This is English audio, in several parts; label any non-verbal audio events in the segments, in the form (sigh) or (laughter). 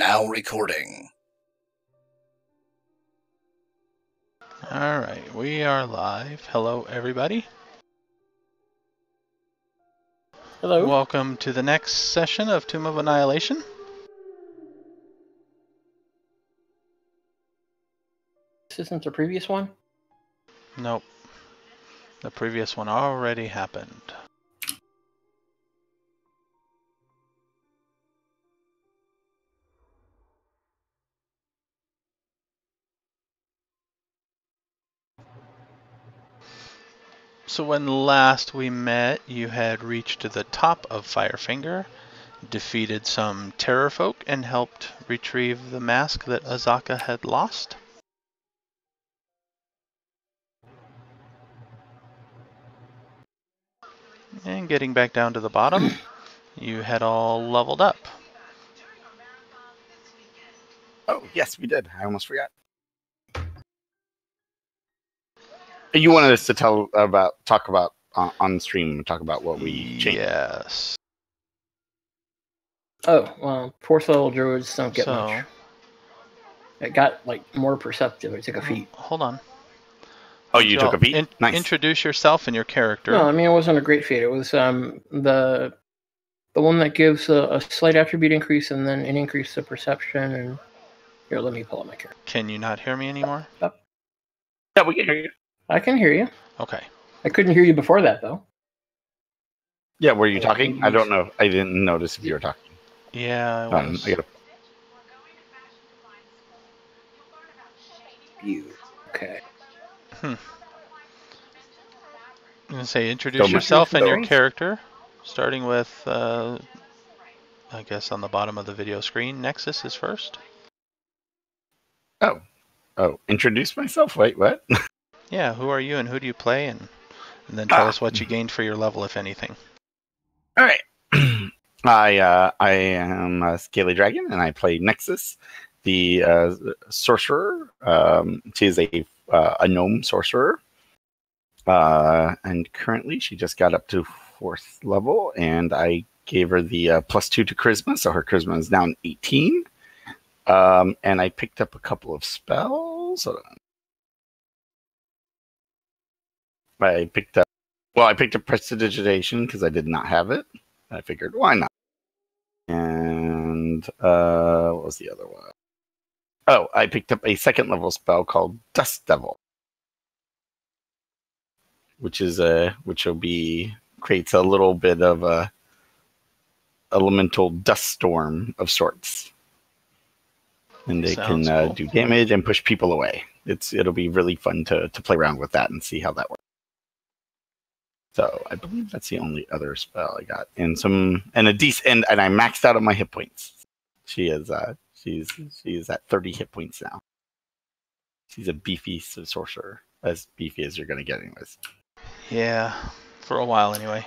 now recording. All right, we are live. Hello, everybody. Hello. Welcome to the next session of Tomb of Annihilation. This isn't the previous one? Nope. The previous one already happened. So when last we met, you had reached to the top of Firefinger, defeated some terror folk, and helped retrieve the mask that Azaka had lost. And getting back down to the bottom, (coughs) you had all leveled up. Oh, yes, we did. I almost forgot. You wanted us to tell about, talk about uh, on stream, talk about what we changed. Yes. Oh, well, fourth level druids don't get So- much. It got like more perceptive. It took a feat. Hold on. Oh, you took a Joel, beat? in- nice. Introduce yourself and your character. No, I mean it wasn't a great feat. It was um the the one that gives a, a slight attribute increase and then an increase to perception. And here, let me pull up my character. Can you not hear me anymore? yeah, we can hear you. I can hear you. Okay. I couldn't hear you before that though. Yeah, were you talking? I don't know. I didn't notice if you were talking. Yeah, I Um. I gotta, You. Okay. I'm gonna say So introduce my- yourself and your character, starting with, uh, I guess on the bottom of the video screen. Nexus is first. oh, oh, introduce myself. Wait, what? (laughs) Yeah, who are you and who do you play, and, and then tell Ah. us what you gained for your level, if anything. All right. (clears throat) I uh, I am a Scaly Dragon, and I play Nexus, the uh, sorcerer. Um, she is a uh, a gnome sorcerer, uh, and currently she just got up to fourth level, and I gave her the uh, plus two to charisma, so her charisma is now an eighteen. Um, and I picked up a couple of spells. Hold on. I picked up. Well, I picked up prestidigitation because I did not have it. I figured, why not? And uh, what was the other one? Oh, I picked up a second level spell called Dust Devil, which is a which will be creates a little bit of a elemental dust storm of sorts, and they Sounds can uh, cool. do damage and push people away. It's it'll be really fun to to play around with that and see how that works. So I believe that's the only other spell I got, and some and a decent and, and I maxed out on my hit points. She is uh she's she's at thirty hit points now. She's a beefy sorcerer, as beefy as you're gonna get, anyways. Yeah, for a while anyway.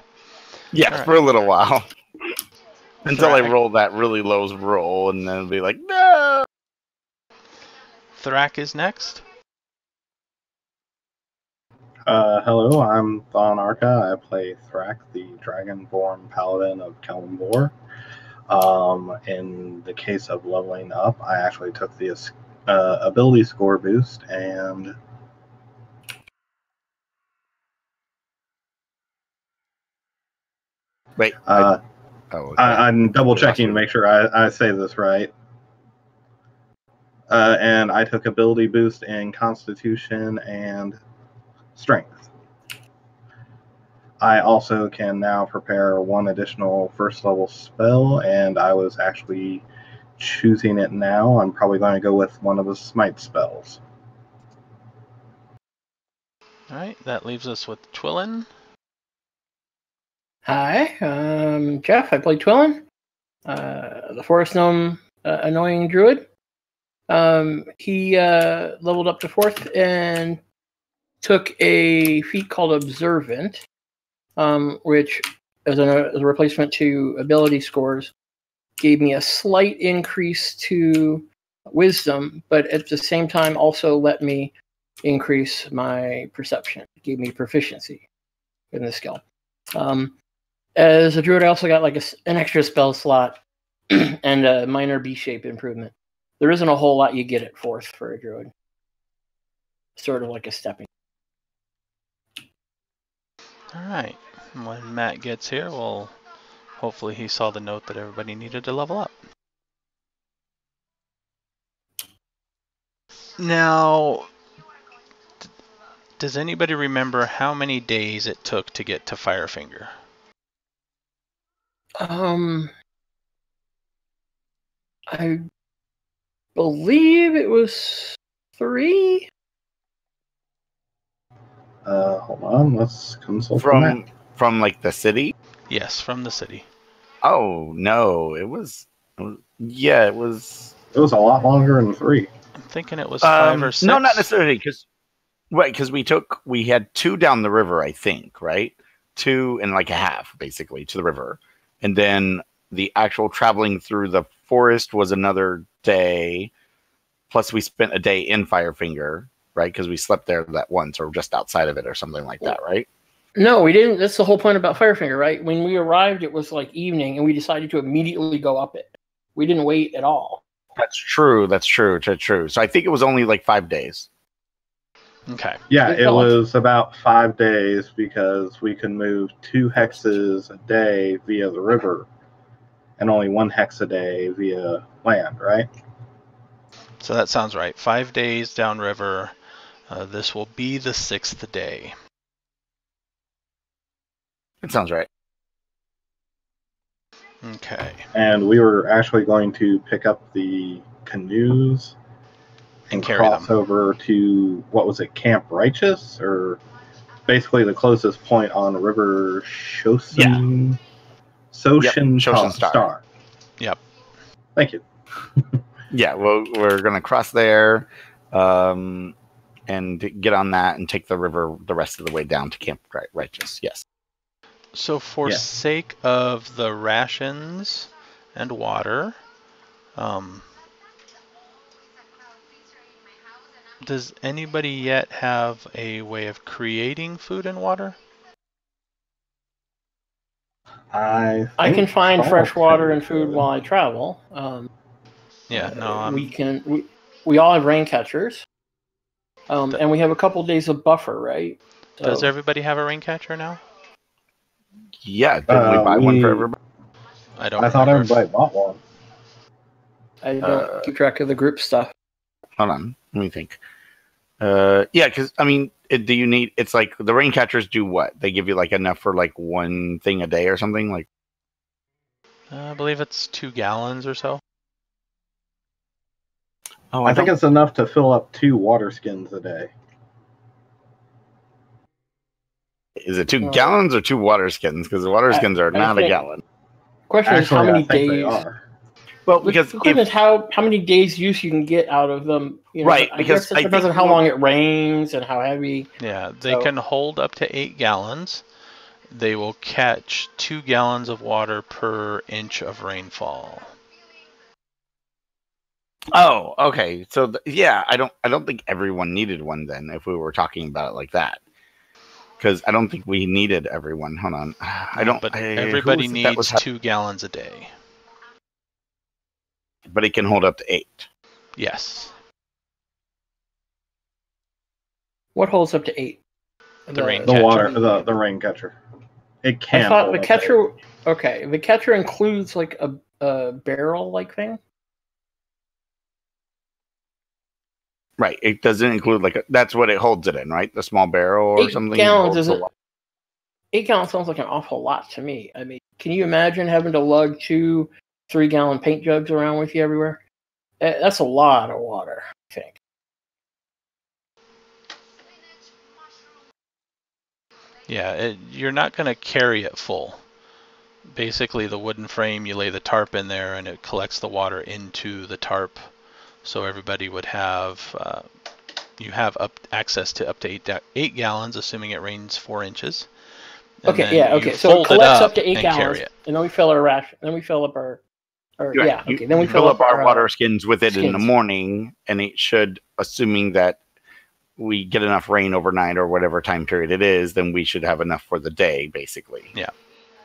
Yeah, for a little while. (laughs) Until I roll that really low roll, and then be like, no. Thrak is next. Uh, hello, I'm Thon Arca. I play Thrak, the Dragonborn Paladin of Kelemvor. Um, in the case of leveling up, I actually took the uh, ability score boost and Wait. uh, I, oh, okay. I, I'm double checking to make sure I, I say this right. Uh, and I took ability boost in Constitution and Strength. I also can now prepare one additional first level spell, and I was actually choosing it now. I'm probably going to go with one of the Smite spells. All right, that leaves us with Twillin. Hi, um, Jeff. I play Twillin, uh, the Forest Gnome, uh, annoying druid. Um, he uh, leveled up to fourth and took a feat called Observant, um, which, as a, as a replacement to ability scores, gave me a slight increase to Wisdom, but at the same time also let me increase my perception. It gave me proficiency in the skill. Um, as a druid, I also got like a an extra spell slot (clears throat) and a minor B shape improvement. There isn't a whole lot you get at fourth for a druid. Sort of like a stepping. All right. When Matt gets here, well, hopefully he saw the note that everybody needed to level up. Now, does anybody remember how many days it took to get to Firefinger? Um, I believe it was three. Uh, hold on, let's consult the map. From from like the city? Yes, from the city. Oh no, it was. It was yeah, it was. It was a lot longer than three. I'm thinking it was five um, or six. No, not necessarily because. Right, because we took we had two down the river, I think, right? Two and like a half, basically, to the river, and then the actual traveling through the forest was another day. Plus, we spent a day in Firefinger, right? Because we slept there that once, or just outside of it, or something like that, right? No, we didn't. That's the whole point about Firefinger, right? When we arrived, it was like evening, and we decided to immediately go up it. We didn't wait at all. That's true. That's true. True. True. So I think it was only like five days. Okay. Yeah, It it was about five days because we could move two hexes a day via the river and only one hex a day via land, right? So that sounds right. Five days downriver. Uh, this will be the sixth day. It sounds right. Okay. And we were actually going to pick up the canoes And and carry cross them. over to what was it, Camp Righteous, or basically the closest point on the River Shosen. Soshin Shoshin Star. Star. Yep. Thank you. (laughs) Yeah, well, we're gonna cross there, um, and get on that and take the river the rest of the way down to Camp Right- Righteous. Yes. So for Yeah. sake of the rations and water, um, does anybody yet have a way of creating food and water? I I can find Paul fresh water and food while I travel. Um, Yeah, no, I'm, we can. We, we all have rain catchers, um, and we have a couple days of buffer, right? does everybody have a rain catcher now? Yeah. Didn't Uh, we buy one for everybody? I don't. I thought everybody bought one. I don't Uh, keep track of the group stuff. Hold on. Let me think. Uh, yeah, because I mean, it, do you need? It's like the rain catchers do what? They give you like enough for like one thing a day or something. Like, Uh, I believe it's two gallons or so. Oh, I think it's enough to fill up two water skins a day. is it two No. gallons or two water skins? Because the water I- skins are I not a gallon. Question is how many days. are. Well, The because question if, is how how many days use you can get out of them. You know, Right, because it depends on how long it rains and how heavy. Yeah, they So- can hold up to eight gallons. They will catch two gallons of water per inch of rainfall. Oh, okay. So th- yeah, I don't I don't think everyone needed one then if we were talking about it like that. Cuz I don't think we needed everyone. Hold on. (sighs) I don't But I- everybody who was it that needs ha- two gallons a day. but it can hold up to 8. Yes. What holds up to eight? The rain The Catcher. water, the, the rain catcher. It can. I can. thought hold the catcher. Okay, the catcher includes like a, a barrel like thing. Right. It doesn't include like a, that's what it holds it in, right? The small barrel or Eight something. gallons is the it? wa- Eight gallons sounds like an awful lot to me. I mean, can you imagine having to lug two three gallon paint jugs around with you everywhere? That's a lot of water. I think. Yeah, it, you're not going to carry it full. Basically, the wooden frame, you lay the tarp in there and it collects the water into the tarp. So everybody would have, uh, you have up access to up to eight, eight gallons, assuming it rains four inches. And Okay, yeah, okay. So it collects up, up to eight and gallons, it. and then we fill our ration. Then we fill up our. Or, Right. yeah, You- okay. Then we you fill, up our uh, water skins with it in the morning, and it should, assuming that we get enough rain overnight or whatever time period it is, then we should have enough for the day, basically. Yeah.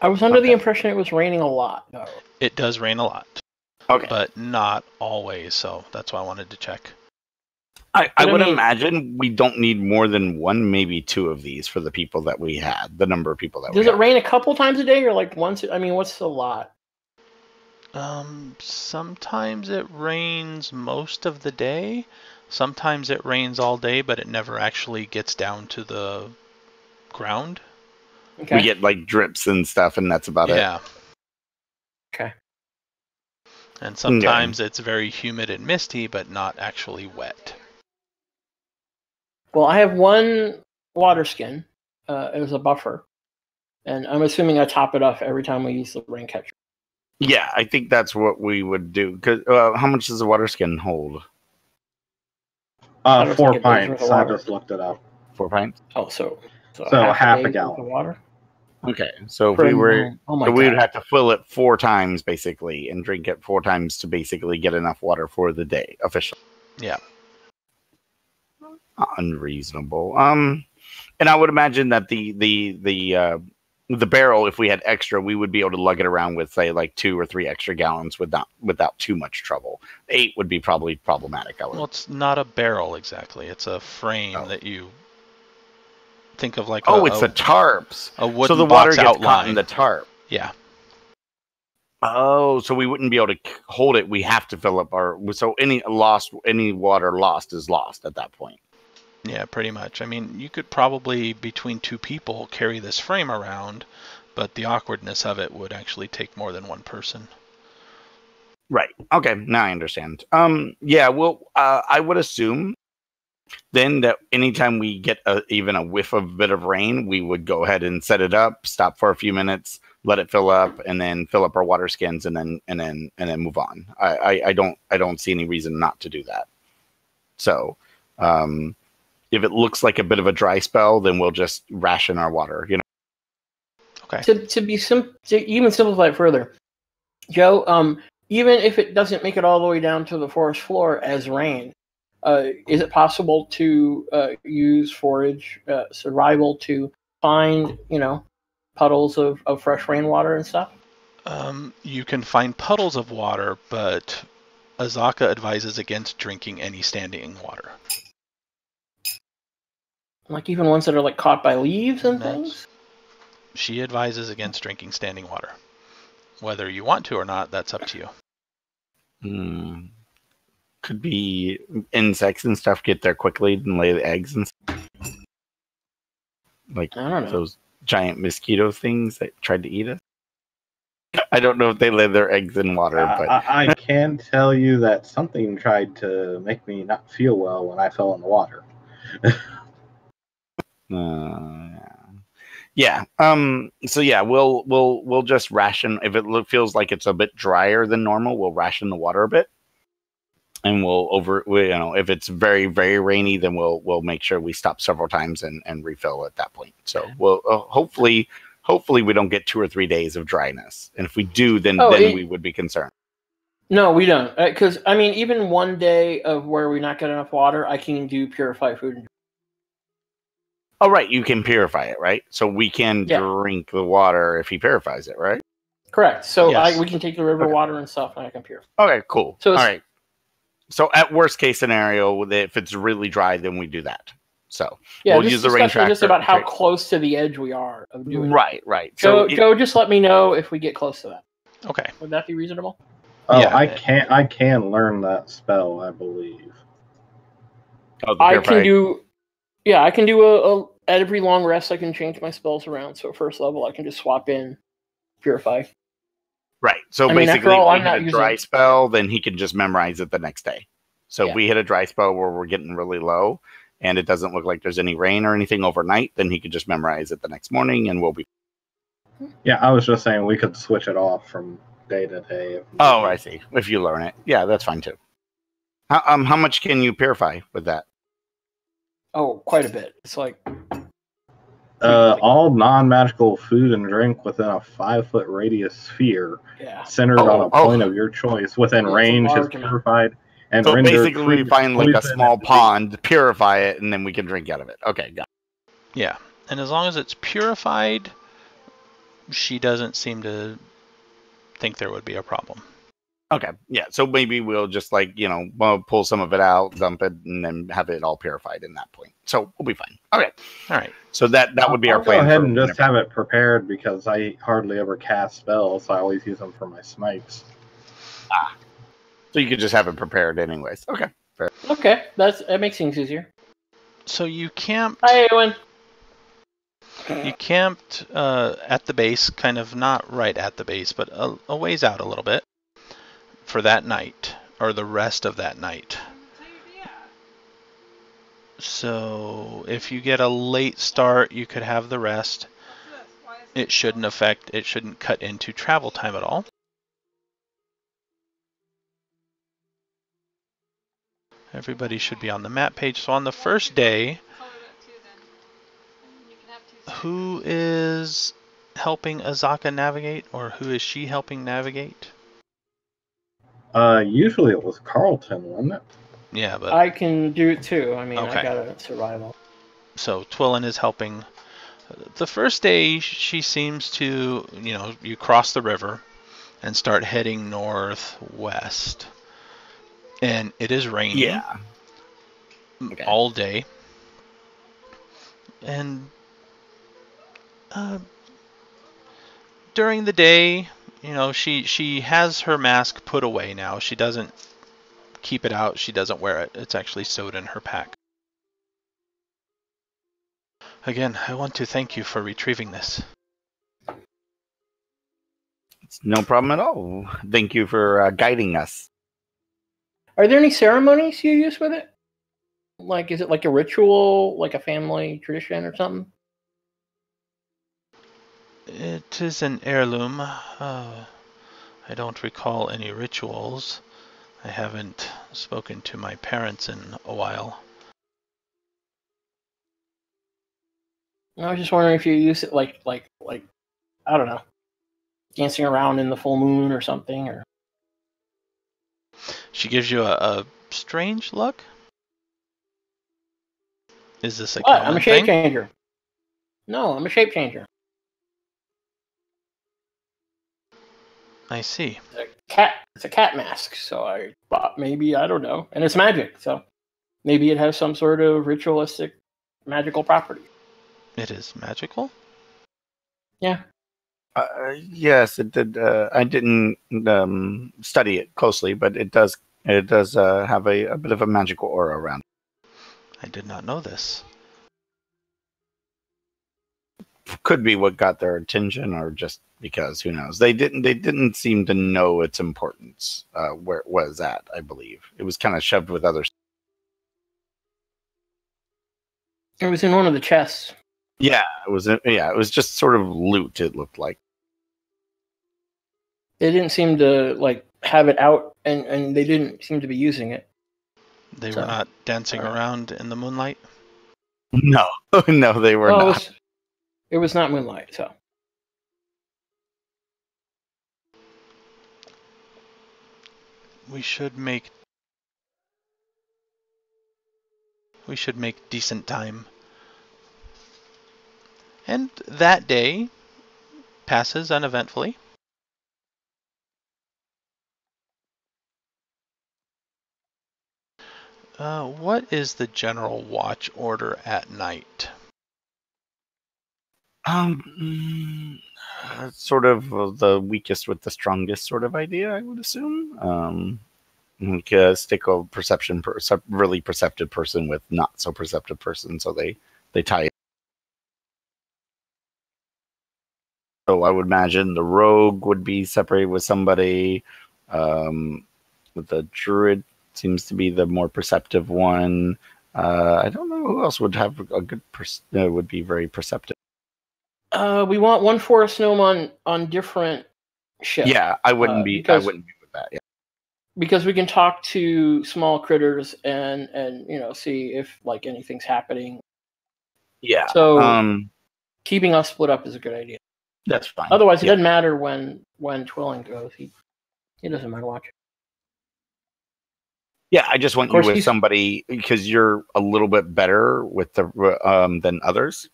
I was under the impression it was raining a lot. though. It does rain a lot. Okay. but not always. So that's why I wanted to check. I, I But I would mean- imagine we don't need more than one, maybe two of these for the people that we had, the number of people that Does we it had. rain a couple times a day or like once? I mean, what's a lot? Um, sometimes it rains most of the day. Sometimes it rains all day, but it never actually gets down to the ground. Okay. We get like drips and stuff, and that's about it. yeah. Okay. And sometimes it's very humid and misty, but not actually wet. Well, I have one water skin uh, as a buffer, and I'm assuming I top it off every time we use the rain catcher. Yeah, I think that's what we would do. Cause uh, how much does a water skin hold? Uh, four think it goes with pints. I just looked it up. Four pints. Oh, so so, So half a day gallon. of water. Okay, so if we were, oh so we would have to fill it four times basically, and drink it four times to basically get enough water for the day officially. Yeah. unreasonable. Um, and I would imagine that the the the uh, the barrel, if we had extra, we would be able to lug it around with say like two or three extra gallons without without too much trouble. Eight would be probably problematic. I would. Well, it's not a barrel exactly. It's a frame Oh. that you think of like oh, a, it's a, the tarps. a wooden So the water gets outline. caught in the tarp. Yeah. Oh, so we wouldn't be able to hold it. We have to fill up our. So any lost, any water lost is lost at that point. Yeah, pretty much. I mean, you could probably between two people carry this frame around, but the awkwardness of it would actually take more than one person. Right. Okay. Now I understand. Um. Yeah. Well, uh, I would assume then that anytime we get a, even a whiff of a bit of rain, we would go ahead and set it up, stop for a few minutes, let it fill up, and then fill up our water skins, and then and then and then move on. I I, I don't I don't see any reason not to do that. So, um, if it looks like a bit of a dry spell, then we'll just ration our water. You know. Okay. To to be sim to even simplify it further, Joe. Um, even if it doesn't make it all the way down to the forest floor as rain, is it possible to uh, use forage uh, survival to find you know puddles of, of fresh rainwater and stuff? Um, you can find puddles of water, but Azaka advises against drinking any standing water. Like even ones that are like caught by leaves and That's- things. She advises against drinking standing water. Whether you want to or not, that's up to you. Hmm. Could be insects and stuff get there quickly and lay the eggs and stuff. Like I don't know. those giant mosquito things that tried to eat us. I don't know if they lay their eggs in water, I, but I, I can tell you that something tried to make me not feel well when I fell in the water. (laughs) uh, yeah. Um. So yeah, we'll we'll we'll just ration if it feels like it's a bit drier than normal. We'll ration the water a bit, and we'll over. We, you know, if it's very very rainy, then we'll we'll make sure we stop several times and and refill at that point. So we'll uh, hopefully hopefully we don't get two or three days of dryness, and if we do, then Oh, then it- we would be concerned. No, we don't. Because I mean, even one day of where we not get enough water, I can do purify food. and Oh, right, you can purify it, right? So we can Yeah. drink the water if he purifies it, right? Correct. So Yes. I, we can take the river Okay. water and stuff, and I can purify. Okay, cool. So All it's- right. So at worst case scenario, if it's really dry, then we do that. So Yeah, We'll just use the rain especially just about how close to the edge we are of doing. it. right, right. Joe, So it- Joe, just let me know if we get close to that. Okay. Would that be reasonable? Oh, Yeah. I can I can learn that spell, I believe. oh, I can do. Yeah, I can do a, a at every long rest. I can change my spells around. So first level, I can just swap in purify. Right. So I mean, basically, all, if I'm we hit a dry using- spell, then he can just memorize it the next day. So Yeah. if we hit a dry spell where we're getting really low and it doesn't look like there's any rain or anything overnight, then he could just memorize it the next morning, and we'll be. Yeah, I was just saying we could switch it off from day to day. Oh. I see. If you learn it, yeah, that's fine too. How um how much can you purify with that? Oh, quite a bit. It's like Uh, all non-magical food and drink within a five-foot radius sphere yeah. centered Oh, on a oh. point of your choice within Yeah, it's a range is purified and So basically, we find like a small pond, purify it, and then we can drink out of it. Okay, got Yeah. And as long as it's purified, she doesn't seem to think there would be a problem. Okay, yeah. So maybe we'll just like you know we'll pull some of it out, dump it, and then have it all purified in that point. So we'll be fine. Okay. All right. So that that would be I'll our plan. Go ahead and just whenever- have it prepared because I hardly ever cast spells. So I always use them for my smites. So you could just have it prepared anyways. Okay. fair. Okay, that's that makes things easier. So you camped. Hi, Owen. You camped uh, at the base, kind of not right at the base, but a, a ways out a little bit for that night, or the rest of that night. So if you get a late start, you could have the rest. It shouldn't affect, it shouldn't cut into travel time at all. Everybody should be on the map page. So on the first day, who is helping Azaka navigate, or who is she helping navigate? Uh, usually it was Carlton, wasn't it? Yeah, but I can do it too. I mean, Okay. I got a survival. so Twillin is helping. The first day, she seems to, you know, you cross the river and start heading northwest, and it is raining Yeah. Okay. all day, and uh, during the day, you know, she she has her mask put away now. She doesn't keep it out. She doesn't wear it. It's actually sewed in her pack. Again, I want to thank you for retrieving this. It's no problem at all. Thank you for uh, guiding us. Are there any ceremonies you use with it? Like, is it like a ritual, like a family tradition or something? It is an heirloom. Uh, I don't recall any rituals. I haven't spoken to my parents in a while. I was just wondering if you use it like, like, like, I don't know, dancing around in the full moon or something, or She gives you a, a strange look. Is this a what? I'm a shape thing? changer. No, I'm a shape changer. I see. It's a cat. It's a cat mask. So I thought maybe I don't know, and it's magic. So maybe it has some sort of ritualistic, magical property. It is magical. Yeah. Uh, yes, it did. Uh, I didn't um, study it closely, but it does. It does uh, have a, a bit of a magical aura around. It. I did not know this. Could be what got their attention, or just because who knows? They didn't. They didn't seem to know its importance. Uh, where it was at, I believe it was kind of shoved with other. It was in one of the chests. Yeah, it was. Yeah, it was just sort of loot. It looked like. They didn't seem to like have it out, and and they didn't seem to be using it. They So- were not dancing uh, around in the moonlight. No, (laughs) no, they were Well, it not. was, it was not moonlight, so We should make. We should make decent time. And that day passes uneventfully. Uh, what is the general watch order at night? Um, mm, uh, sort of the weakest with the strongest sort of idea, I would assume. Um, uh, stick a perception, percep- really perceptive person with not so perceptive person, so they they tie. it. So I would imagine the rogue would be separated with somebody. Um, the druid seems to be the more perceptive one. Uh, I don't know who else would have a good uh, would be very perceptive. Uh, we want one forest gnome on on different ships. Yeah, I wouldn't Uh, be. because- I wouldn't be with that. Yeah. because we can talk to small critters and and you know see if like anything's happening. Yeah. So Um, keeping us split up is a good idea. that's fine. Otherwise, it Yeah. doesn't matter when when Twillin goes. He he doesn't mind watching. Yeah, I just want you with he's- somebody because you're a little bit better with the um than others.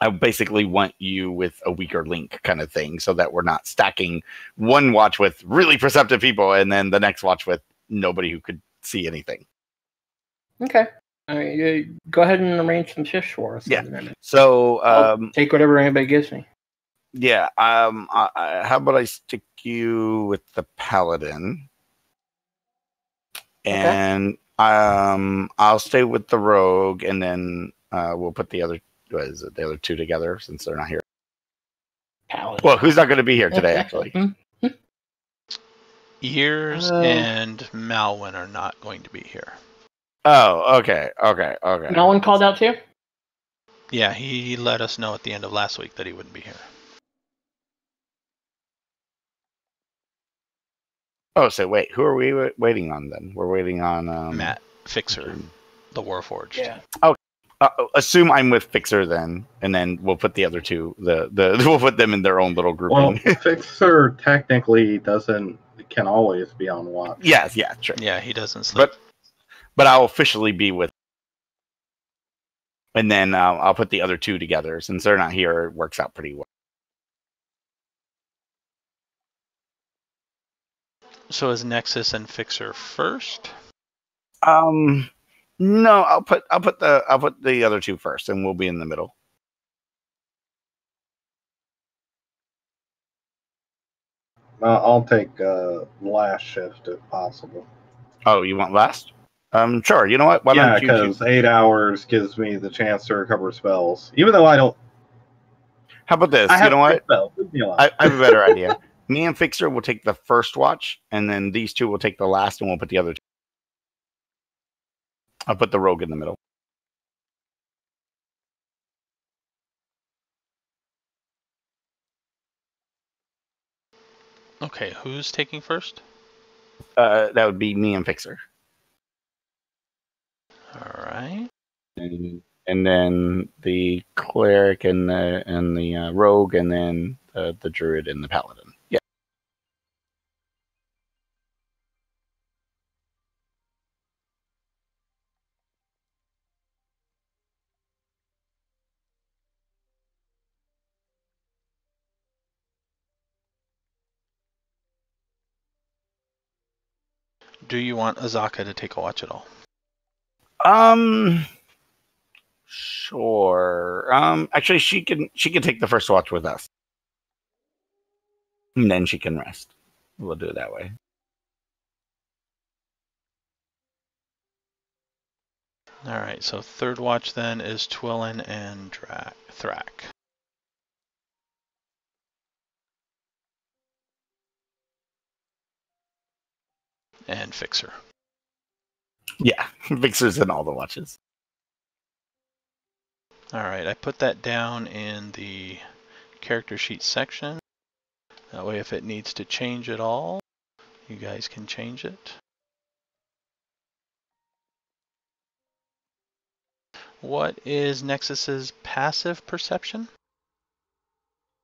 I basically want you with a weaker link kind of thing, so that we're not stacking one watch with really perceptive people and then the next watch with nobody who could see anything. Okay. All right, you go ahead and arrange some shifts for us. Yeah. So, um, take whatever anybody gives me. yeah, um, I, I, how about I stick you with the paladin, and um, I'll stay with the rogue, and then uh, we'll put the other what is it, the other two together since they're not here. Paladin. Well, who's not going to be here today, actually? Ears Uh, and Malwin are not going to be here. Oh, okay, okay, okay. no one called out too. Yeah, he let us know at the end of last week that he wouldn't be here. Oh, so wait, who are we waiting on then? We're waiting on um, Matt Fixer, the Warforged. Yeah. Uh, assume I'm with Fixer then, and then we'll put the other two. The the (laughs) we'll put them in their own little group. Well. (laughs) Fixer technically doesn't can always be on watch. yes, yeah, sure. Yeah, he doesn't sleep. But but I'll officially be with, and then uh, I'll put the other two together since they're not here. It works out pretty well. so is Nexus and Fixer first? Um, no, I'll put I'll put the I'll put the other two first, and we'll be in the middle. Uh, I'll take uh, last shift if possible. Oh, you want last? Um, sure. You know what? Why yeah, because eight hours gives me the chance to recover spells, even though I don't. How about this? I You know what? Spells. Leave me alone. I, I have a better idea. (laughs) Me and Fixer will take the first watch, and then these two will take the last, and we'll put the other I'll put the rogue in the middle. Okay, who's taking first? Uh, that would be me and Fixer. All right. and, and then the cleric and the and the uh, rogue, and then uh, the druid and the paladin. Do you want Azaka to take a watch at all? Um. Sure. Um. Actually, she can she can take the first watch with us, and then she can rest. We'll do it that way. All right, so third watch then is Twillin and Dra- Thrak. and Fixer. Yeah, (laughs) Fixer's in all the watches. All right, I put that down in the character sheet section. That way if it needs to change at all, you guys can change it. What is Nexus's passive perception?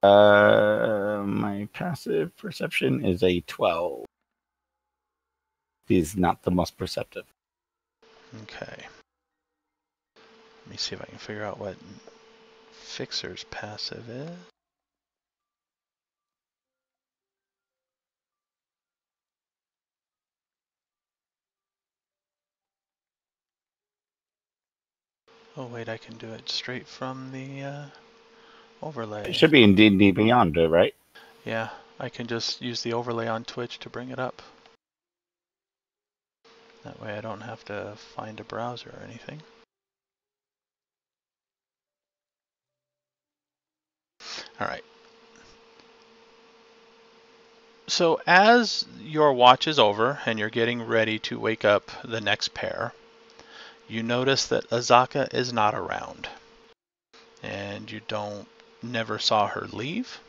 Uh, my passive perception is a 12 is not the most perceptive. Okay. Let me see if I can figure out what Fixer's passive is. Oh wait, I can do it straight from the uh, overlay. It should be in D&D Beyond, right? Yeah, I can just use the overlay on Twitch to bring it up. That way I don't have to find a browser or anything. Alright. So as your watch is over and you're getting ready to wake up the next pair, you notice that Azaka is not around. And you don't never saw her leave.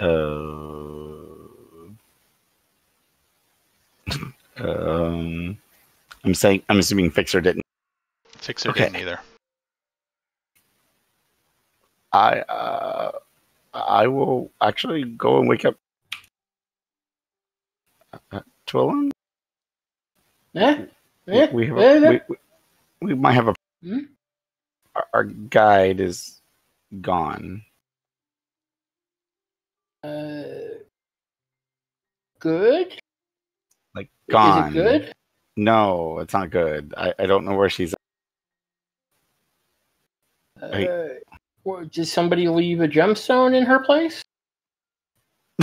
Um, I'm saying I'm assuming Fixer didn't. Fixer Okay. didn't either. I uh, I will actually go and wake up uh, Twillin. Eh? Eh? we, have a, we, we, we might have a. Hmm? Our, our guide is gone. Uh, good. Like gone. Is it good? No, it's not good. I, I don't know where she's. Hey. Uh, or did somebody leave a gemstone in her place? (laughs)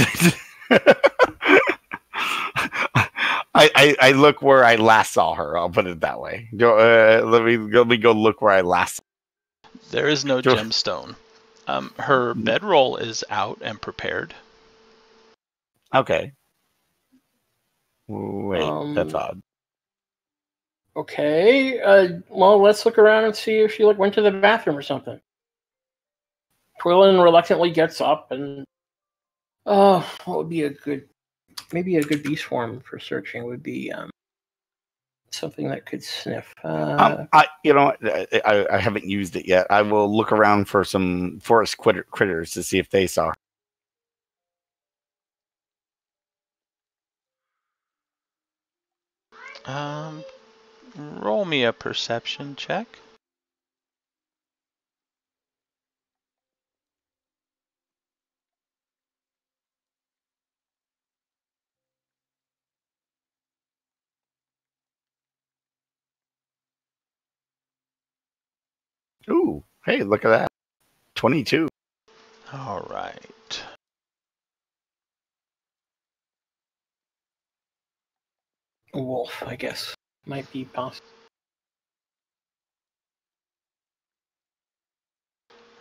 I, I, I look where I last saw her. I'll put it that way. Go, uh, let me let me go look where I last. There is no gemstone. Um, her bedroll is out and prepared. Okay. Wait, that's Um, odd. Okay. Uh, well, let's look around and see if she like went to the bathroom or something. Twillin reluctantly gets up and oh, what would be a good, maybe a good beast form for searching would be um something that could sniff. Uh, Um, I, you know, I, I, I haven't used it yet. I will look around for some forest critter, critters to see if they saw. Um, roll me a perception check. Ooh, hey, look at that. Twenty-two. All right. a wolf, I guess, might be possible.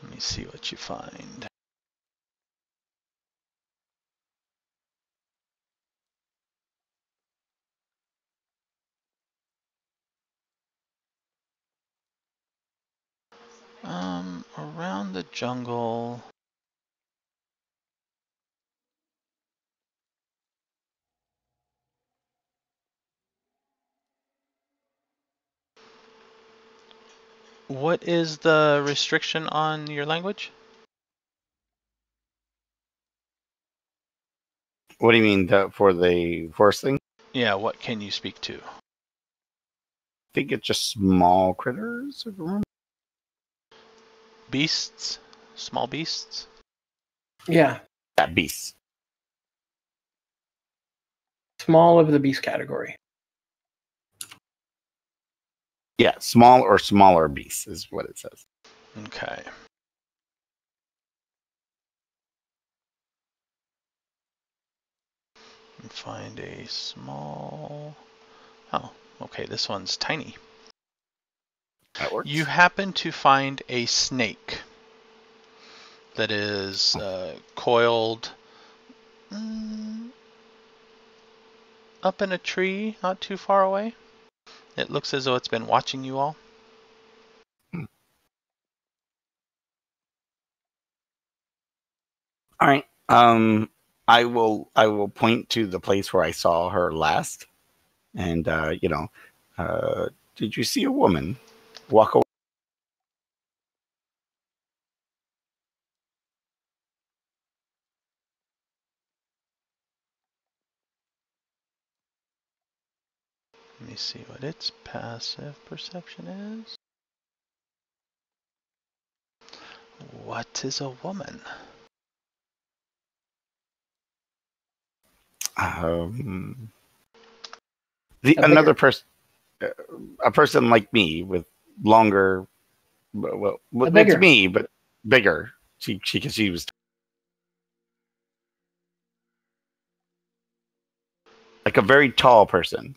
Let me see what you find. Um, around the jungle. What is the restriction on your language? What do you mean the, for the forest thing? Yeah, what can you speak to? I think it's just small critters. if I remember. Beasts? Small beasts? Yeah, That beasts. small of the beast category. Yeah, small or smaller beasts is what it says. Okay. Find a small. Oh, okay, this one's tiny. That works. You happen to find a snake that is uh, coiled mm, up in a tree not too far away. It looks as though it's been watching you all. All right. Um, I will. I will point to the place where I saw her last, and uh, you know, uh, did you see a woman walk away? Let me see what its passive perception is. What is a woman? Um, the another person, uh, a person like me with longer, well, well well, it's me, but bigger. She she because she was like a very tall person.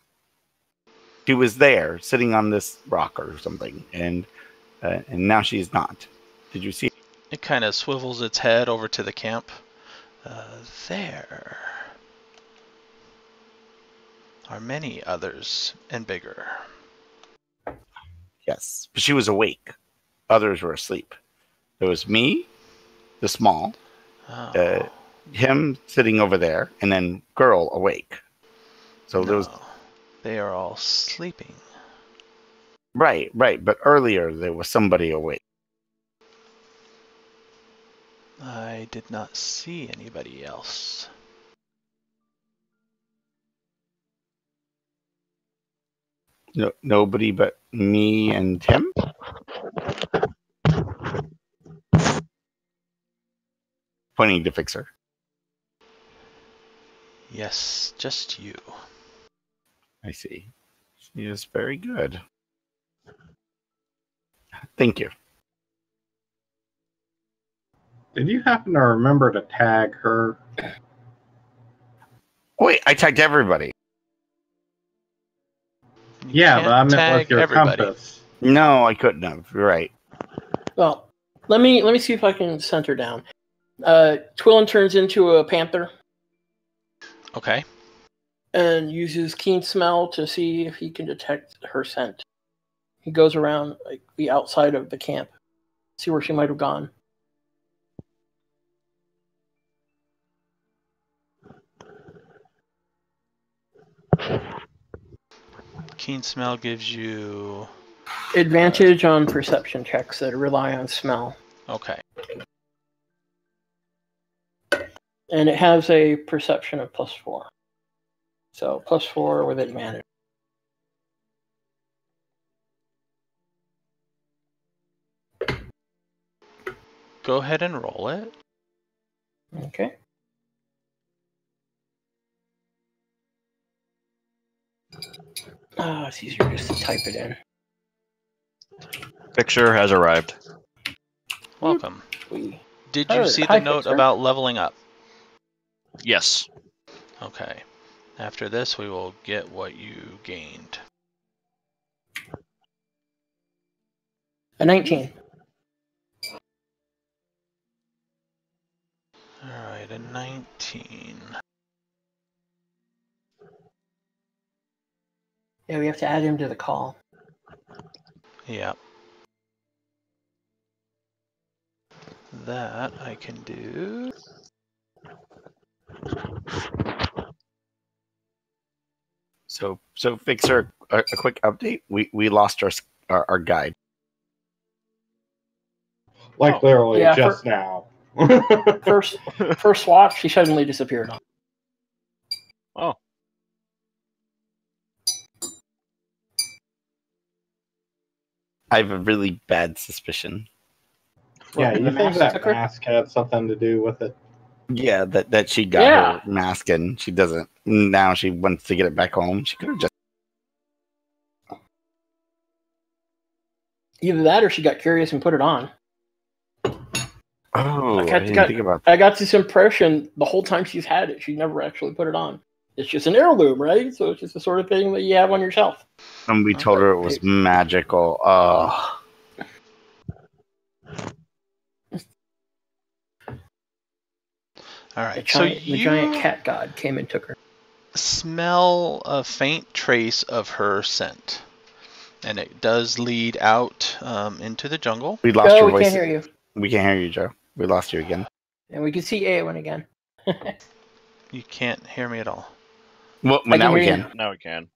She was there, sitting on this rock or something, and uh, and now she's not. Did you see? It kind of swivels its head over to the camp. Uh, there are many others and bigger. Yes, but she was awake. Others were asleep. There was me, the small, Oh, Uh, him sitting over there, and then girl awake. So there was. They are all sleeping. right, right. But earlier there was somebody awake. I did not see anybody else. No, nobody but me and Tim. Pointing to Fixer. Yes, just you. I see. She is very good. Thank you. Did you happen to remember to tag her? Wait, I tagged everybody. You Yeah, but I meant tag with your everybody. compass. No, I couldn't have. You're right. Well, let me let me see if I can center down. Uh, Twillin turns into a panther Okay. and uses keen smell to see if he can detect her scent. He goes around like the outside of the camp, see where she might have gone. Keen smell gives you. Advantage on perception checks that rely on smell, Okay. and it has a perception of plus four. So plus four with advantage. Go ahead and roll it. Okay. Ah, it's easier just to type it in. Picture has arrived. Welcome. Did you Oh, see the note about leveling up? Yes. Okay. After this, we will get what you gained. a 19. Alright, a 19. Yeah, we have to add him to the call. Yep. That I can do. So, so Fixer, a, a quick update. We we lost our our, our guide. Like Oh. literally Yeah, just now. First, first watch, he suddenly disappeared. Oh. I have a really bad suspicion. yeah, you think mask that took her? mask had something to do with it? Yeah, that that she got Yeah. her mask and she doesn't. Now she wants to get it back home. She could have just. Either that or she got curious and put it on. Oh, I, got- didn't got- think about I got this impression the whole time she's had it, she never actually put it on. It's just an heirloom, right? So it's just the sort of thing that you have on yourself. And we told her it was magical. Oh, The Alright, so giant, the giant cat god came and took her. smell a faint trace of her scent. And it does lead out um, into the jungle. we lost Joe, your we voice. can't hear you. We can't hear you, Joe. We lost you again. And we can see Aowen again. (laughs) You can't hear me at all. Well, I now we hear you. can. Now we can.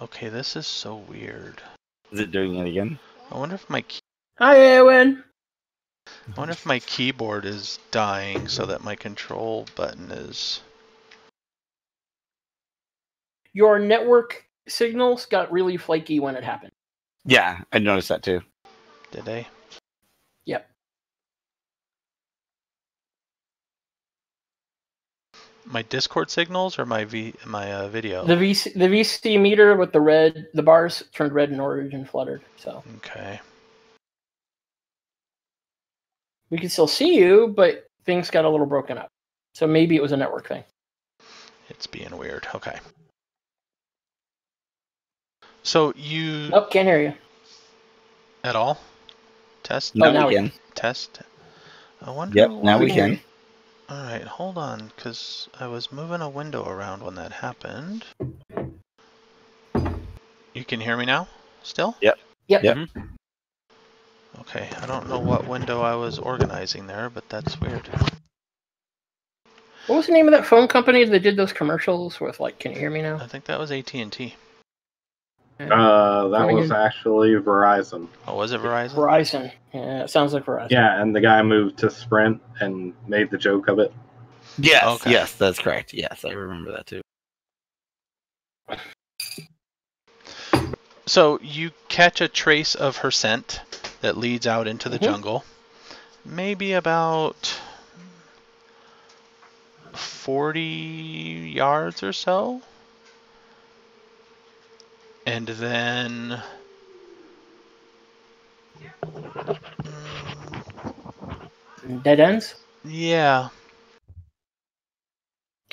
Okay, this is so weird. Is it doing it again? I wonder if my key- Hi, Aowen. I wonder if my keyboard is dying so that my control button is. Your network signals got really flaky when it happened. Yeah, I noticed that too. Did they? Yep. My Discord signals or my v my uh, video? The VC, the VC meter with the red, the bars turned red and orange and fluttered. So Okay. we can still see you, but things got a little broken up. So maybe it was a network thing. It's being weird. Okay. So you Nope, can't hear you. at all? Test? Now, now we we can. Test? I wonder Yep, now why- we can. Alright, hold on, because I was moving a window around when that happened. You can hear me now? Still? Yep. Yep. Mm-hmm. Okay, I don't know what window I was organizing there, but that's weird. What was the name of that phone company that did those commercials with like, "Can you hear me now?" I think that was AT&T. Uh, that was in. actually Verizon. Oh, was it Verizon? Verizon. Yeah, it sounds like Verizon. Yeah, and the guy moved to Sprint and made the joke of it. Yes, Okay. yes, that's correct. Yes, I remember that too. So you catch a trace of her scent that leads out into the Mhm. jungle. Maybe about 40 yards or so. And then. Mm, Dead ends. yeah.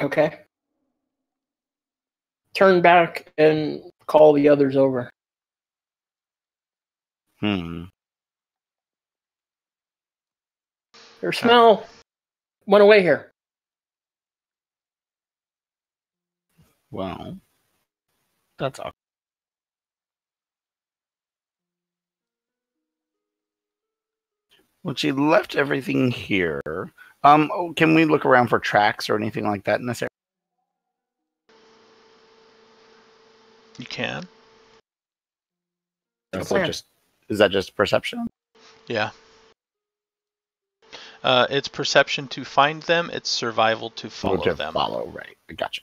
Okay. Turn back and call the others over. Hmm. Their smell went away here. Well, that's all. Well, she left everything here. Um, oh, can we look around for tracks or anything like that in this area? You can. Good Is that just is that just perception? Yeah. Uh, it's perception to find them. It's survival to Or follow to them. Follow, right? I Gotcha.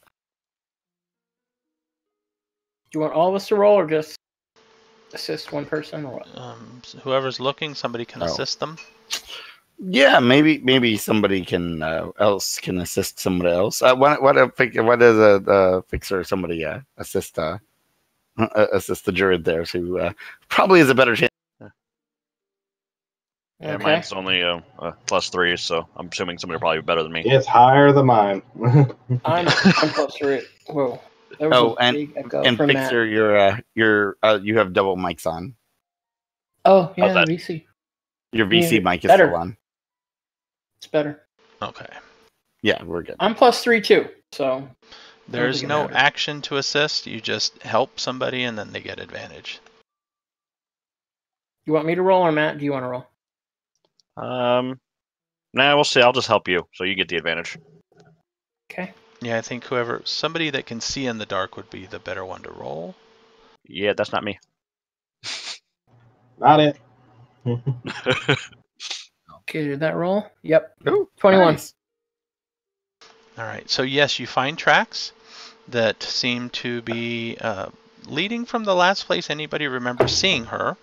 Do you want all of us to roll or just assist one person or what? Um, whoever's looking, somebody can Oh. assist them. Yeah, maybe maybe somebody can uh, else can assist somebody else. Uh, what what a fic- what is a, a fixer? Somebody uh, assist uh, uh, assist the druid there, who uh, probably is a better chance. Yeah, Okay. mine's only uh, uh, plus three, so I'm assuming somebody probably better than me. It's higher than mine. (laughs) I'm I'm close to it. Whoa. There was Oh, a and- big echo and from Matt. fixer, you're uh, you're uh, you have double mics on. Oh yeah, that? VC. Your VC Yeah, mic is better. still on. It's better. Okay. Yeah, we're good. I'm plus three too. So There's no matters. action to assist. You just help somebody and then they get advantage. you want me to roll or Matt? Do you want to roll? Um, nah, we'll see. I'll just help you, so you get the advantage. Okay. Yeah, I think whoever somebody that can see in the dark would be the better one to roll. Yeah, that's not me. Not it. Okay, did that roll? Yep. Ooh, 21. nice. All right. So yes, you find tracks that seem to be uh, leading from the last place anybody remembers seeing her.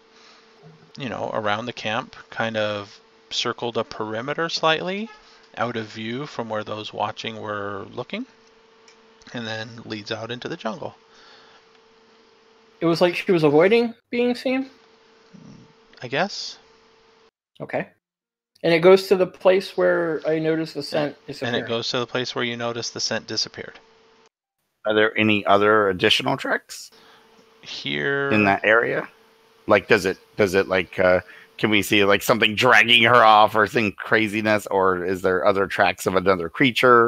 You know, around the camp, kind of circled a perimeter slightly, out of view from where those watching were looking, and then leads out into the jungle. It was like she was avoiding being seen. I guess. Okay. And it goes to the place where I noticed the scent is And it goes to the place where you notice the scent disappeared. Are there any other additional tracks Here. in that area? Like, does it does it like uh, can we see like something dragging her off or some craziness, or is there other tracks of another creature?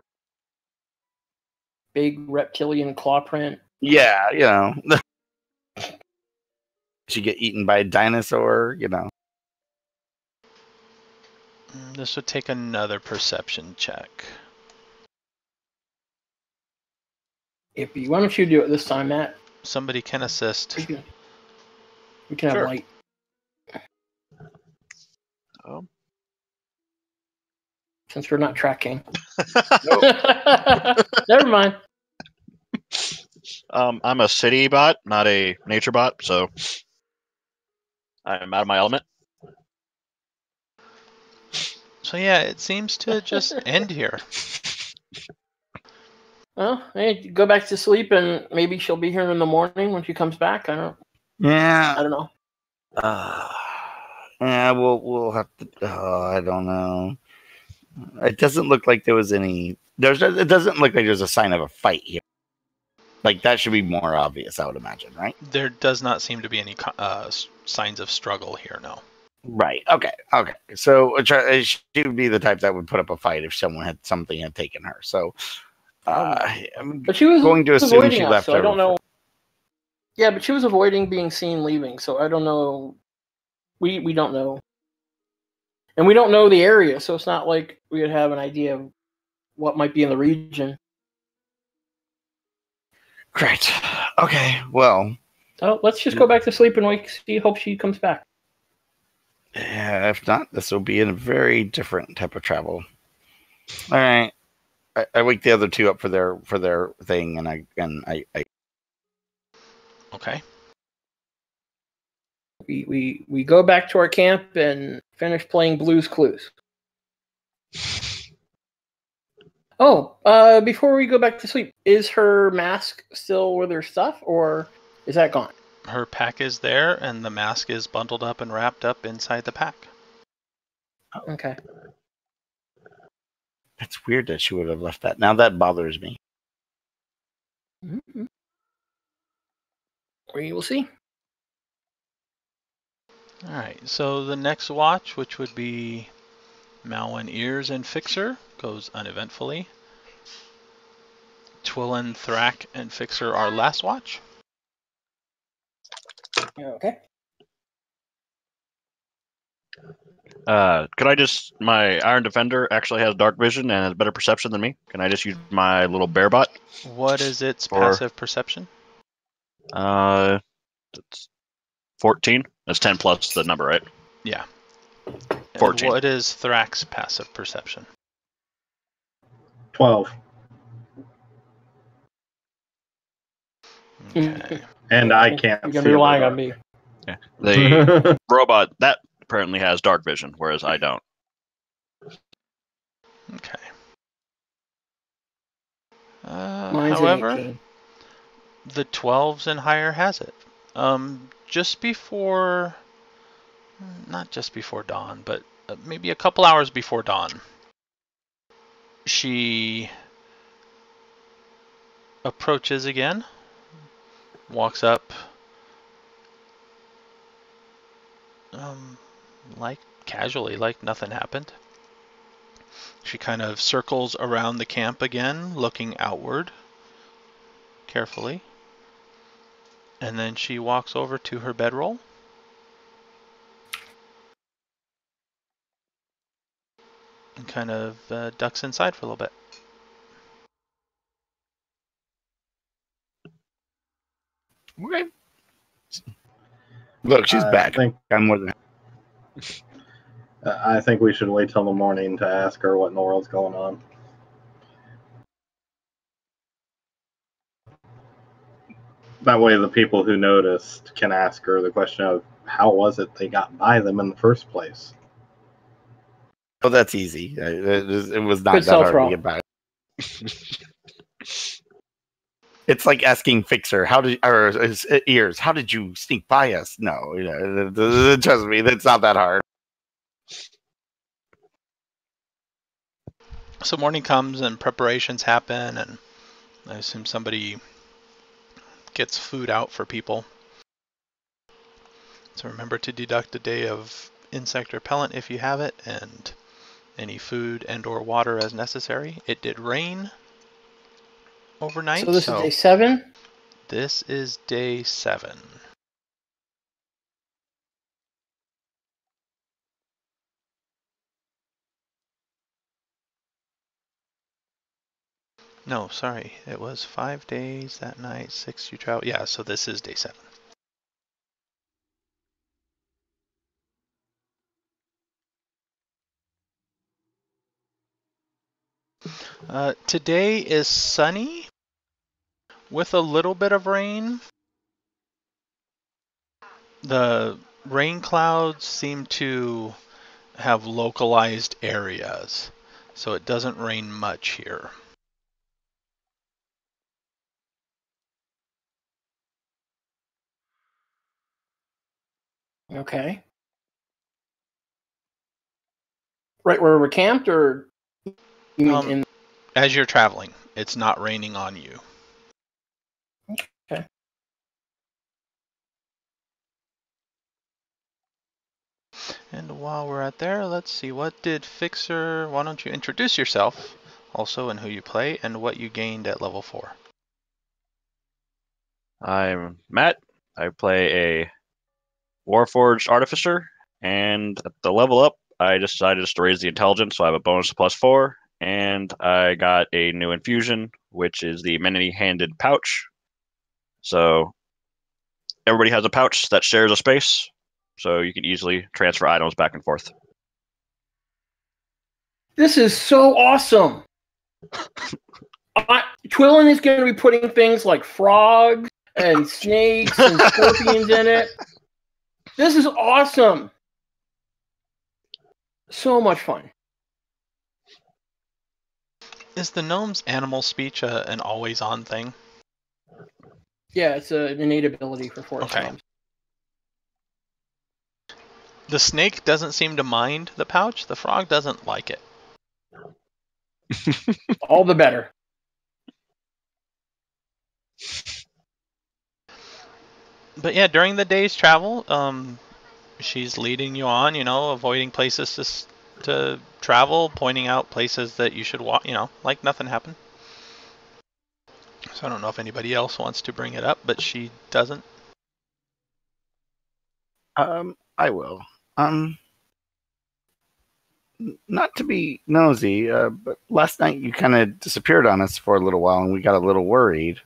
Big reptilian claw print. Yeah, you know. (laughs) she get eaten by a dinosaur, you know. Mm, This would take another perception check. If you, why don't you do it this time, Matt? Somebody can assist. We can, we can have Sure. light. Um, Since we're not tracking. (laughs) (laughs) Never mind. um, I'm a city bot, not a nature bot, so I'm out of my element. So yeah, it seems to just (laughs) end here. Well, hey, go back to sleep, and maybe she'll be here in the morning when she comes back. I don't. Yeah. I don't know. Uh, yeah, we'll we'll have to. Oh, I don't know. It doesn't look like there was any. There's. It doesn't look like there's a sign of a fight here. Like that should be more obvious, I would imagine, right? There does not seem to be any uh, signs of struggle here. No. Right. Okay. Okay. So uh, try- uh, she would be the type that would put up a fight if someone had something had taken her. So, uh, I'm But she was going to assume avoiding she us, left. so I don't over- know. Yeah, but she was avoiding being seen leaving, so I don't know. We we don't know, and we don't know the area, so it's not like we would have an idea of what might be in the region. Great. Okay. Well, Oh, let's just go back to sleep and wake. See, hope she comes back. Yeah, if not, this will be a very different type of travel. All right, I, I wake the other two up for their for their thing, and I and I, I Okay. We, we we go back to our camp and finish playing Blues Clues. Oh, uh, before we go back to sleep, is her mask still with her stuff, or is that gone? Her pack is there, and the mask is bundled up and wrapped up inside the pack. Okay. That's weird that she would have left that. Now that bothers me. Mhm. We will see. All right, so the next watch, which would be Malwyn Ears and Fixer, goes uneventfully. Twillin, Thrak, and Fixer are last watch. Okay. Uh, could I just my Iron Defender actually has dark vision and has better perception than me? Can I just use my little bear bot? What is its Or- passive perception? Uh, it's fourteen. That's ten plus the number, right? Yeah. And 14. What is Thrak's passive perception? 12. Okay. And I can't. You're gonna see be it relying on without- me. The (laughs) robot that apparently has dark vision, whereas I don't. Okay. Uh, Mine's an however, the 12s and higher has it. Um, just before, not just before dawn, but uh, maybe a couple hours before dawn, she approaches again, walks up, um, like casually, like nothing happened. She kind of circles around the camp again, looking outward carefully. And then she walks over to her bedroll. And kind of uh, ducks inside for a little bit. Okay. Look, she's I back. Think, I'm more than (laughs) I think we should wait till the morning to ask her what in the world's going on. That way, the people who noticed can ask her the question of how was it they got by them in the first place. Oh, that's easy. Uh, It was, not Good that hard self-roll. to get by. (laughs) it's like asking Fixer, "How did or ears? How did you sneak by us?" No, you know, th- th- trust me, that's not that hard. So morning comes and preparations happen, and I assume somebody gets food out for people. So remember to deduct a day of insect repellent if you have it, and any food and or water as necessary. It did rain overnight, So this is day seven. this is day seven. No, sorry. It was five days that night, six you travel. Yeah, so this is day seven. Uh, today is sunny with a little bit of rain. The rain clouds seem to have localized areas, so it doesn't rain much here. Okay. Right where we're camped, or Um, in? As you're traveling, it's not raining on you. Okay. And while we're at there, let's see, what did Fixer, why don't you introduce yourself also and who you play and what you gained at level 4. I'm Matt. I play a Warforged Artificer, and at the level up, I decided just to raise the intelligence, so I have a bonus plus four, and I got a new infusion, which is the many-handed pouch. So everybody has a pouch that shares a space, so you can easily transfer items back and forth. This is so awesome. I, Twillin is going to be putting things like frogs and snakes and scorpions in it. This is awesome. So much fun. Is the gnome's animal speech uh, an always on thing? Yeah, it's a, an innate ability for forest Okay. gnomes. The snake doesn't seem to mind the pouch, the frog doesn't like it. (laughs) All the better. But yeah, during the day's travel, um, she's leading you on, you know, avoiding places to, to travel, pointing out places that you should walk, you know, like nothing happened. So I don't know if anybody else wants to bring it up, but she doesn't. Um, I will. Um, not to be nosy, uh, but last night you kind of disappeared on us for a little while, and we got a little worried.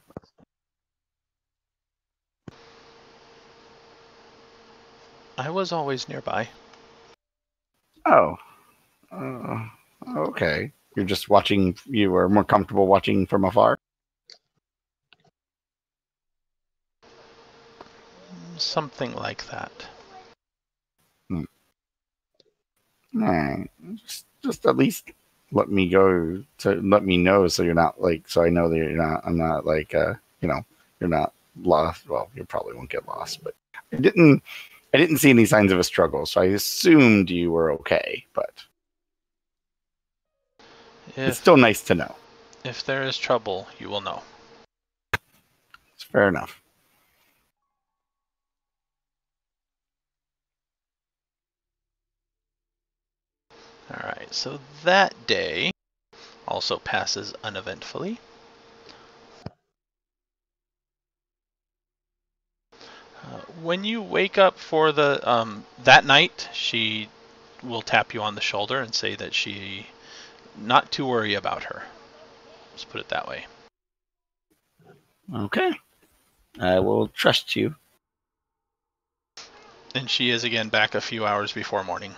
I was always nearby. Oh, uh, okay. You're just watching. You were more comfortable watching from afar. Something like that. Alright. Just, just at least let me go to let me know so you're not like so I know that you're not I'm not like uh you know you're not lost well you probably won't get lost but I didn't I didn't see any signs of a struggle so I assumed you were okay but it's still nice to know if there is trouble, you will know. it's fair enough Alright, so that day also passes uneventfully. When you wake up for the um, that night, she will tap you on the shoulder and say that she not to worry about her. Let's put it that way. okay I will trust you And she is again back a few hours before morning.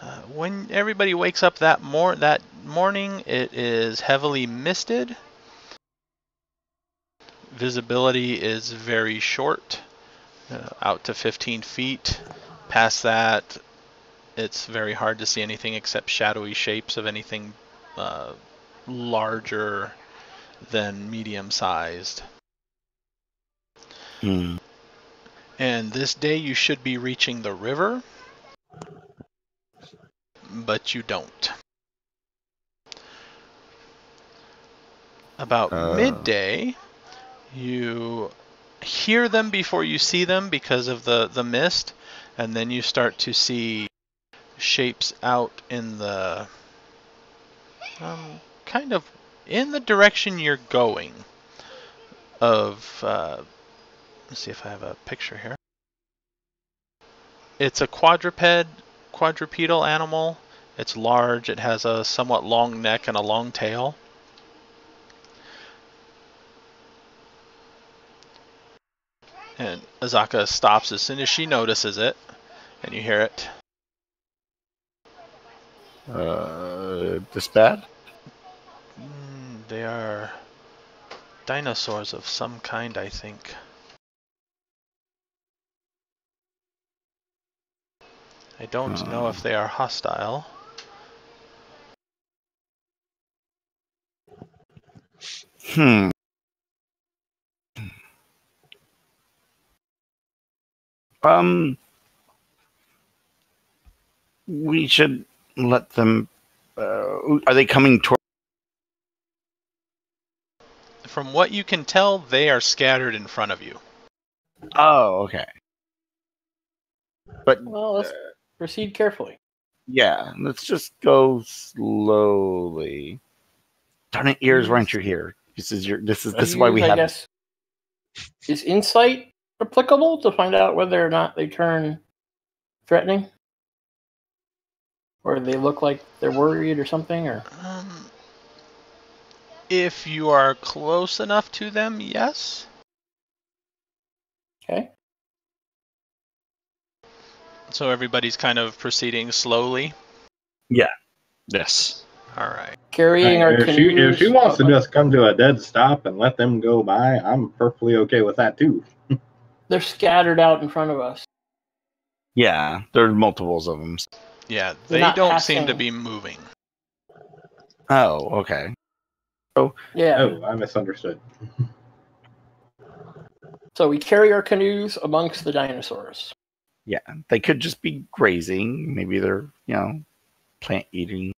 Uh, when everybody wakes up that mor- that morning, it is heavily misted. Visibility is very short, uh, out to 15 feet. Past that, it's very hard to see anything except shadowy shapes of anything uh, larger than medium-sized. Hmm. And this day you should be reaching the river, but you don't. About Uh. midday, you hear them before you see them because of the, the mist, and then you start to see shapes out in the um, kind of in the direction you're going of uh, Let's see if I have a picture here. It's a quadruped, quadrupedal animal. It's large. It has a somewhat long neck and a long tail. And Azaka stops as soon as she notices it, and you hear it. uh this bad Mm, they are dinosaurs of some kind, I think. I don't know if they are hostile. Hmm. Um, we should let them. Uh, are they coming toward? From what you can tell, they are scattered in front of you. Oh, okay. But Well, let's proceed carefully. yeah, let's just go slowly. Darn it, ears! Why aren't you here? This is your. This is this is why we Use, I have. guess, is insight applicable to find out whether or not they turn threatening, or they look like they're worried or something, or Um, if you are close enough to them, yes. okay. So everybody's kind of proceeding slowly. Yeah. Yes. All right. Carrying our if she if she wants to just come to a dead stop and let them go by, I'm perfectly okay with that too. (laughs) They're scattered out in front of us. Yeah, there's multiples of them. Yeah, They're they not don't seem to be moving. Oh, okay. Oh, yeah. Oh, I misunderstood. So we carry our canoes amongst the dinosaurs. Yeah, they could just be grazing. Maybe they're you know plant eating.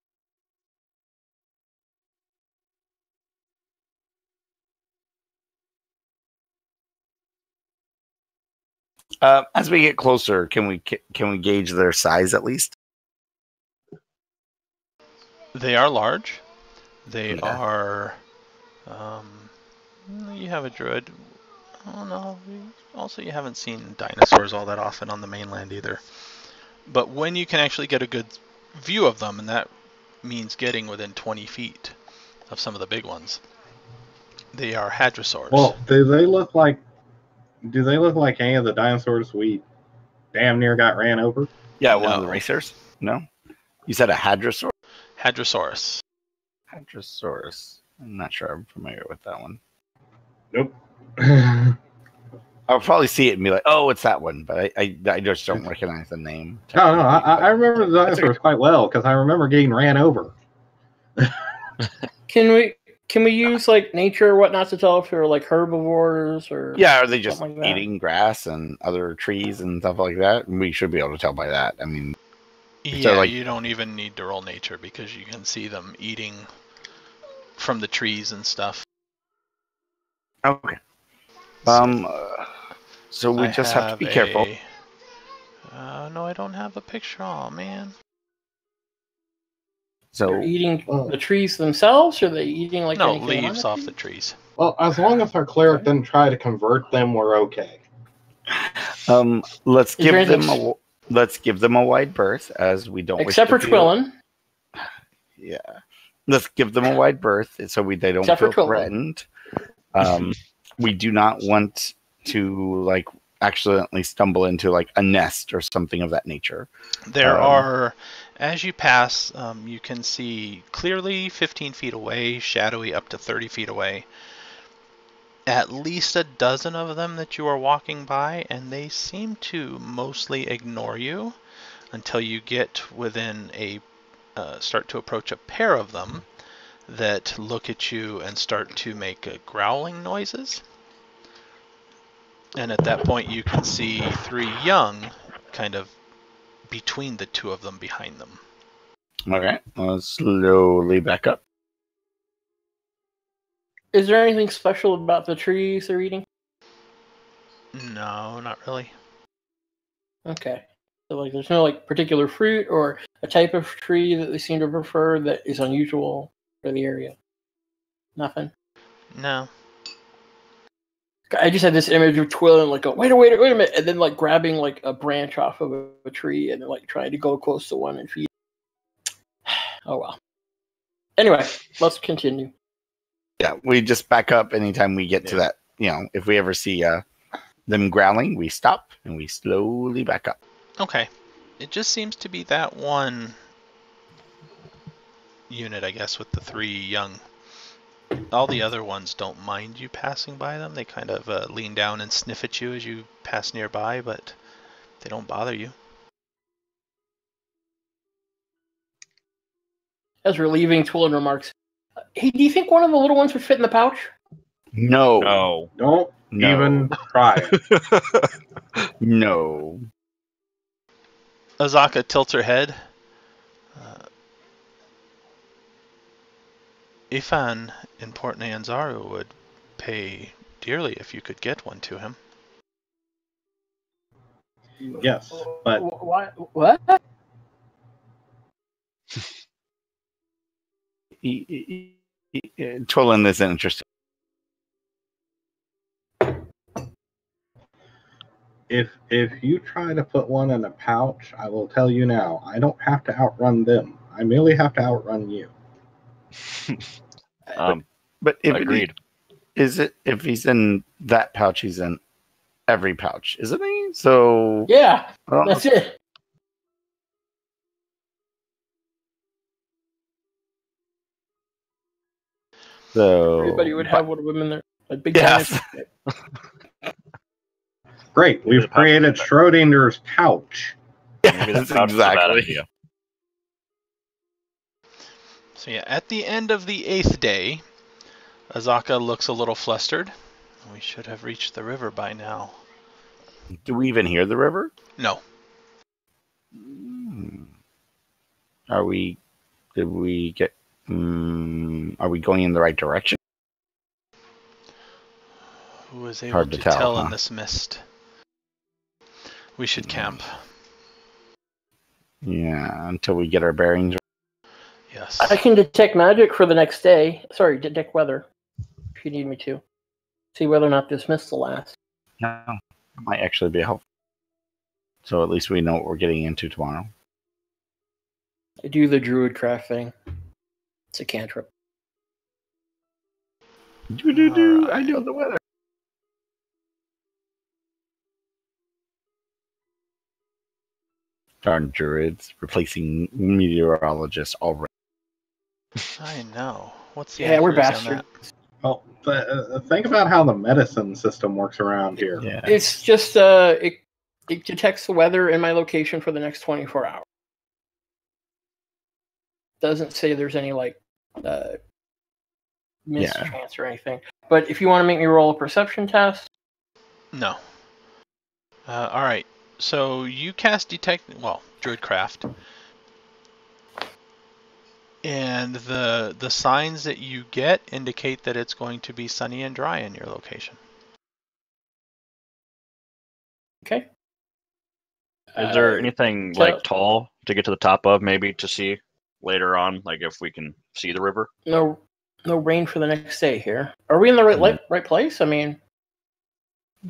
Uh, as we get closer, can we can we gauge their size at least? They are large. They Yeah. are. Um, you have a druid. Oh no. Also, you haven't seen dinosaurs all that often on the mainland either. But when you can actually get a good view of them, and that means getting within 20 feet of some of the big ones, they are hadrosaurs. Well, do they look like? Do they look like any of the dinosaurs we damn near got ran over? Yeah, one of the racers. No, you said a hadrosaur. Hadrosaurus. Hadrosaurus. I'm not sure I'm familiar with that one. Nope. (laughs) I'll probably see it and be like, "Oh, it's that one," but I, I, I just don't recognize the name. no, I, I I remember the That's dinosaurs quite well because I remember getting ran over. Can we can we use like nature or whatnot to tell if they're like herbivores or Yeah, are they just like eating grass and other trees and stuff like that? We should be able to tell by that. I mean, Yeah, like- you don't even need to roll nature because you can see them eating from the trees and stuff. okay. Um, uh, so we I just have to be careful. Uh, no, I don't have a picture. Oh man. They're So eating Oh. the trees themselves or are they eating like no, leaves off the trees. Well, as long as our cleric didn't try to convert them, we're okay. um, let's Is give them a let's give them a wide berth as we don't Except to for Twillin. (sighs) Yeah, let's give them a wide berth so we they don't Except feel threatened. Um, (laughs) we do not want to like accidentally stumble into like a nest or something of that nature. There Um, are, as you pass, um, you can see clearly 15 feet away, shadowy up to 30 feet away. At least a dozen of them that you are walking by, and they seem to mostly ignore you until you get within a, uh, start to approach a pair of them that look at you and start to make uh, growling noises. And at that point, you can see three young kind of between the two of them behind them. All right, let's slowly back up. Is there anything special about the trees they're eating? No, not really. Okay. So like there's no like particular fruit or a type of tree that they seem to prefer that is unusual for the area. Nothing. No. I just had this image of Twillin like, go, wait a wait a wait a minute, and then like grabbing like a branch off of a, a tree and then like trying to go close to one and feed. (sighs) Oh well. Anyway, let's continue. Yeah, we just back up anytime we get to that. You know, if we ever see uh, them growling, we stop and we slowly back up. Okay. It just seems to be that one unit, I guess, with the three young. All the other ones don't mind you passing by them. They kind of uh, lean down and sniff at you as you pass nearby, but they don't bother you. As we're leaving, Twillin remarks, "Hey, do you think one of the little ones would fit in the pouch?" No, No. Don't no, even try (laughs) no. Azaka tilts her head. Ifan in Port Nyanzaru would pay dearly if you could get one to him. Yes, but What? What? Twillin isn't interested. if if you try to put one in a pouch, I will tell you now, I don't have to outrun them. I merely have to outrun you. (laughs) Um, But if agreed. is it if he's in that pouch, he's in every pouch, isn't he? So Yeah, well, that's it. So Everybody would have one of them in there. A big Yes. Great. We've created. Schrodinger's couch. Maybe Yes, that's not a exactly. So yeah, at the end of the eighth day, Azaka looks a little flustered. We should have reached the river by now. Do we even hear the river? No, Hmm. Are we? Did we get? Mm, are we going in the right direction? who was able Hard to, to tell, tell, in this mist? We should camp. Yeah, until we get our bearings. Yes. I can detect magic for the next day. Sorry, detect weather. If you need me to. See whether or not this mist will last. No, it might actually be helpful. So at least we know what we're getting into tomorrow. I do the druid craft thing. It's a cantrip. Do-do-do, I Alright. know the weather. Darn druids replacing meteorologists already. I know. What's the Yeah, we're accuracy on bastards. Well, th- uh, think about how the medicine system works around here. Yeah. It's just uh, it it detects the weather in my location for the next 24 hours. Doesn't say there's any like uh, mischance or anything. But if you want to make me roll a perception test, No. Uh, all right. So you cast detect well druidcraft, and the the signs that you get indicate that it's going to be sunny and dry in your location. okay. Is there Uh, anything so- like tall to get to the top of, maybe to see later on, like if we can see the river? no no rain for the next day here. Are we in the right li- right place? I mean,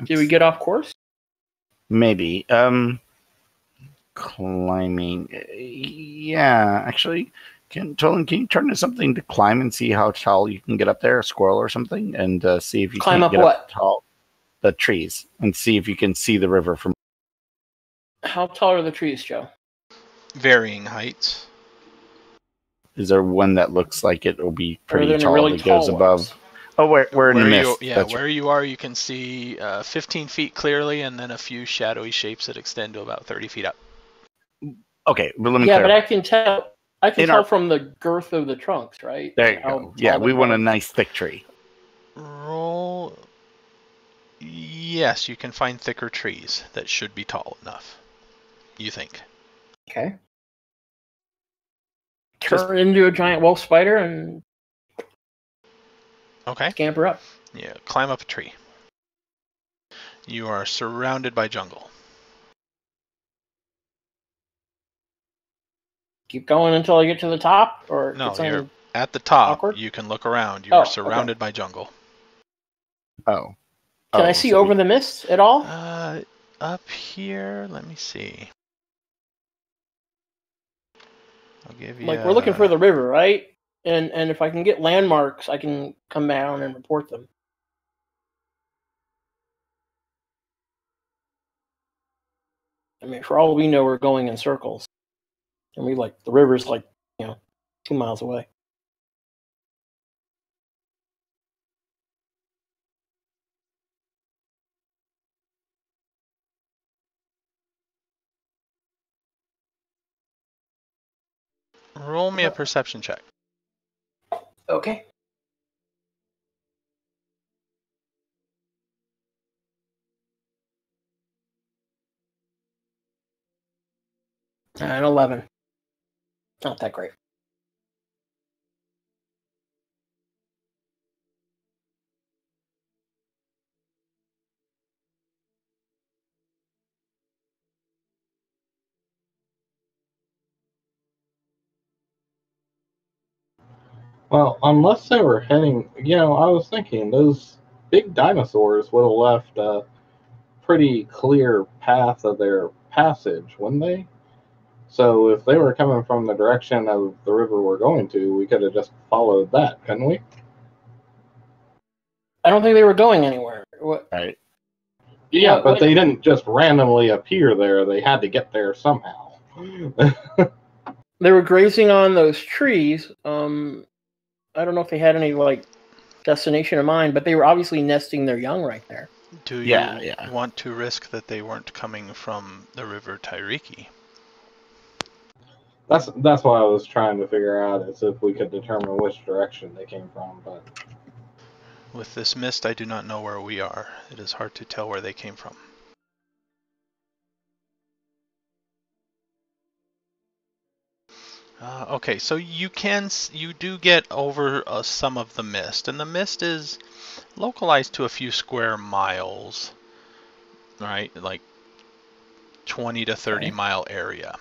did we get off course? Maybe. Um, climbing. uh, Yeah, actually, can Tolan, can you turn to something to climb and see how tall you can get up there, a squirrel or something, and uh, see if you Climb can up get what? tall the trees and see if you can see the river from. How tall are the trees, Joe? Varying heights. Is there one that looks like it will be pretty tall really that goes tall above? Oh, we're we're in the where mist. you, yeah, That's where you are, you can see uh, 15 feet clearly, and then a few shadowy shapes that extend to about 30 feet up. Okay, but let me Yeah, but. I can tell. I can In tell our- from the girth of the trunks, right? There you How go. Yeah, we the want a nice thick tree. Roll. Yes, you can find thicker trees that should be tall enough. You think? Okay. Just- Turn into a giant wolf spider and Okay. scamper up. Yeah, climb up a tree. You are surrounded by jungle. Keep going until I get to the top, or No, you're at the top. Awkward? You can look around. You Oh, are okay. surrounded by jungle. Oh. Can Oh, I see so over we- the mist at all? Uh, up here, let me see. I'll give you. like we're looking for the river, right? And and if I can get landmarks, I can come down and report them. I mean, for all we know, we're going in circles, and we like the river's like you know two miles away. Roll me a perception check. Okay. And eleven. Not that great. Well, unless they were heading, you know, I was thinking those big dinosaurs would have left a pretty clear path of their passage, wouldn't they? So if they were coming from the direction of the river we're going to, we could have just followed that, couldn't we? I don't think they were going anywhere. What? Right. Yeah, What- but what- they didn't just randomly appear there. They had to get there somehow. They were grazing on those trees. Um, I don't know if they had any like destination in mind, but they were obviously nesting their young right there. Do you Yeah, yeah. want to risk that they weren't coming from the river Tiryki? That's that's what I was trying to figure out is if we could determine which direction they came from. But With this mist, I do not know where we are. It is hard to tell where they came from. Uh, okay, so you can you do get over uh, some of the mist, and the mist is localized to a few square miles, right? Like 20 to 30 Okay. mile area.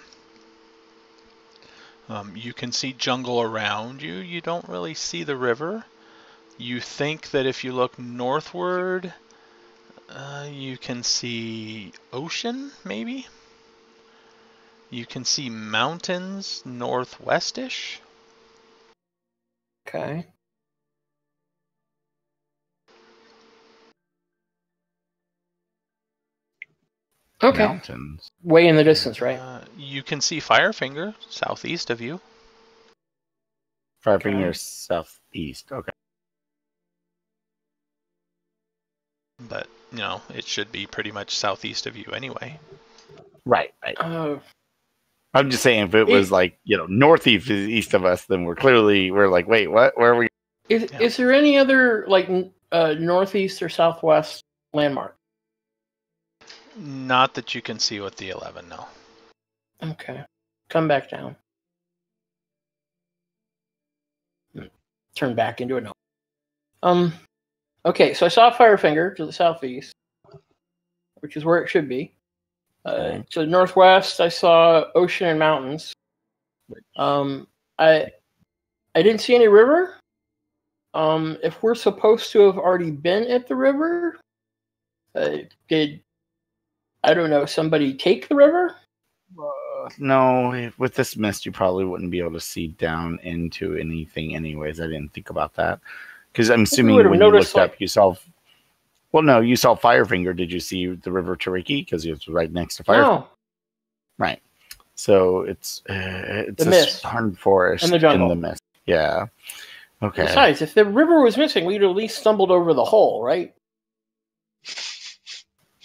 Um, you can see jungle around you. You don't really see the river. You think that if you look northward, uh, you can see ocean, maybe? You can see mountains northwestish. Okay. Okay. Mountains. Way in the distance, right? Uh, you can see Firefinger southeast of you. Five Okay. southeast. Okay. But, you know, it should be pretty much southeast of you anyway. Right. Right. Oh, I'm just saying, if it was It- like you know northeast east of us, then we're clearly we're like, wait, what? Where are we? is Yeah. is there any other like uh, northeast or southwest landmark? Not that you can see with the 11, no. Okay. Come back down. Turn back into a no. Um. Okay, so I saw Firefinger to the southeast, which is where it should be. Uh, to the northwest, I saw ocean and mountains. Um, I I didn't see any river. Um, if we're supposed to have already been at the river, uh, did I don't know somebody take the river? Uh, no, with this mist, you probably wouldn't be able to see down into anything. Anyways, I didn't think about that because I'm assuming would've when you looked up, like- you saw. Well, no, you saw Firefinger. Did you see the River Tiryki? Because it was right next to Fire. No. Right. So it's uh, it's The a mist. hard forest And the jungle. in the mist. Yeah. Okay. Besides, if the river was missing, we'd at least stumbled over the hole, right?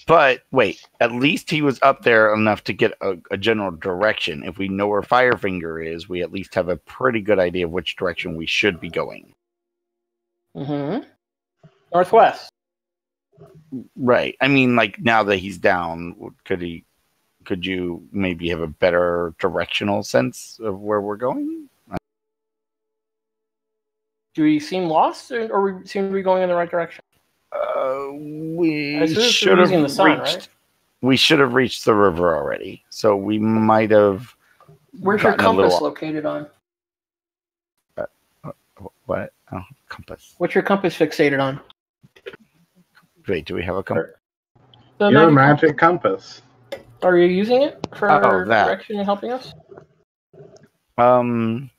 But wait, at least he was up there enough to get a, a general direction. If we know where Firefinger is, we at least have a pretty good idea of which direction we should be going. Mm-hmm. Northwest. Right. I mean, like now that he's down, could he? Could you maybe have a better directional sense of where we're going? Do we seem lost, or, or we seem to be going in the right direction? Uh, we I assume we're should have the sun, reached. right? We should have reached the river already, so we might have. Where's your gotten little compass located on? What? Oh, compass. What's your compass fixated on? Wait, do we have a compass? The your magic magic compass. compass. Are you using it for Oh, that. direction and helping us? Um,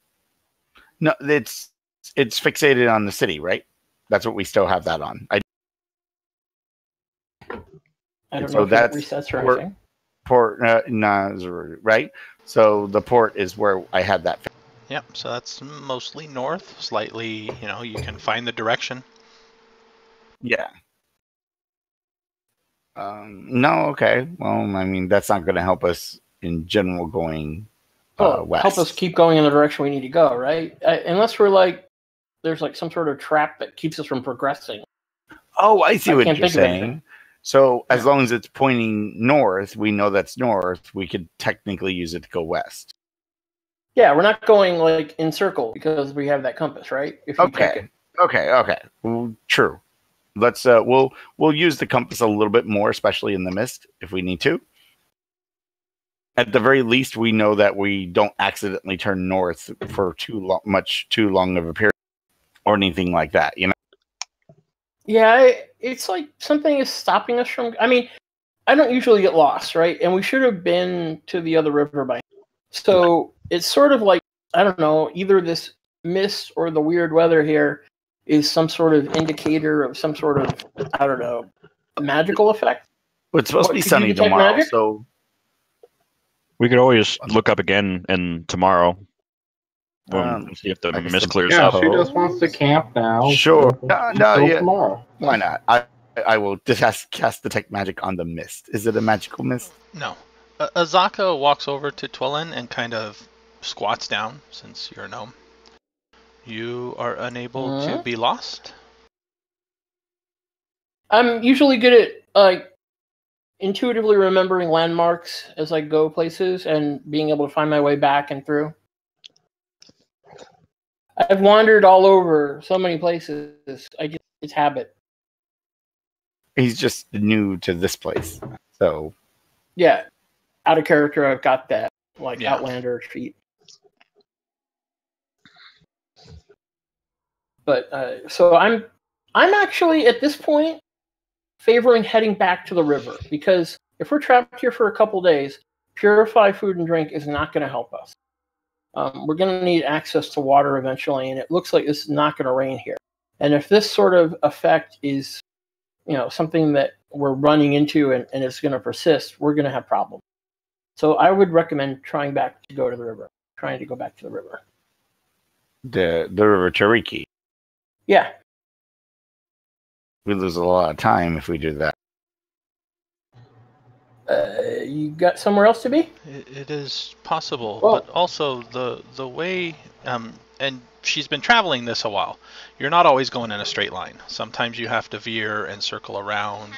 no, it's it's fixated on the city, right? That's what we still have that on. I I don't So know if that's resets or where- anything. port uh, Nyanzaru, right? So the port is where I had that. Yep, so that's mostly north, slightly, you know, you can find the direction. Yeah. Um, no, okay. Well, I mean, that's not going to help us in general going uh, Well, west. help us keep going in the direction we need to go, right? Uh, unless we're like, there's like some sort of trap that keeps us from progressing. Oh, I see I what can't you're think of anything. saying. So as Yeah. long as it's pointing north, we know that's north. We could technically use it to go west. Yeah, we're not going like in circle because we have that compass, right? If we check Okay. Okay. Okay. Well, true. Let's uh, we'll we'll use the compass a little bit more, especially in the mist, if we need to. At the very least, we know that we don't accidentally turn north for too long, much too long of a period, or anything like that. You know. Yeah, I- it's like something is stopping us from. I mean, I don't usually get lost, right? And we should have been to the other river by. Now. So it's sort of like I don't know, either this mist or the weird weather here is some sort of indicator of some sort of I don't know magical effect. Well, it's supposed What, to be sunny tomorrow, magic? so We could always look up again and tomorrow. Boom, Um, see if the I mist clears Yeah, up. she just wants to camp now. Sure. until- No, no, yeah. tomorrow. Why not? I I will just cast, cast detect magic on the mist. Is it a magical mist? No. Uh, Azaka walks over to Twillin and kind of squats down since you're a gnome. You are unable to be lost. I'm usually good at like intuitively remembering landmarks as I go places and being able to find my way back and through. I've wandered all over so many places. I just it's habit. He's just new to this place, so Yeah, out of character. I've got that like Yeah. Outlander feat. But uh, so I'm I'm actually at this point favoring heading back to the river because if we're trapped here for a couple days, purify food and drink is not going to help us. Um, we're going to need access to water eventually, and it looks like this is not going to rain here. And if this sort of effect is, you know, something that we're running into and, and it's going to persist, we're going to have problems. So I would recommend trying back to go to the river, trying to go back to the river. the the river Tiryki. Yeah, We lose a lot of time if we do that. Uh, you got somewhere else to be? It, it is possible, Well- but also the the way um, and she's been traveling this a while. You're not always going in a straight line. Sometimes you have to veer and circle around.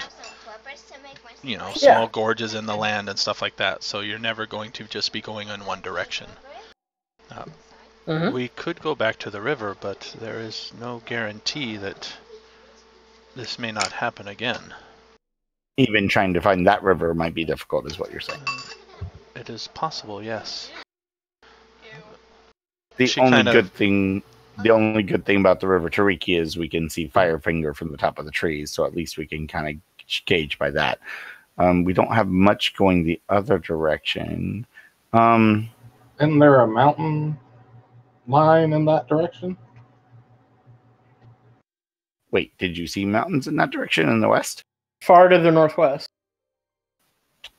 You know, Yeah. small gorges in the land and stuff like that. So you're never going to just be going in one direction. Mhm. We could go back to the river, but there is no guarantee that this may not happen again. Even trying to find that river might be difficult, is what you're saying. It is possible, yes. The She only kind of- good thing, the only good thing about the river Tiryki is we can see Firefinger from the top of the trees, so at least we can kind of gauge by that. Um, we don't have much going the other direction. Um, Isn't there a mountain line in that direction? wait, did you see mountains in that direction in the west? Far to the northwest.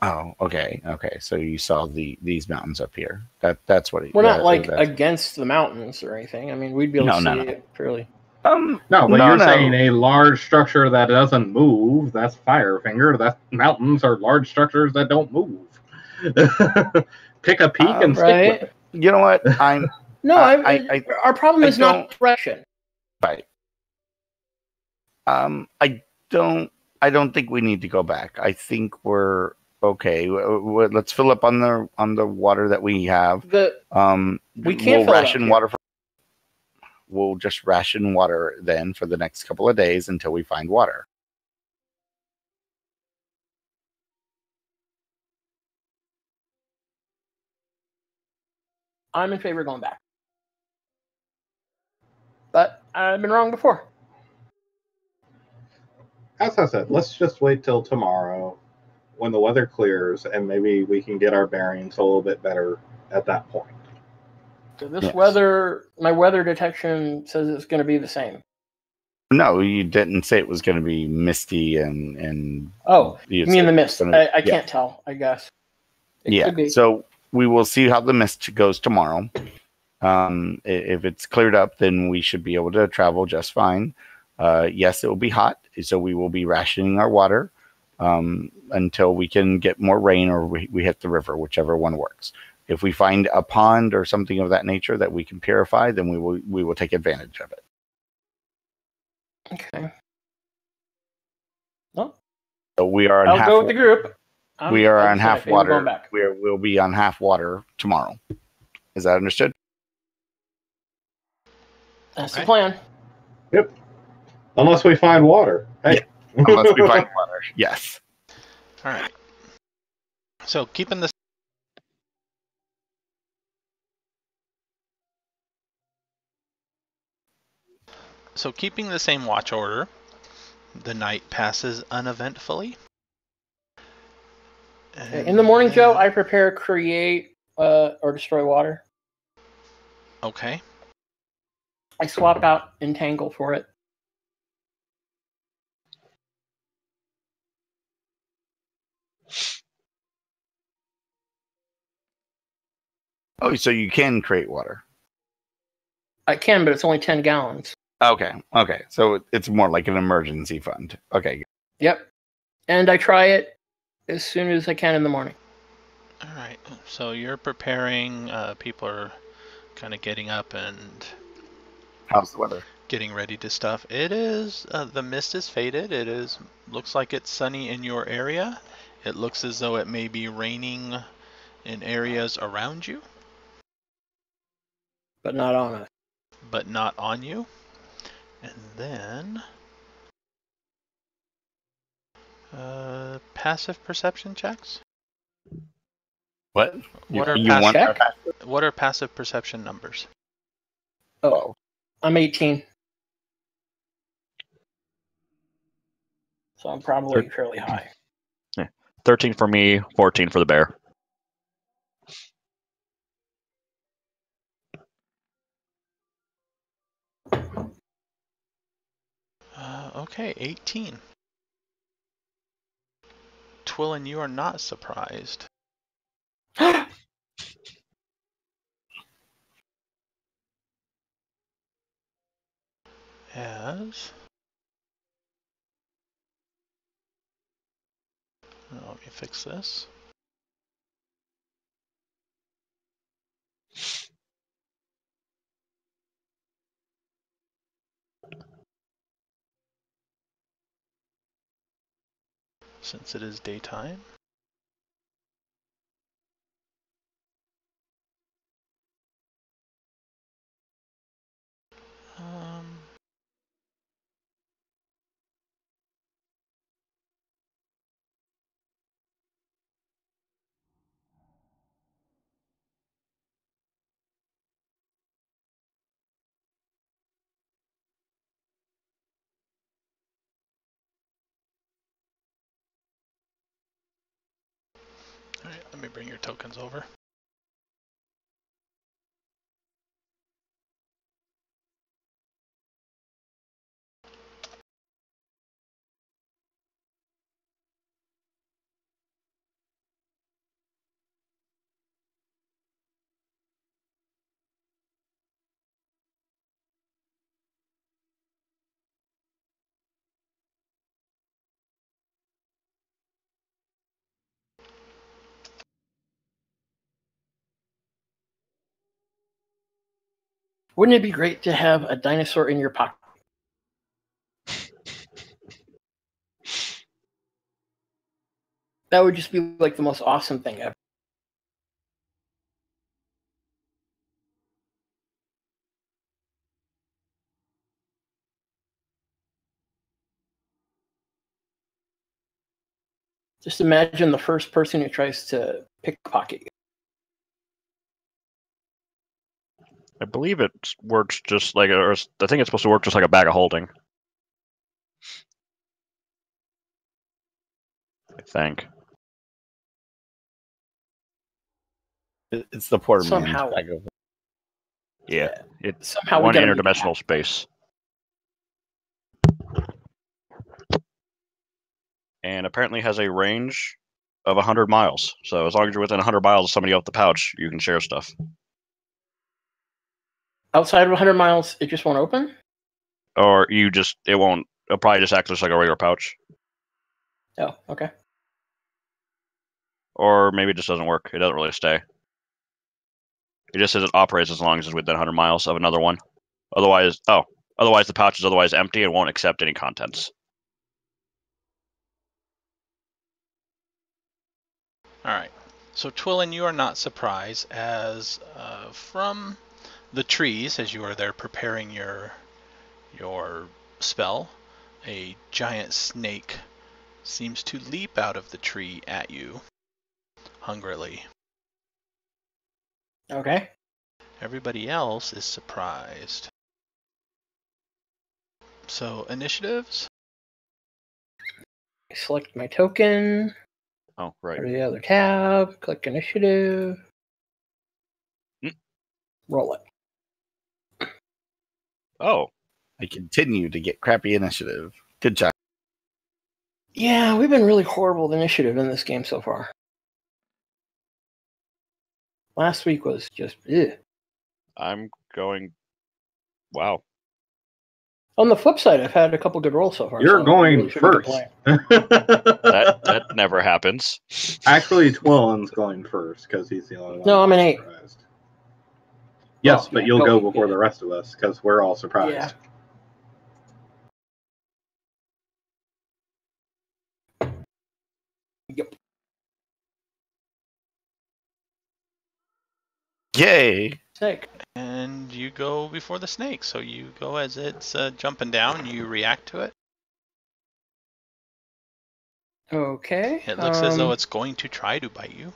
Oh, okay, okay. So you saw the these mountains up here. That that's what. It, We're not that- like that's- against the mountains or anything. I mean, we'd be able No, to no, see no. it clearly. um No, but No, you're no. saying a large structure that doesn't move. That's Firefinger. That mountains are large structures that don't move. (laughs) Pick a peak Um, and stick with it. you know what I'm (laughs) No, I- I, I- I- our problem I is not don't- direction. right. Um, I don't. I don't think we need to go back. I think we're okay. Let's fill up on the on the water that we have. The Um, We can't we'll fill it up ration water. For, we'll just ration water then for the next couple of days until we find water. I'm in favor of going back, but I've been wrong before. As I said, let's just wait till tomorrow when the weather clears and maybe we can get our bearings a little bit better at that point. So this Yes. weather, my weather detection says it's going to be the same. No, you didn't say it was going to be misty and and. Oh, you you mean the mist? it's gonna- I, I yeah. can't tell. I guess. It yeah. could be. So we will see how the mist goes tomorrow. Um, if it's cleared up, then we should be able to travel just fine. Uh, yes, it will be hot, so we will be rationing our water um, until we can get more rain or we, we hit the river, whichever one works. If we find a pond or something of that nature that we can purify, then we will we will take advantage of it. Okay. Well, So we are on I'll half. go with the group. I'm- we are like I on half water. We are, we'll be on half water tomorrow. Is that understood? That's Okay. the plan. Unless we find water. Hey. Unless we find water. (laughs) Yes. All right. So keeping this. So keeping the same watch order, the night passes uneventfully. In the morning, Joe, I prepare create uh, or destroy water. Okay. I swap out entangle for it. Oh, so you can create water. I can, but it's only ten gallons. Okay, okay. So it's more like an emergency fund. Okay. Yep. And I try it as soon as I can in the morning. All right. So you're preparing. Uh, people are kind of getting up and How's the weather? getting ready to stuff. It is. Uh, the mist is faded. It is. Looks like it's sunny in your area. It looks as though it may be raining in areas around you, But not on us. but not on you. And then. Uh, passive perception checks. What? What you, are you pass- want check? What are passive perception numbers? Oh, I'm 18. So I'm probably fairly high. 13 for me, 14 for the bear. Okay, 18. Twillin, you are not surprised. As. Let me fix this. Since it is daytime. Um, tokens over. Wouldn't it be great to have a dinosaur in your pocket? That would just be like the most awesome thing ever. Just imagine the first person who tries to pickpocket you. I believe it works just like, or s- I think it's supposed to work just like a bag of holding. I think. It's the poor Somehow- bag of- Yeah, it's Somehow we one gotta interdimensional space. And apparently has a range of 100 miles. So as long as you're within 100 miles of somebody out the pouch, you can share stuff. Outside of 100 miles, it just won't open. Or you just, it won't, it'll probably just act just like a regular pouch. Oh, okay. Or maybe it just doesn't work. It doesn't really stay. It just says it operates as long as it's within 100 miles of another one. Otherwise, oh, otherwise the pouch is otherwise empty and won't accept any contents. Alright, so Twillin, you are not surprised as uh, from the trees, as you are there preparing your your spell, a giant snake seems to leap out of the tree at you hungrily. Okay. Everybody else is surprised. So, initiatives? I Select my token. Oh, right. Go right. to the other tab. Click initiative. Mm. Roll it. Oh, I continue to get crappy initiative. Good job. Yeah, we've been really horrible with initiative in this game so far. Last week was just ugh. I'm going Wow. On the flip side, I've had a couple good rolls so far. You're so going really first. complain. (laughs) That that never happens. Actually, Twillin's going first because he's the only one. No, I'm an eight. surprised. Yes, Oh, but yeah, you'll go go before yeah. the rest of us because we're all surprised. Yeah. Yep. Yay! Sick. And you go before the snake. So you go as it's uh, jumping down. You react to it. Okay. It looks as though um, it's going to try to bite you.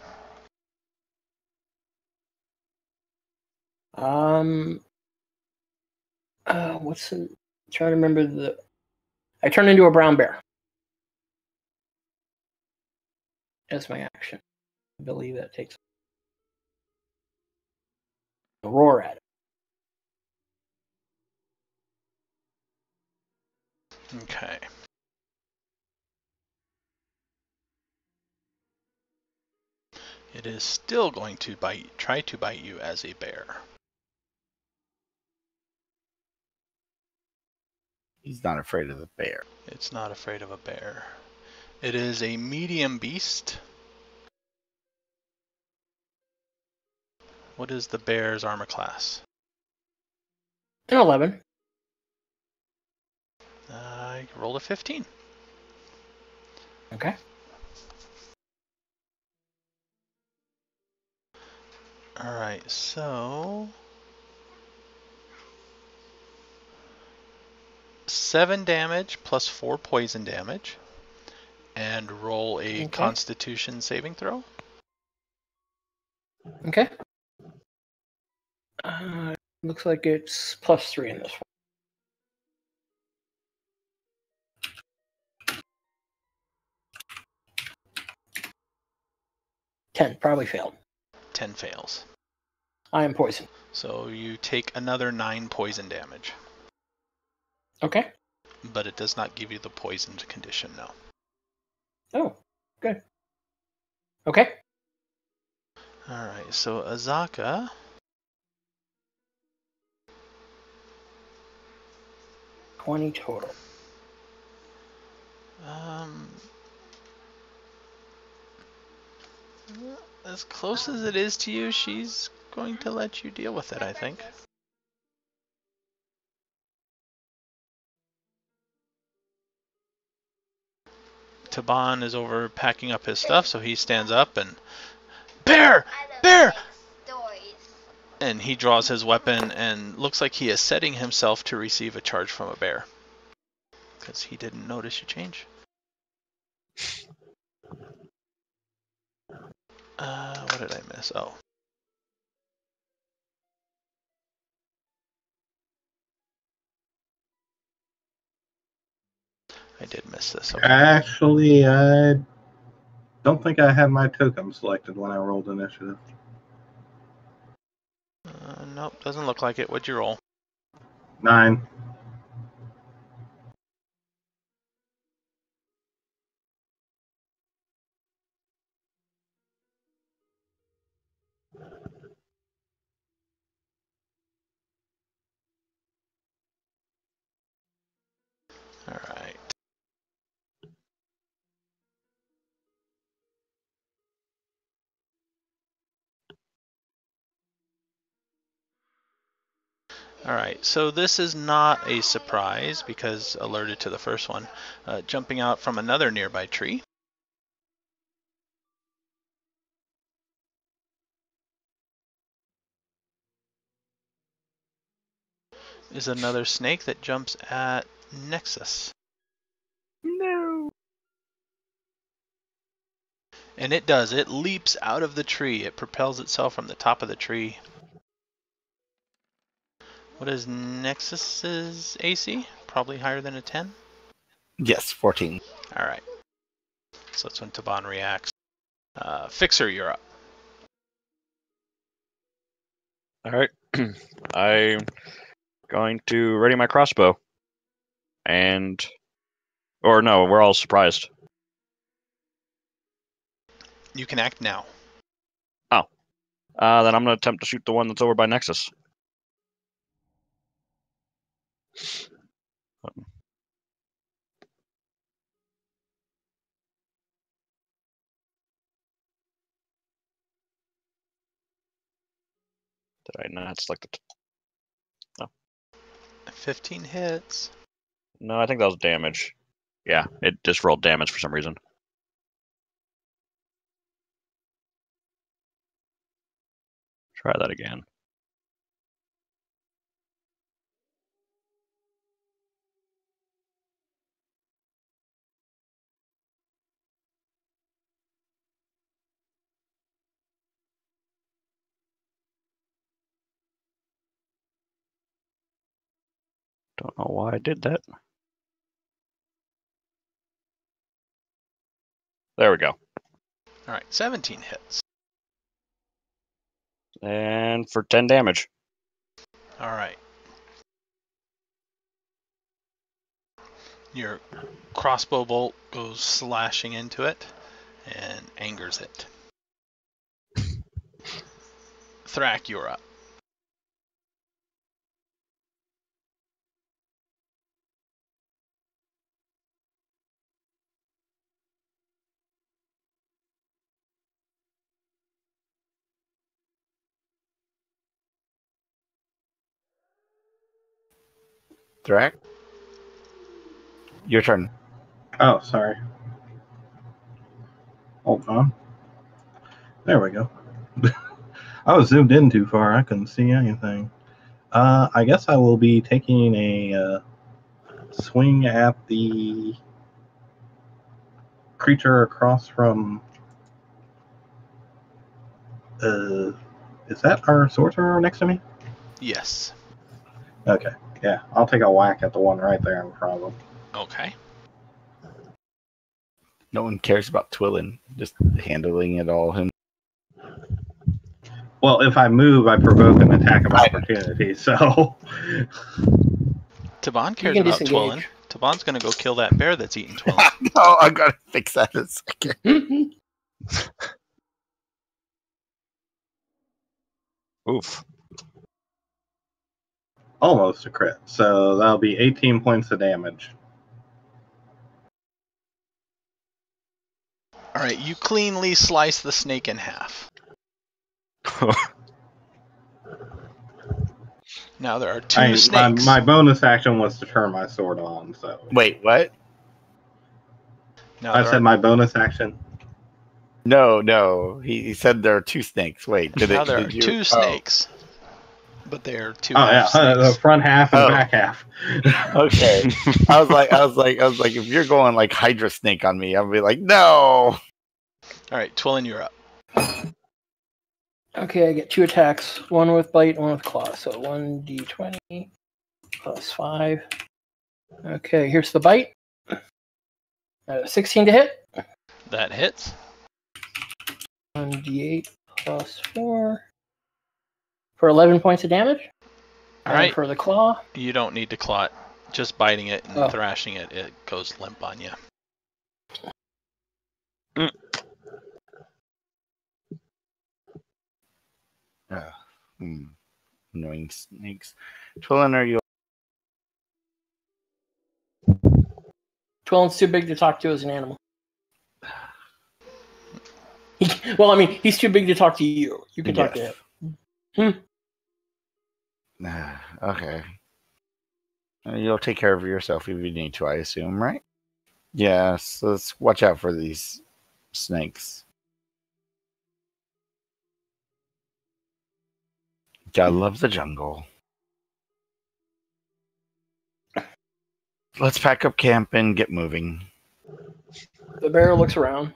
Um. Uh, what's the? Trying to remember the. I turn into a brown bear. That's my action. I believe that takes. A roar at it. Okay. It is still going to bite, try to bite you as a bear. He's not afraid of the bear. It's not afraid of a bear. It is a medium beast. What is the bear's armor class? An eleven. Uh, I rolled a 15. Okay. Alright, so. Seven damage plus four poison damage. And roll a Okay. constitution saving throw. Okay. Uh, looks like it's plus three in this one. Ten probably failed. 10 fails. I am poisoned. So you take another nine poison damage. Okay. But it does not give you the poisoned condition, no. Oh, good. Okay. Alright, so Azaka. Twenty total. Um, as close as it is to you, she's going to let you deal with it, I think. Taban is over packing up his stuff, so he stands up and Bear! Bear! And he draws his weapon and looks like he is setting himself to receive a charge from a bear. Because he didn't notice you change. Uh, what did I miss? Oh. I did miss this. Okay. Actually, I don't think I had my token selected when I rolled initiative. Uh, nope, doesn't look like it. What'd you roll? Nine. Alright. Alright, so this is not a surprise because alerted to the first one. Uh, jumping out from another nearby tree. Is another snake that jumps at Nexus. No. And it does. It leaps out of the tree. It propels itself from the top of the tree. What is Nexus's AC? Probably higher than a 10? Yes, 14. Alright. So that's when Taban reacts. Uh, Fixer, you're up. All right. (clears throat) I'm going to ready my crossbow. And or no, we're all surprised. You can act now. Uh, then I'm going to attempt to shoot the one that's over by Nexus. Did I not select it? No. 15 hits. No, I think that was damage. Yeah, it just rolled damage for some reason. Try that again. Don't know why I did that. There we go. All right, 17 hits. And for 10 damage. All right. Your crossbow bolt goes slashing into it and angers it. Thrak, you're up. Thrak? Your turn. Oh, sorry. Hold on. There we go. (laughs) I was zoomed in too far. I couldn't see anything. Uh, I guess I will be taking a uh, swing at the creature across from. Uh, is that our sorcerer next to me? Yes. Okay. Yeah, I'll take a whack at the one right there in front of him. Okay. No one cares about Twillin. Just handling it all him. Well, if I move, I provoke an attack of opportunity. So, Taban cares about disengage. Twillin. Taban's gonna go kill that bear that's eating (laughs) Twillin. no, I gotta fix that in a second. (laughs) Oof. Almost a crit. So that'll be 18 points of damage. All right, you cleanly slice the snake in half. (laughs) Now there are two I, my, snakes. my bonus action was to turn my sword on. So Wait, what? Now I said are, my bonus action. No, no. He, he said there are two snakes. Wait, did now it? there are did you- two oh. snakes. But they are two Oh yeah, half uh, (laughs) the front half and Oh. back half. (laughs) Okay. I was like, I was like, I was like, if you're going like Hydra Snake on me, I'll be like, no. All right, Twillin, you're up. Okay, I get two attacks, one with bite, one with claw. So one d20 plus five. Okay, here's the bite. Uh, 16 to hit. That hits. One d8 plus four for 11 points of damage. All And right, For the claw, you don't need to clot. Just biting it and Oh. thrashing it, it goes limp on you. Mm. Ah, hmm. Annoying snakes. Twillin, are you? Twillin's too big to talk to as an animal. (sighs) He- well, I mean, he's too big to talk to you. You can talk to him. Yes. Ah, okay. Uh, You'll take care of yourself if you need to, I assume, right? Yes. Let's watch out for these snakes. God loves the jungle. Let's pack up camp and get moving. The bear looks around.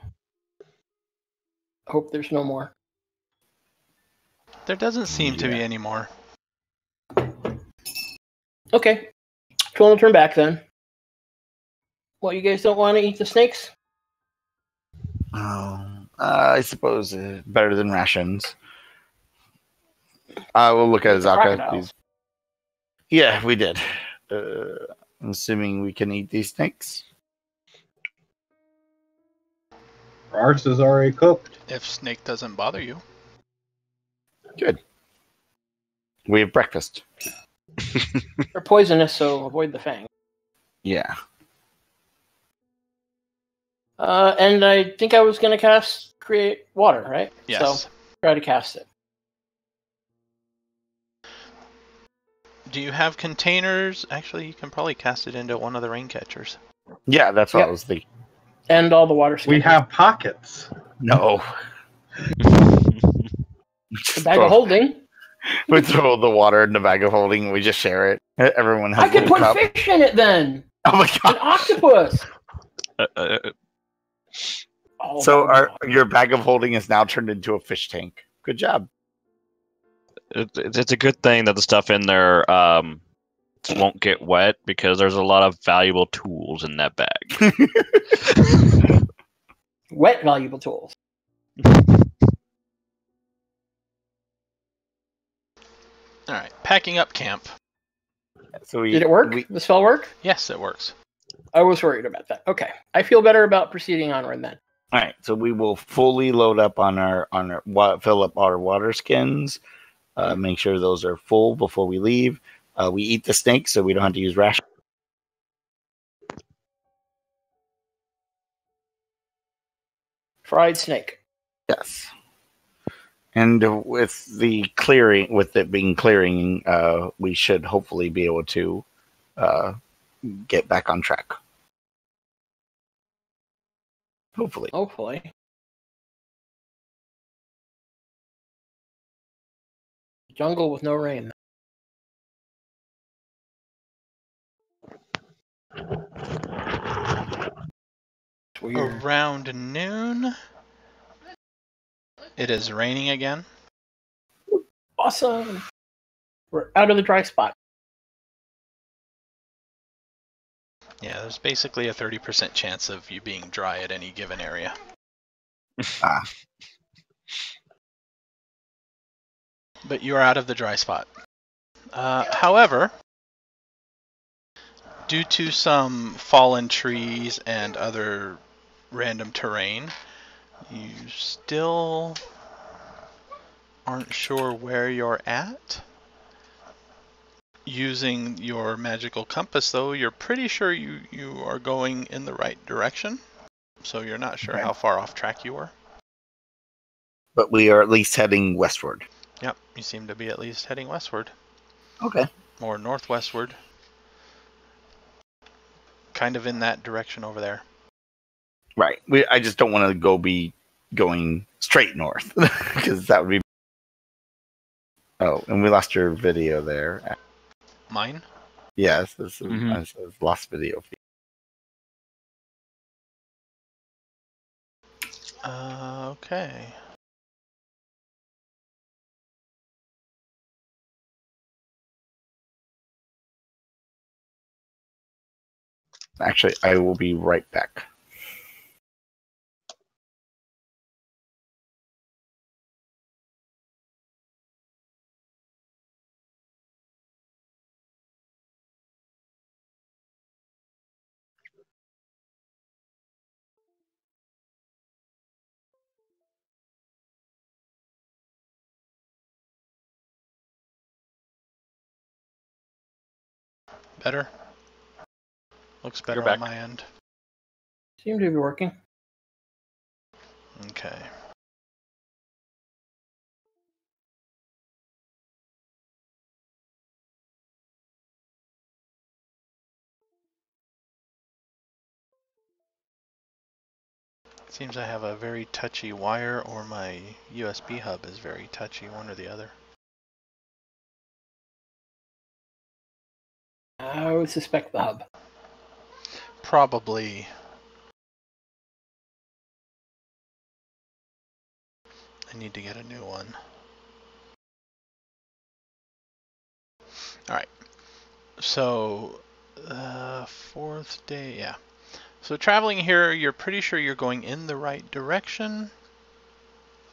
Hope there's no more. There doesn't seem to be any more. Okay. Twillin will turn back then. Well, you guys don't want to eat the snakes? Um, I suppose uh, better than rations. I will look at It's Zaka. Yeah, we did. Uh, I'm assuming we can eat these snakes. Ours is already cooked. If snake doesn't bother you. Good. We have breakfast. (laughs) They're poisonous, so avoid the fang. Yeah. Uh, and I think I was gonna cast create water, right? Yes. So try to cast it. Do you have containers? Actually, you can probably cast it into one of the rain catchers. Yeah, that's what Yep. I was thinking. And all the water. We have pockets. No. a bag of (laughs) holding. (laughs) we throw the water in the bag of holding. We just share it. Everyone has I could a put cup. fish in it then. (laughs) Oh my god! An octopus. Uh, uh, Oh, So our, your bag of holding is now turned into a fish tank. Good job. it, it's it's a good thing that the stuff in there um, won't get wet because there's a lot of valuable tools in that bag. (laughs) wet valuable tools. All right, packing up camp. So we, Did it work? We, the spell work? Yes, it works. I was worried about that. Okay, I feel better about proceeding onward then. all right. So we will fully load up on our on our wa- fill up our water skins. Uh, make sure those are full before we leave. Uh, we eat the snake, so we don't have to use ration. Fried snake. Yes. And with the clearing, with it being clearing, uh, we should hopefully be able to uh, get back on track. Hopefully. Hopefully. Jungle with no rain. Weird. Around noon, it is raining again. Awesome. We're out of the dry spot. Yeah, there's basically a 30% chance of you being dry at any given area. Ah. But you are out of the dry spot. Uh, however, due to some fallen trees and other random terrain, you still aren't sure where you're at. Using your magical compass, though, you're pretty sure you, you are going in the right direction. So you're not sure Okay. how far off track you were. But we are at least heading westward. Yep, you seem to be at least heading westward Okay. or northwestward. Kind of in that direction over there. Right. We. I just don't want to go be going straight north (laughs) because that would be. Oh, and we lost your video there. Mine? Yes, this is, Mhm. this is lost video. Uh, okay. Actually, I will be right back. Better? Looks better You're on back. my end. Seem to be working. Okay. Seems I have a very touchy wire or my USB hub is very touchy, one or the other. I would suspect the hub. Probably. I need to get a new one. Alright. So, uh, fourth day, yeah. So traveling here, you're pretty sure you're going in the right direction,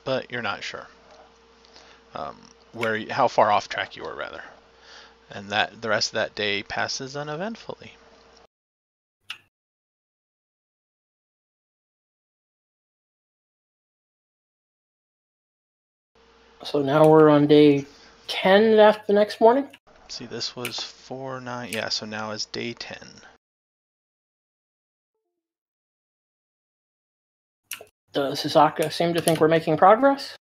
but you're not sure. Um, where, how far off track you are, rather. And that the rest of that day passes uneventfully. So now we're on day 10 after the next morning. See, this was 4, 9. Yeah, so now is day 10. Does Hisaka seem to think we're making progress?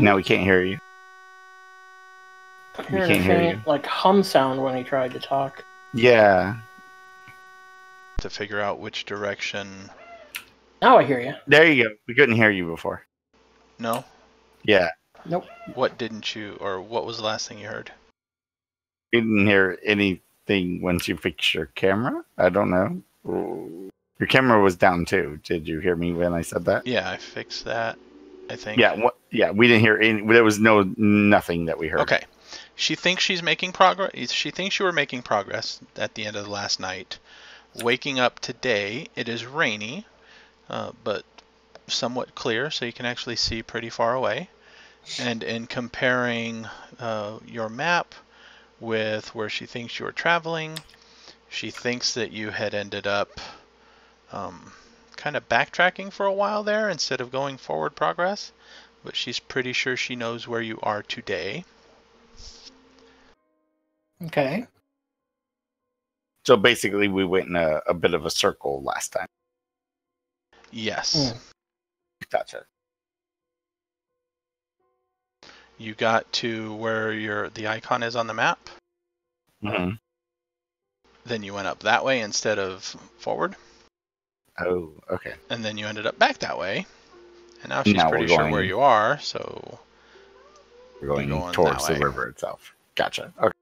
No, we can't hear you. I'm hearing can't a hear faint, like hum sound when he tried to talk. Yeah. To figure out which direction. Now I hear you. There you go. We couldn't hear you before. No? Yeah. Nope. What didn't you, or what was the last thing you heard? We didn't hear anything once you fixed your camera. I don't know. Your camera was down too. Did you hear me when I said that? Yeah, I fixed that, I think. Yeah. What? Yeah. We didn't hear any. There was no nothing that we heard. Okay. She thinks she's making progress. She thinks you were making progress at the end of the last night. Waking up today, it is rainy, uh, but somewhat clear, so you can actually see pretty far away. And in comparing uh, your map with where she thinks you were traveling, she thinks that you had ended up um, kind of backtracking for a while there instead of going forward progress. But she's pretty sure she knows where you are today. Okay. So basically, we went in a, a bit of a circle last time. Yes. Hmm. Gotcha. You got to where your the icon is on the map, Mm-hmm. then you went up that way instead of forward, Oh, okay. and then you ended up back that way. And now she's Now pretty we're sure going- where you are, so We're going, going towards the way. river itself. Gotcha. Okay.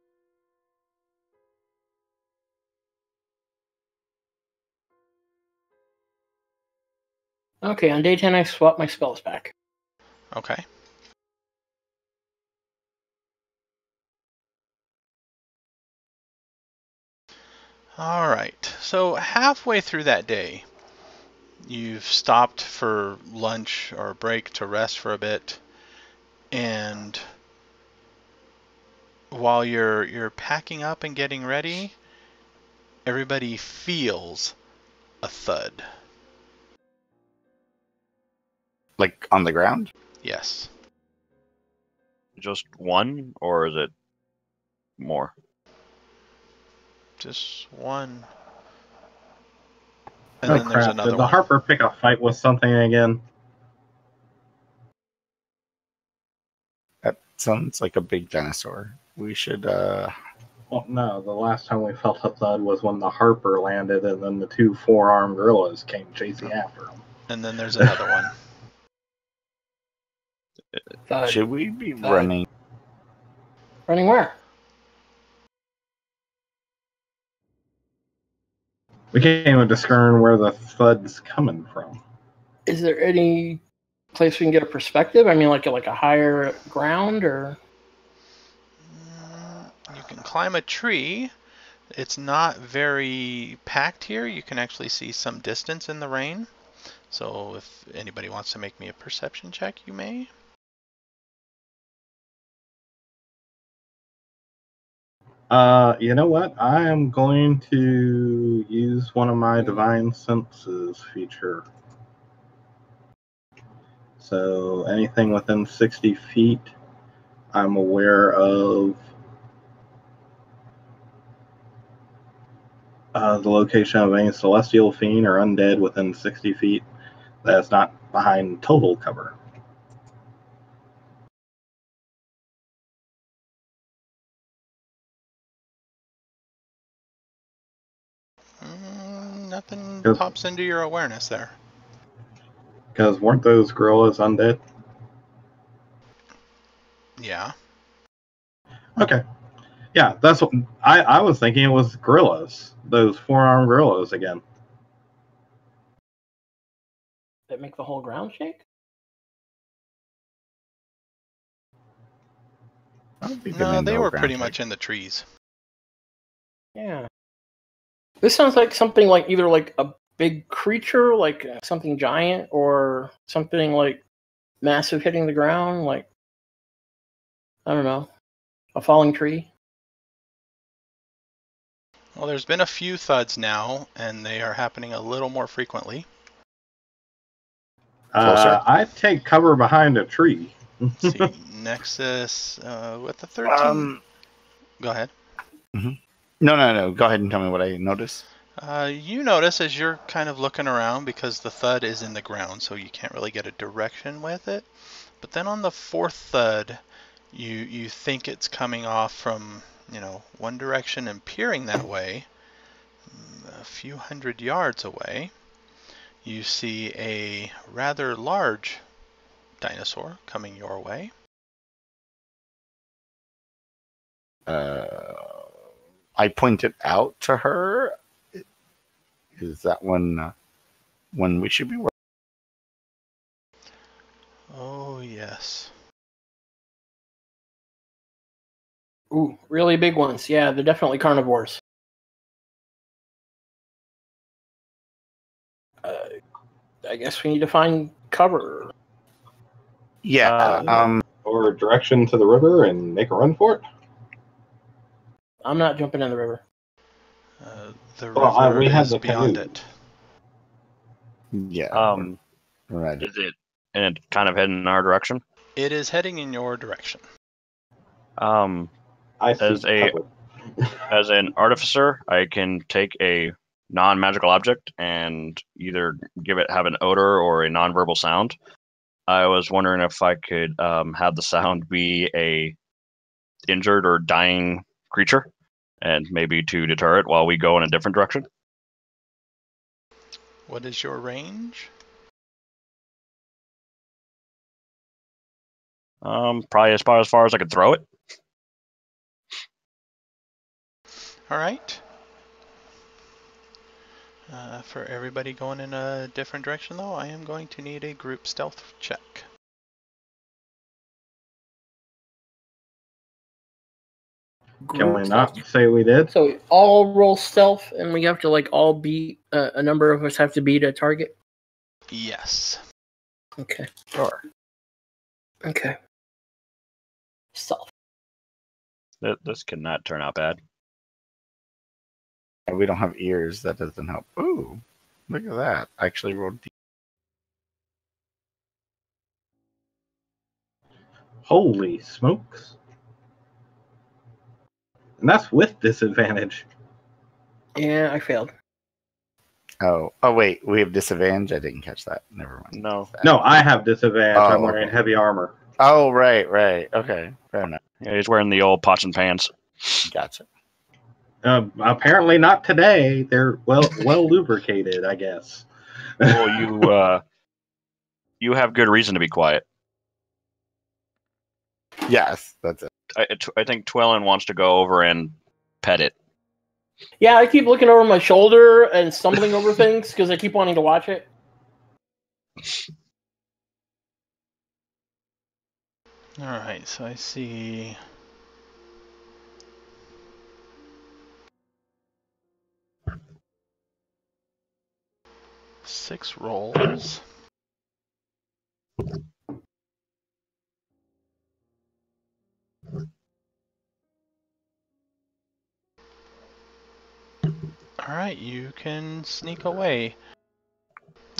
Okay, on day 10, I swap my spells back. okay. All right. So halfway through that day, you've stopped for lunch or a break to rest for a bit, and while you're you're packing up and getting ready, everybody feels a thud. Like on the ground? Yes. Just one, or is it more? Just one. And Oh then there's crap! another Did the one. Harper pick a fight with something again? That sounds like a big dinosaur. We should, uh, Well, no. The last time we felt a thud was when the Harper landed, and then the two four-armed gorillas came chasing after him. And then there's another one. (laughs) Thud. should we be uh, running? Running where? We can't even discern where the thud's coming from. Is there any place we can get a perspective? I mean, like like a higher ground, or Mm, You can climb a tree. It's not very packed here. You can actually see some distance in the rain. So if anybody wants to make me a perception check, you may. Uh, you know what? I am going to use one of my divine senses feature. So anything within 60 feet, I'm aware of uh, the location of any celestial fiend or undead within 60 feet that's not behind total cover. Nothing Yep. pops into your awareness there. Because weren't those gorillas undead? Yeah. Okay. Yeah, that's what I, I was thinking it was gorillas. Those four armed gorillas again. that make the whole ground shake? I don't think No, in they were pretty shake. much in the trees. Yeah. This sounds like something like either like a big creature, like uh, something giant, or something like massive hitting the ground, like I don't know, a falling tree. Well, there's been a few thuds now, and they are happening a little more frequently. Uh, I take cover behind a tree. Let's see, (laughs) Nexus uh, with the 13. Um, Go ahead. No, no, no. Go ahead and tell me what I notice. Uh, you notice as you're kind of looking around because the thud is in the ground, so you can't really get a direction with it. But then on the fourth thud, you you think it's coming off from you know one direction and peering that way. Mm, A few hundred yards away, you see a rather large dinosaur coming your way. Uh, I point it out to her. Is that one uh, one we should be working? Oh yes. Ooh, really big ones. Yeah, they're definitely carnivores. Uh, I guess we need to find cover. Yeah. Uh, um. or direction to the river and make a run for it. I'm not jumping in the river. Uh, the Well, I- river we have is the beyond canoe. it. Yeah. Um, right. is it and it kind of heading in our direction? It is heading in your direction. Um, I As a- (laughs) as an artificer, I can take a non-magical object and either give it have an odor or a non-verbal sound. I was wondering if I could um, have the sound be a injured or dying creature, and maybe to deter it while we go in a different direction. What is your range? Um, probably as far as far as I could throw it. All right. Uh, for everybody going in a different direction, though, I am going to need a group stealth check. Can we not stealth. say we did? So we all roll stealth, and we have to like all beat uh, a number of us have to beat a target. Yes. Okay. Sure. Okay. Stealth. Th- This cannot turn out bad. We don't have ears. That doesn't help. Ooh, look at that. I actually rolled. D- Holy smokes. And that's with disadvantage. Yeah, I failed. oh, oh wait. We have disadvantage. I didn't catch that. Never mind. No. No, I have disadvantage. Oh, I'm wearing okay. heavy armor. Oh, right, right. Okay, fair enough. Yeah, he's wearing the old pots and pans. Gotcha. Uh, apparently not today. They're well well lubricated, I guess. Well, you (laughs) uh, you have good reason to be quiet. Yes, that's it. I, I think Twillin wants to go over and pet it. Yeah, I keep looking over my shoulder and stumbling over things because I keep wanting to watch it. All right. So I see. Six rolls. All right, you can sneak away.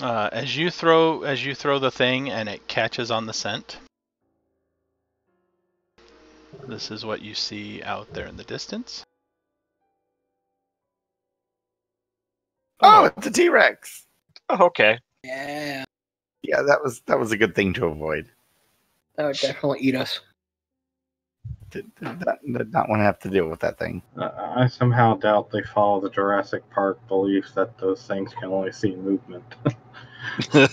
Uh, as you throw as you throw the thing and it catches on the scent. This is what you see out there in the distance. Oh, it's a T Rex. Oh, okay. Yeah, Yeah, that was that was a good thing to avoid. that would definitely eat us. Did, did not, did not want to have to deal with that thing. Uh, I somehow doubt they follow the Jurassic Park belief that those things can only see movement. (laughs)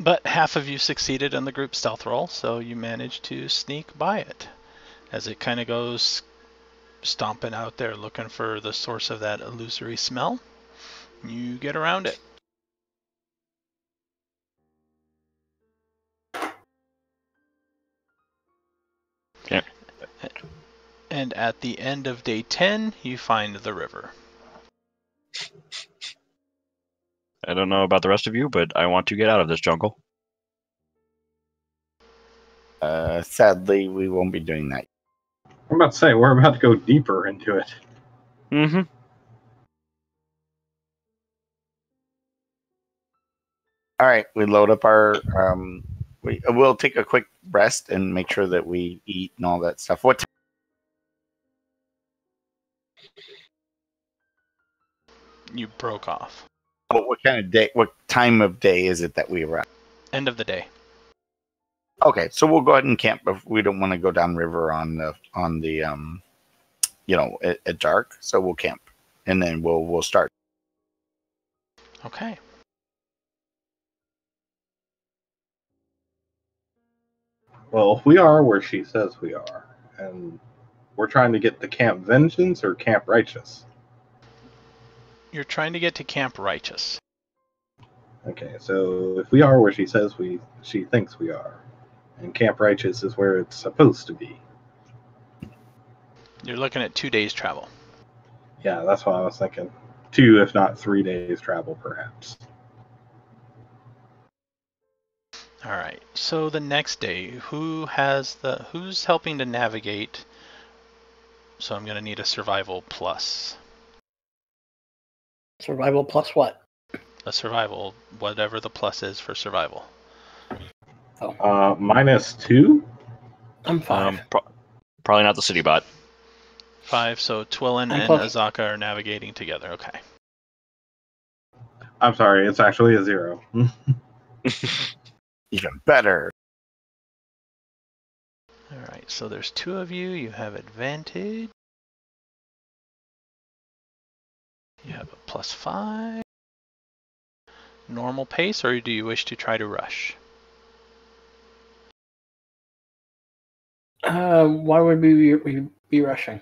But half of you succeeded in the group stealth roll, so you managed to sneak by it. As it kind of goes stomping out there looking for the source of that illusory smell, you get around it. And at the end of day 10, you find the river. I don't know about the rest of you, but I want to get out of this jungle. Uh, sadly, we won't be doing that. I'm about to say we're about to go deeper into it. Mm-hmm. All right, we load up our. Um, we we'll take a quick rest and make sure that we eat and all that stuff. What? T- You broke off. what, what kind of day? What time of day is it that we arrive? End of the day. Okay, so we'll go ahead and camp. If we don't want to go down river on the on the um, you know, at, at dark, so we'll camp, and then we'll we'll start. Okay. Well, if we are where she says we are, and we're trying to get to Camp Vengeance or Camp Righteous. You're trying to get to Camp Righteous. Okay, so if we are where she says we, she thinks we are, and Camp Righteous is where it's supposed to be. You're looking at two days travel. Yeah, that's what I was thinking. Two, if not three days travel, perhaps. All right. So the next day, who has the who's helping to navigate? So I'm going to need a survival plus. Survival plus what? A survival, whatever the plus is for survival. Uh, minus two. I'm five. Um, pro- probably not the city bot. Five. So Twillin I'm and close. Azaka are navigating together. Okay. I'm sorry, it's actually a zero. (laughs) Even better. All right. So there's two of you. You have advantage. You have a plus five. Normal pace, or do you wish to try to rush? Uh, why would we be, we be rushing?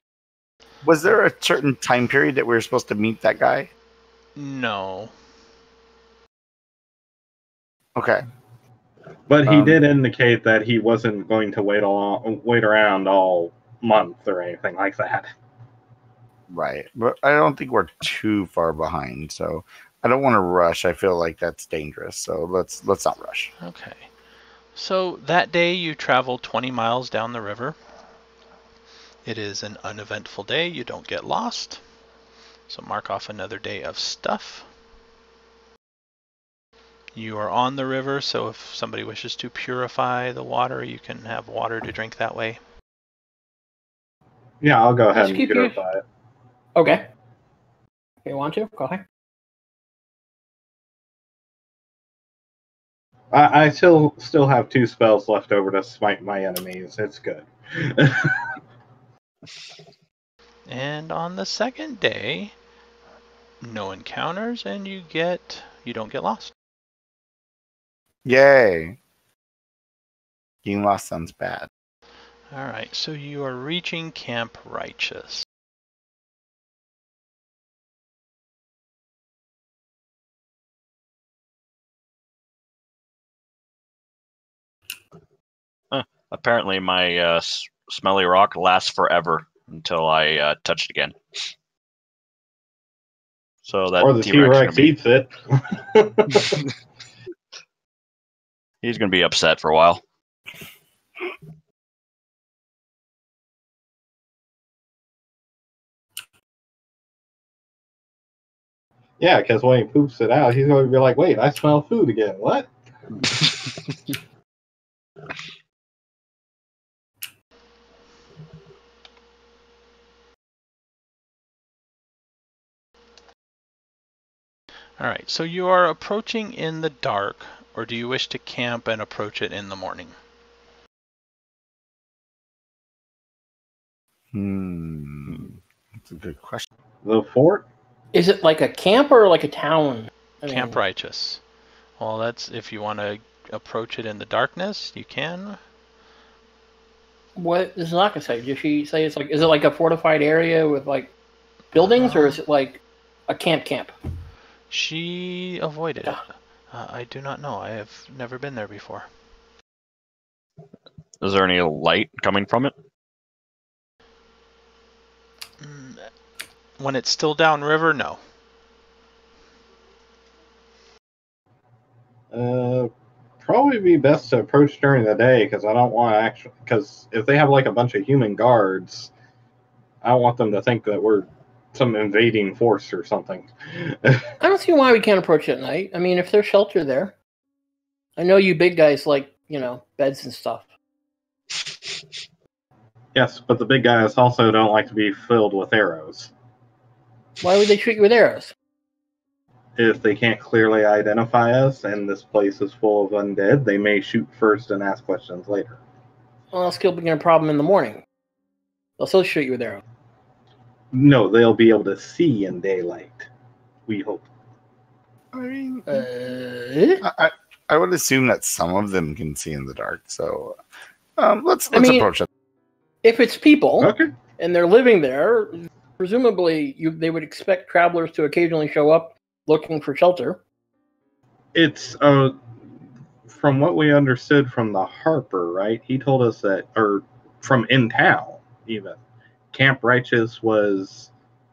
Was there a certain time period that we were supposed to meet that guy? No. Okay. But he Um, did indicate that he wasn't going to wait all wait around all month or anything like that. Right. But I don't think we're too far behind, so I don't want to rush. I feel like that's dangerous. So let's let's not rush. Okay. So that day you travel 20 miles down the river. It is an uneventful day. You don't get lost. So mark off another day of stuff. You are on the river, so if somebody wishes to purify the water, you can have water to drink that way. Yeah, I'll go ahead Just and keep purify it. Okay. If you want to, go ahead. I, I still still have two spells left over to smite my enemies. It's good. (laughs) And on the second day, no encounters, and you get you don't get lost. Yay. Getting lost sounds bad. All right, so you are reaching Camp Righteous. Apparently, my uh, smelly rock lasts forever until I uh, touch it again. So that or the T T Rex Rex eats it. (laughs) (laughs) he's gonna be upset for a while. yeah, because when he poops it out, he's going to be like, "Wait, I smell food again." What? (laughs) All right, so you are approaching in the dark, or do you wish to camp and approach it in the morning? Hmm. That's a good question. The fort? Is it like a camp or like a town? I mean, Camp Righteous. Well, that's if you want to approach it in the darkness, you can. What does Naka say? Did she say it's like? Is it like a fortified area with like buildings, or is it like a camp camp? She avoided it. Uh, I do not know. I have never been there before. Is there any light coming from it? Mm, When it's still downriver, no. Uh, probably be best to approach during the day because I don't want to actually. Because if they have like a bunch of human guards, I don't want them to think that we're some invading force or something. I don't see why we can't approach at night. I mean, if there's shelter there. I know you big guys like, you know, beds and stuff. yes, but the big guys also don't like to be filled with arrows. Why would they shoot you with arrows? If they can't clearly identify us and this place is full of undead, they may shoot first and ask questions later. Well, they'll still be a problem in the morning. They'll still shoot you with arrows. No, they'll be able to see in daylight. We hope. I mean, Uh, I, I- I would assume that some of them can see in the dark. So um, let's let's mean- approach it. if it's people Okay. and they're living there, presumably you, they would expect travelers to occasionally show up looking for shelter. it's uh from what we understood from the harper right he told us that or from in town even camp righteous was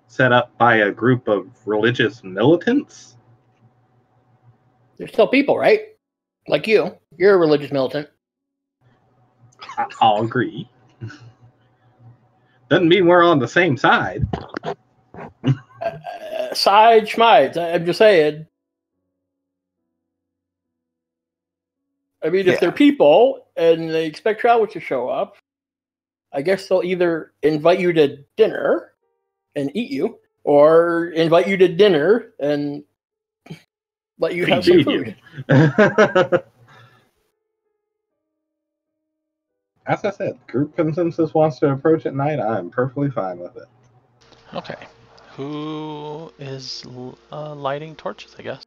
set up by a group of religious militants They're still people, right? Like you. You're a religious militant. I- i'll agree doesn't mean we're on the same side Uh, side schmides. I- I'm just saying. I mean, if Yeah. they're people and they expect travelers to show up, I guess they'll either invite you to dinner and eat you, or invite you to dinner and let you have some you. food. (laughs) as i said group consensus wants to approach at night i'm perfectly fine with it Okay. Who is uh, lighting torches, I guess?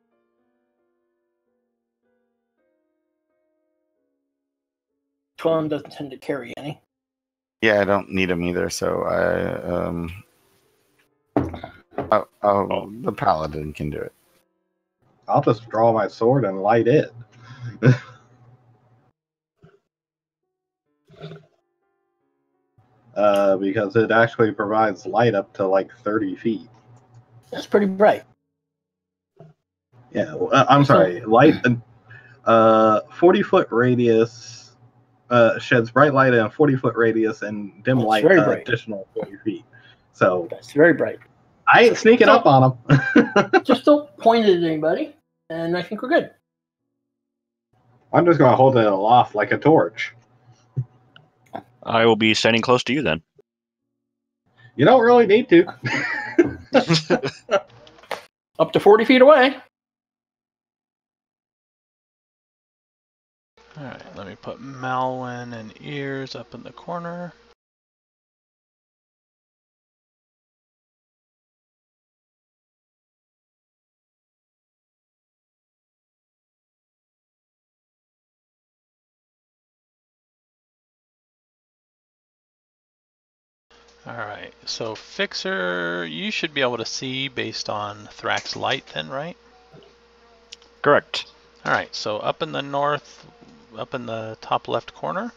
Tom doesn't tend to carry any. Yeah, I don't need them either. So I um, oh, oh, the paladin can do it. i'll just draw my sword and light it (laughs) uh, because it actually provides light up to like 30 feet. That's pretty bright. Yeah, uh, I'm sorry, light, uh, 40 foot radius, uh, sheds bright light in a 40 foot radius and dim That's light very uh, additional 40 feet. So That's very bright. I ain't sneaking up on them. (laughs) Just don't point it at anybody, and I think we're good. I'm just gonna hold it aloft like a torch. I will be standing close to you then. You don't really need to. (laughs) (laughs) Up to 40 feet away. Alright, let me put Malwin and Ears up in the corner. Alright, so Fixer, you should be able to see based on Thrax light then, right? Correct. Alright, so up in the north, up in the top left corner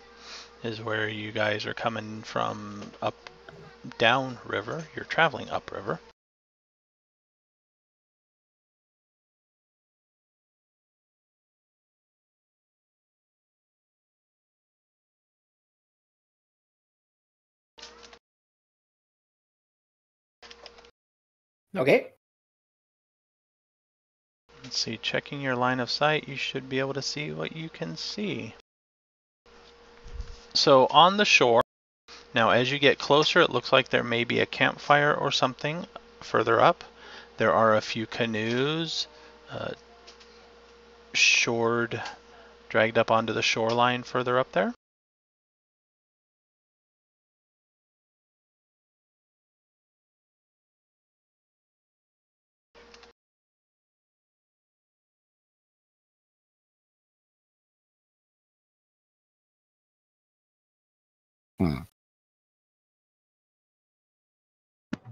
is where you guys are coming from up down river. You're traveling up river. Okay. Let's see, checking your line of sight, you should be able to see what you can see. So on the shore, now as you get closer, it looks like there may be a campfire or something further up. There are a few canoes uh, shored, dragged up onto the shoreline further up there.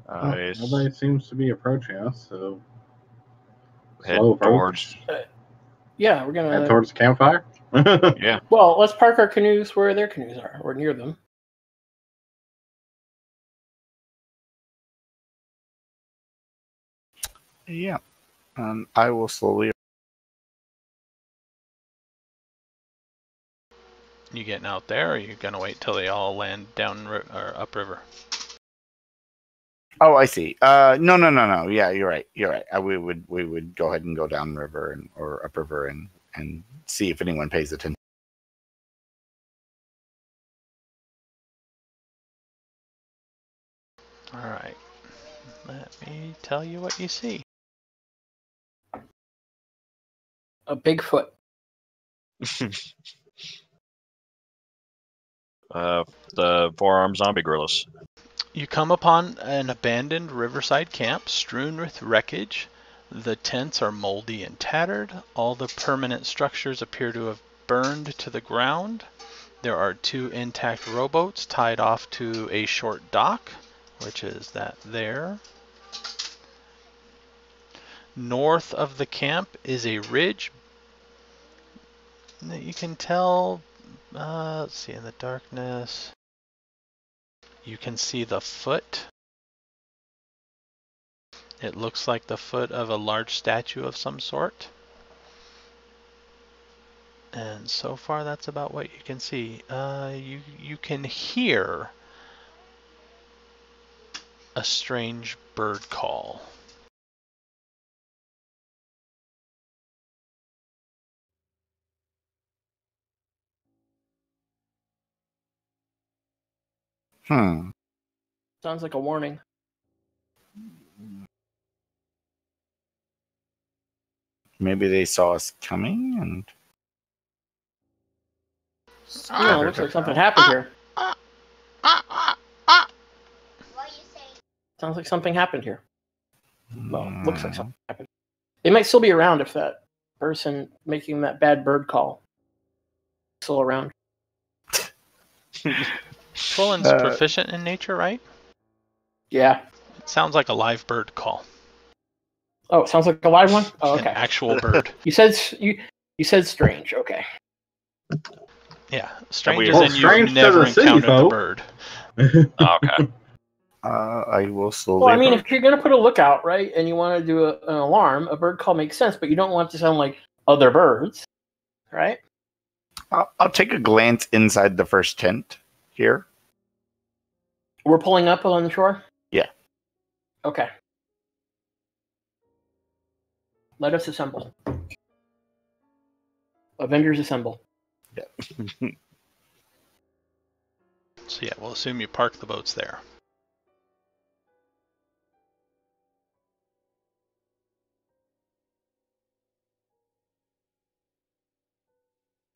Uh, Oh, nobody seems to be approaching us, so head slow approach. towards. Yeah, we're gonna. Head towards the campfire. (laughs) Yeah. Well, let's park our canoes where their canoes are, or near them. Yeah. Um, I will slowly. You getting out there, or you gonna wait till they all land down ri- or upriver? Oh, I see. Uh, no, no, no, no. Yeah, you're right. You're right. Uh, we would we would go ahead and go down river and or upriver and and see if anyone pays attention. All right. Let me tell you what you see. A Bigfoot. (laughs) Uh, the forearm zombie gorillas. You come upon an abandoned riverside camp strewn with wreckage. The tents are moldy and tattered. All the permanent structures appear to have burned to the ground. There are two intact rowboats tied off to a short dock, which is that there. North of the camp is a ridge that you can tell. Uh, let's see in the darkness. You can see the foot. It looks like the foot of a large statue of some sort. And so far, that's about what you can see. Uh, you you can hear a strange bird call. Hmm. Sounds like a warning. Maybe they saw us coming and. Oh, looks like something happened here. Sounds like something happened here. Well, looks like something happened. They might still be around if that person making that bad bird call is still around. (laughs) Twillin's Uh, proficient in nature, right? Yeah. It sounds like a live bird call. Oh, it sounds like a live one. (laughs) Oh, An okay. actual (laughs) bird. You said you you said strange. Okay. Yeah. Strange we- as Well, in strange you've never the city encountered the bird. Oh, (laughs) okay. Uh, I will slowly. Well, I mean, approach. if you're gonna put a lookout, right, and you want to do a, an alarm, a bird call makes sense, but you don't want it to sound like other birds, right? I'll, I'll take a glance inside the first tent here. We're pulling up on the shore. Yeah. Okay. Let us assemble. Avengers assemble. Yeah. (laughs) so yeah, we'll assume you park the boats there.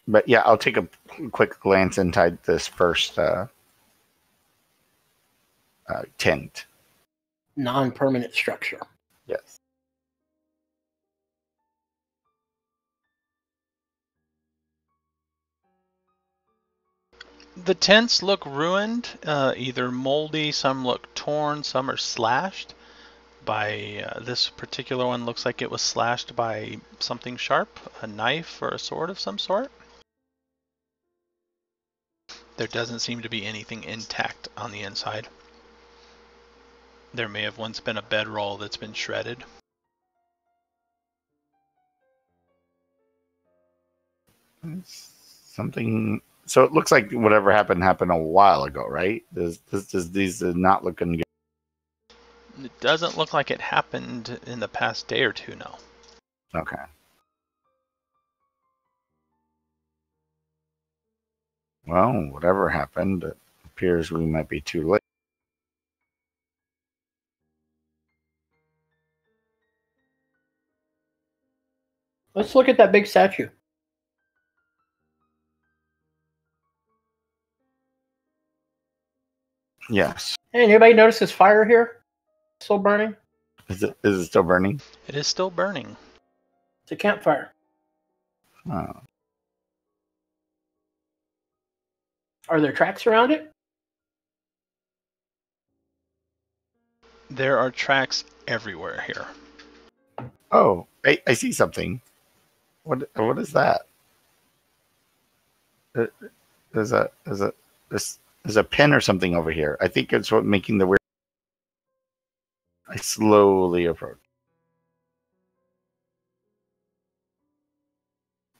But yeah, I'll take a quick glance inside this first uh, uh, tent. Non-permanent structure. Yes. The tents look ruined, uh, either moldy, some look torn, some are slashed. By uh, this particular one, looks like it was slashed by something sharp, a knife or a sword of some sort. There doesn't seem to be anything intact on the inside. There may have once been a bedroll that's been shredded. Something. So it looks like whatever happened happened a while ago, right? This, this, this, these are not looking good. It doesn't look like it happened in the past day or two, no. Okay. Well, whatever happened, it appears we might be too late. Let's look at that big statue. Yes. Hey, anybody notice this fire here? Still burning? Is it is it still burning? It is still burning. It's a campfire. Oh. Are there tracks around it? There are tracks everywhere here. Oh, I, I see something. What what is that? Uh, there's a there's a there's, there's a pen or something over here. I think it's what making the weird. I slowly approach.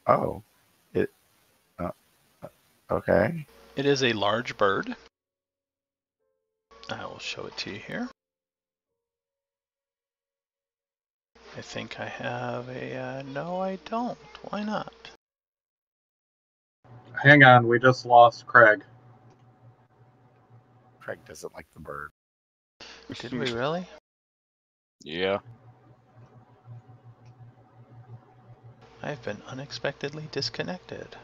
Oh, it. Uh, uh okay. It is a large bird. I will show it to you here. I think I have a. Uh, no, I don't. Why not? Hang on, we just lost Craig. Craig doesn't like the bird. Did we really? Yeah. I've been unexpectedly disconnected.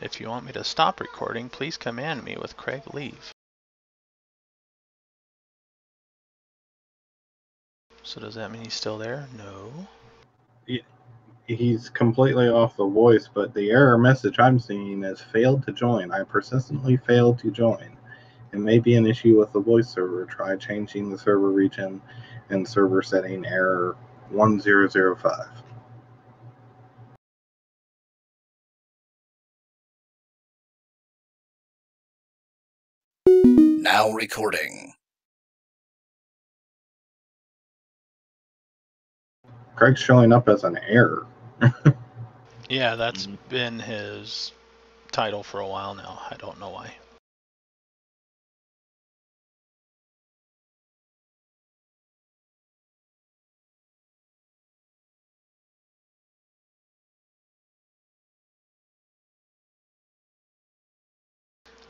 If you want me to stop recording, please command me with Craig leave. So does that mean he's still there? No. He's completely off the voice, but the error message I'm seeing is failed to join. I persistently failed to join. It may be an issue with the voice server. Try changing the server region and server setting error 1005. Now recording. Craig's showing up as an heir. (laughs) Yeah, that's Mhm. been his title for a while now. I don't know why.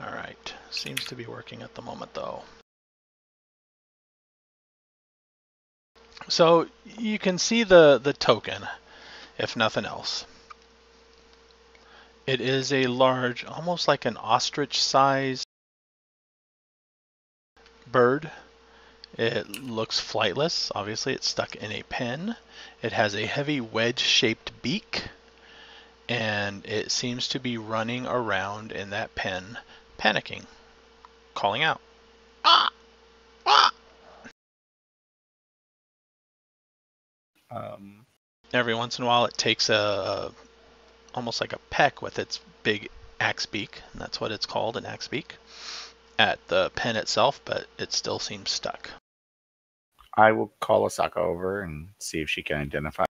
All right, seems to be working at the moment though. So you can see the the token, if nothing else. It is a large, almost like an ostrich size bird. It looks flightless. Obviously, it's stuck in a pen. It has a heavy wedge shaped beak, and it seems to be running around in that pen, panicking, calling out. Ah! Ah! Um, Every once in a while, it takes a, a almost like a peck with its big axe beak, and that's what it's called, an axe beak, at the pen itself, but it still seems stuck. I will call Azaka over and see if she can identify.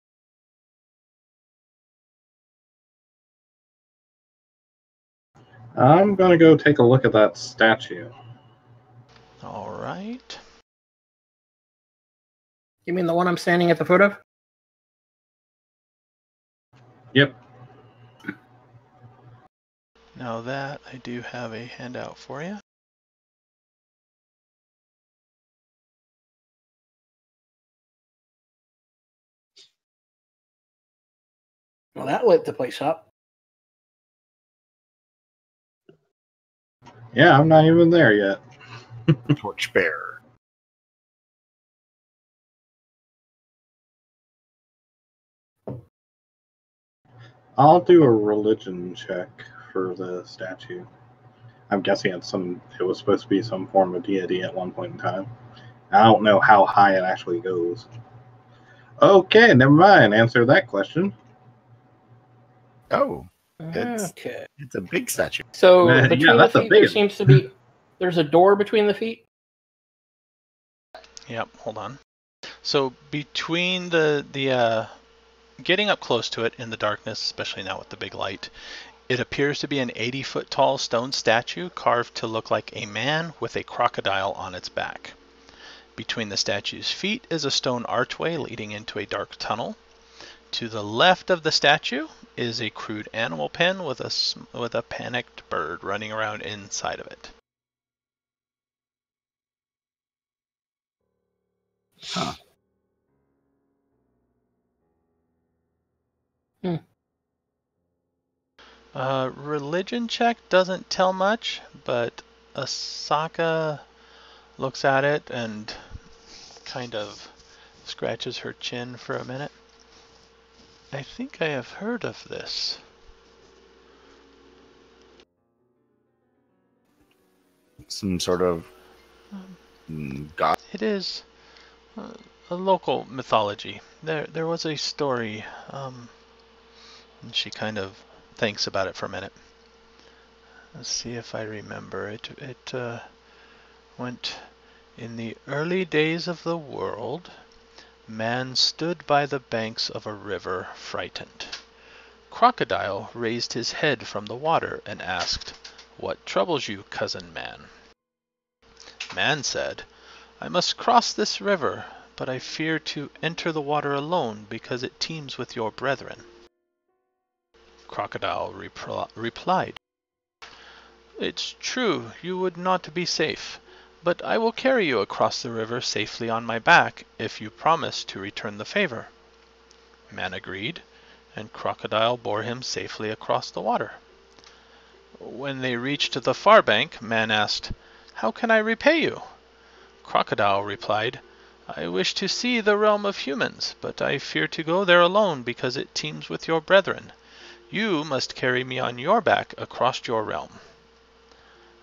I'm going to go take a look at that statue. All right. You mean the one I'm standing at the foot of? Yep. Now that I do have a handout for you. Well, that lit the place up. Yeah, I'm not even there yet. Torch I'll do a religion check for the statue. I'm guessing it's some. It was supposed to be some form of deity at one point in time. I don't know how high it actually goes. Okay, never mind. Answer that question. Oh, It's- Okay. it's a big statue. So (laughs) Yeah, between the that's a feet, there seems to be there's a door between the feet. Yep, hold on. So between the the uh, getting up close to it in the darkness, especially now with the big light, it appears to be an 80 foot tall stone statue carved to look like a man with a crocodile on its back. Between the statue's feet is a stone archway leading into a dark tunnel. To the left of the statue is a crude animal pen with a with a panicked bird running around inside of it. Huh. Uh, religion check doesn't tell much, but Azaka looks at it and kind of scratches her chin for a minute. I think I have heard of this. Some sort of Um, god. It is uh, a local mythology. There, there was a story. Um, and she kind of thinks about it for a minute. Let's see if I remember. It, it uh, went in the early days of the world. Man stood by the banks of a river, frightened. crocodile raised his head from the water and asked, What troubles you, cousin man? Man said, I must cross this river, but I fear to enter the water alone because it teems with your brethren. Crocodile repl- replied, It's true you would not be safe, but I will carry you across the river safely on my back if you promise to return the favor. Man agreed, and Crocodile bore him safely across the water. When they reached the far bank, Man asked, How can I repay you? Crocodile replied, I wish to see the realm of humans, but I fear to go there alone because it teems with your brethren. You must carry me on your back across your realm.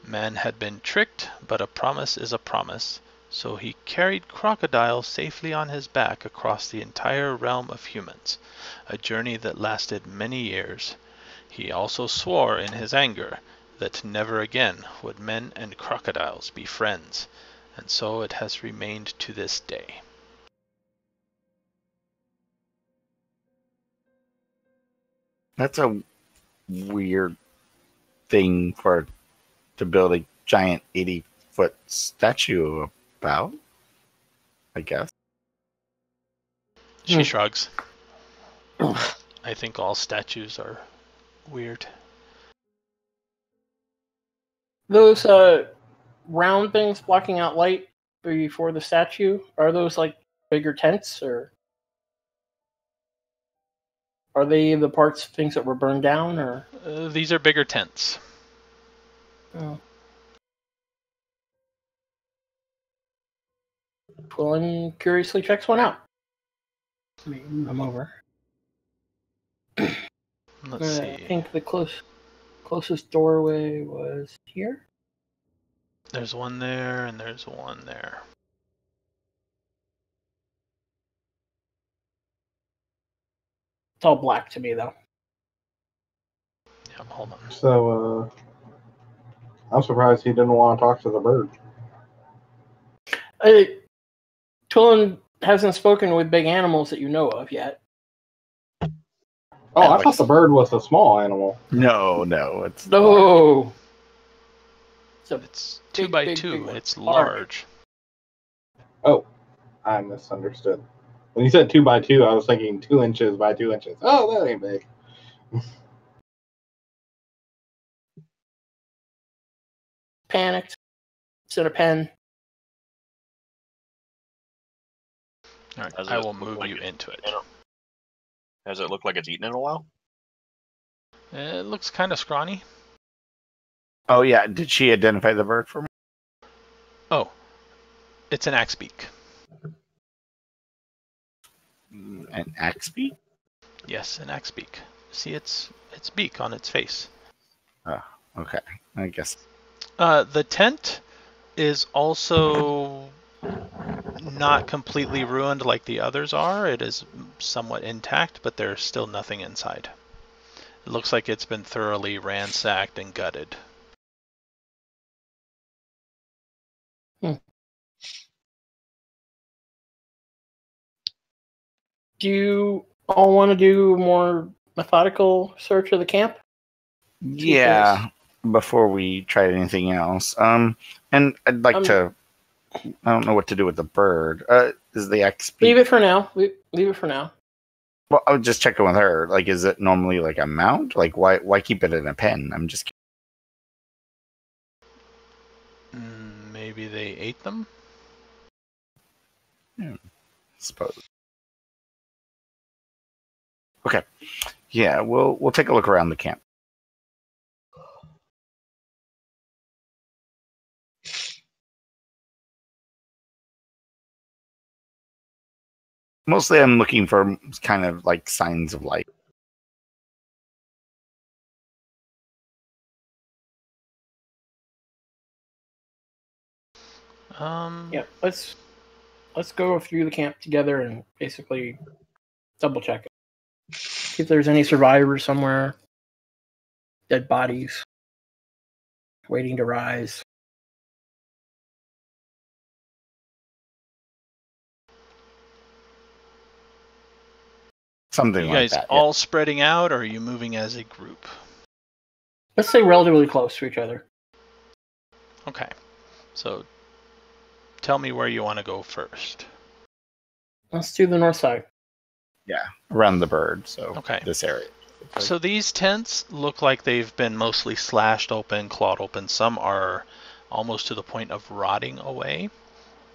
Man had been tricked, but a promise is a promise, so he carried Crocodile safely on his back across the entire realm of humans, a journey that lasted many years. He also swore in his anger that never again would men and crocodiles be friends, and so it has remained to this day. That's a weird thing for to build a giant 80 foot statue about, I guess. She Hmm. shrugs. (clears throat) I think all statues are weird. Those uh, round things blocking out light before the statue are those like bigger tents or are they the parts things that were burned down or Uh, these are bigger tents. oh. Quillen curiously checks one out. Let me move them over. (clears throat) Let's Uh, see. I think the close closest doorway was here. There's one there, and there's one there. It's all black to me though. Yeah, hold on. So, uh, I'm surprised he didn't want to talk to the bird. Uh, Quillen hasn't spoken with big animals that you know of yet. Oh, I thought the bird was a small animal. No, no, it's No. So It's two Big, by big, two. big one. it's Large. large. Oh, I misunderstood. When you said two by two, I was thinking two inches by two inches. Oh, that ain't big. panicked. Set a pen. All right, I will move like you it- into it. Does it look like it's eaten in a while? It looks kind of scrawny. Oh yeah, did she identify the bird for me? Oh, it's an axe beak. An axe beak? Yes, an axe beak. See its its beak on its face. Ah, oh, Okay, I guess. Uh, the tent is also not completely ruined like the others are. It is somewhat intact, but there's still nothing inside. It looks like it's been thoroughly ransacked and gutted. Do you all want to do more methodical search of the camp? Yeah, before we try anything else. Um, and I'd like Um, to. I don't know what to do with the bird. Uh, is the axe beak? Leave it for now. Leave, leave it for now. Well, I was just checking with her. Like, is it normally like a mount? Like, why why keep it in a pen? I'm just Mm, maybe they ate them? I suppose. Okay, yeah, we'll we'll take a look around the camp. Mostly, I'm looking for kind of like signs of life. Um, Yeah, let's let's go through the camp together and basically double check it. See if there's any survivors somewhere. Dead bodies waiting to rise. Something you like guys that. yeah. all spreading out, or are you moving as a group? Let's say relatively close to each other. Okay. So tell me where you want to go first. Let's do the north side. Around the bird. So Okay. this area. So these tents look like they've been mostly slashed open, clawed open. Some are almost to the point of rotting away.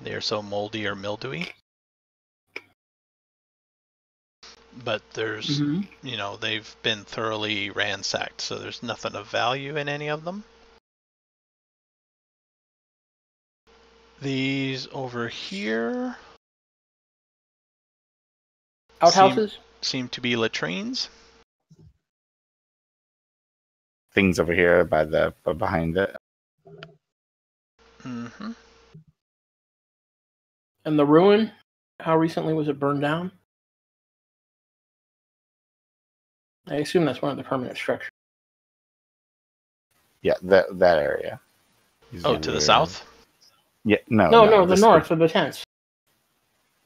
They are so moldy or mildewy. But there's, Mhm. you know, they've been thoroughly ransacked, so there's nothing of value in any of them. These over here Outhouses. seem to be latrines. Things over here by the behind it. hmm And the ruin. How recently was it burned down? I assume that's one of the permanent structures. Yeah, that that area. These Oh, to the where- south? Yeah, no, No, no, the this- north of the tents.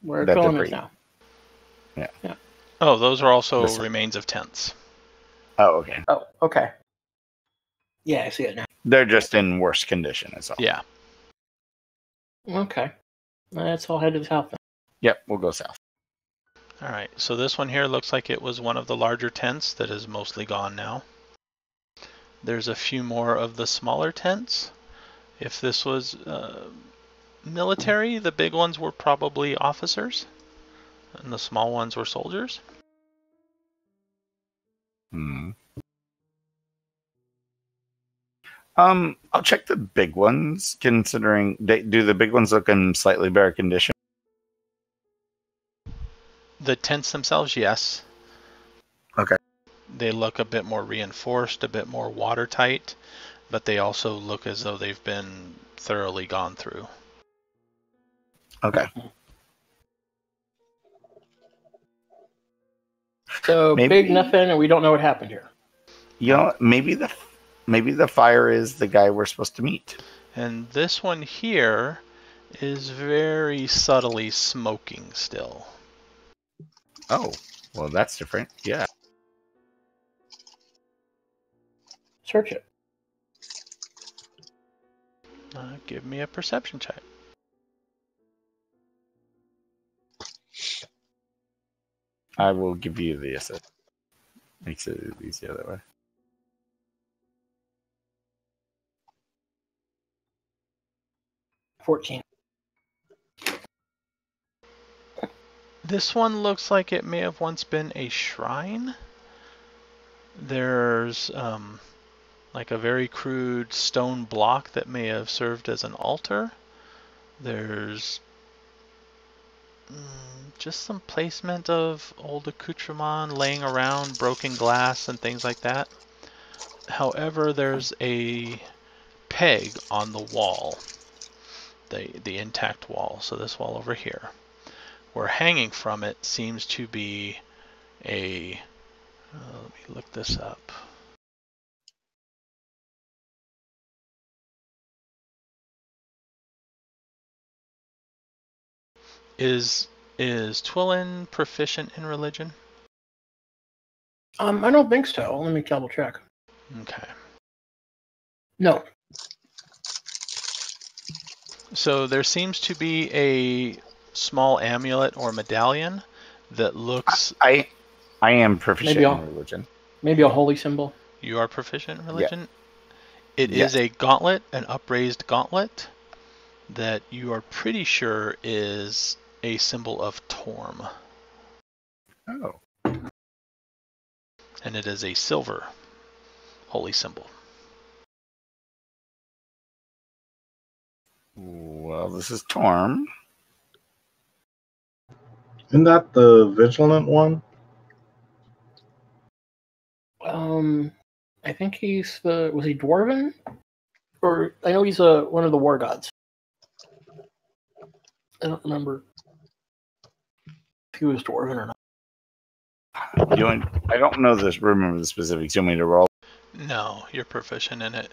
Where That Quillen is debris. now. Oh, those are also This- remains of tents. Oh, okay. Oh, okay. Yeah, I see it now. They're just in worse condition. Is all. Yeah. Okay. Let's all head to the south then. Yep, we'll go south. All right. So this one here looks like it was one of the larger tents that is mostly gone now. There's a few more of the smaller tents. If this was uh, military, the big ones were probably officers, and the small ones were soldiers. Hmm. Um, I'll check the big ones. Considering do the big ones look in slightly better condition. The tents themselves, yes. Okay. They look a bit more reinforced, a bit more watertight, but they also look as though they've been thoroughly gone through. Okay. So Maybe- big nothing, and we don't know what happened here. You know, maybe the maybe the fire is the guy we're supposed to meet. And this one here is very subtly smoking still. Oh, well, that's different. Yeah. Search it. Uh, give me a perception check. I will give you the assist. Makes it easier that way. Fourteen. This one looks like it may have once been a shrine. There's um, like a very crude stone block that may have served as an altar. There's just some placement of old accoutrement laying around, broken glass, and things like that. However, there's a peg on the wall, the the intact wall. So this wall over here where hanging from it seems to be a. Uh, let me look this up. Is is Twillin proficient in religion? Um, I don't think so. Let me double check. Okay. No. So there seems to be a small amulet or medallion that looks. I I am proficient Maybe in I'll- religion. Maybe a holy symbol. You are proficient in religion? Yeah. It is Yeah. a gauntlet, an upraised gauntlet, that you are pretty sure is a symbol of Torm. Oh. And it is a silver holy symbol. Well, this is Torm. Isn't that the vigilant one? Um, I think he's the was he dwarven, or I know he's a one of the war gods. I don't remember if he was dwarven or not. You want, I don't know this. Remember the specifics. You want me to roll? No, you're proficient in it.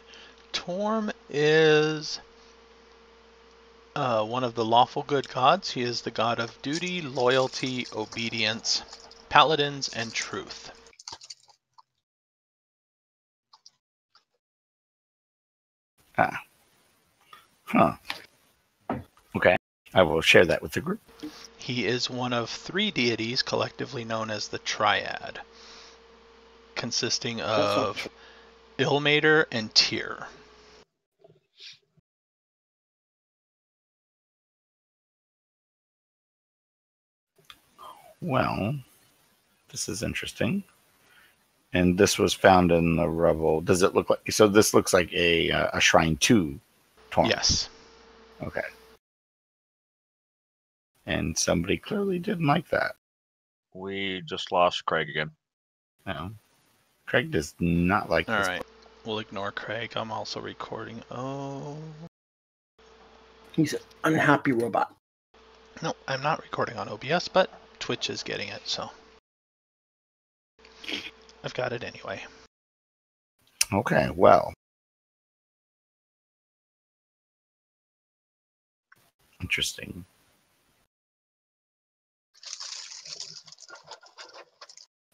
Torm is uh, one of the lawful good gods. He is the god of duty, loyalty, obedience, Paladins and Truth. Ah. Huh. Okay. I will share that with the group. He is one of three deities collectively known as the Triad, consisting of Ilmater and Tyr. Well, this is interesting. And this was found in the rubble. Does it look like so? This looks like a uh, a shrine to Torm. Yes. Okay. And somebody clearly didn't like that. We just lost Craig again. No. Craig does not like All this. right. We'll ignore Craig. I'm also recording. Oh. He's an unhappy robot. No, I'm not recording on OBS, but Twitch is getting it, so. I've got it anyway. Okay, well. Interesting.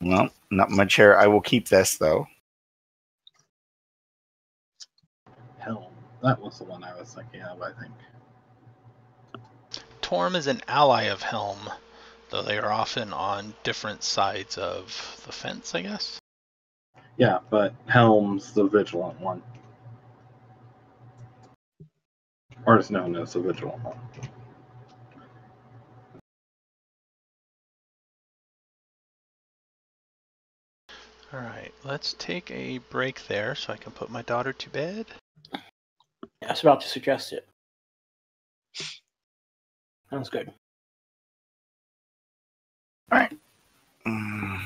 Well, not much here. I will keep this though. Helm. That was the one I was thinking of, I think. Torm is an ally of Helm, though they are often on different sides of the fence, I guess. Yeah, but Helm's the vigilant one. Or is known as the vigilant one. All right, let's take a break there so I can put my daughter to bed. I was about to suggest it. Sounds good. All right. Mm.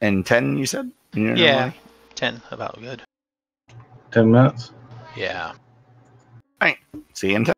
And 10, you said? You yeah, 10, about good. 10 minutes? Yeah. All right. See you in 10.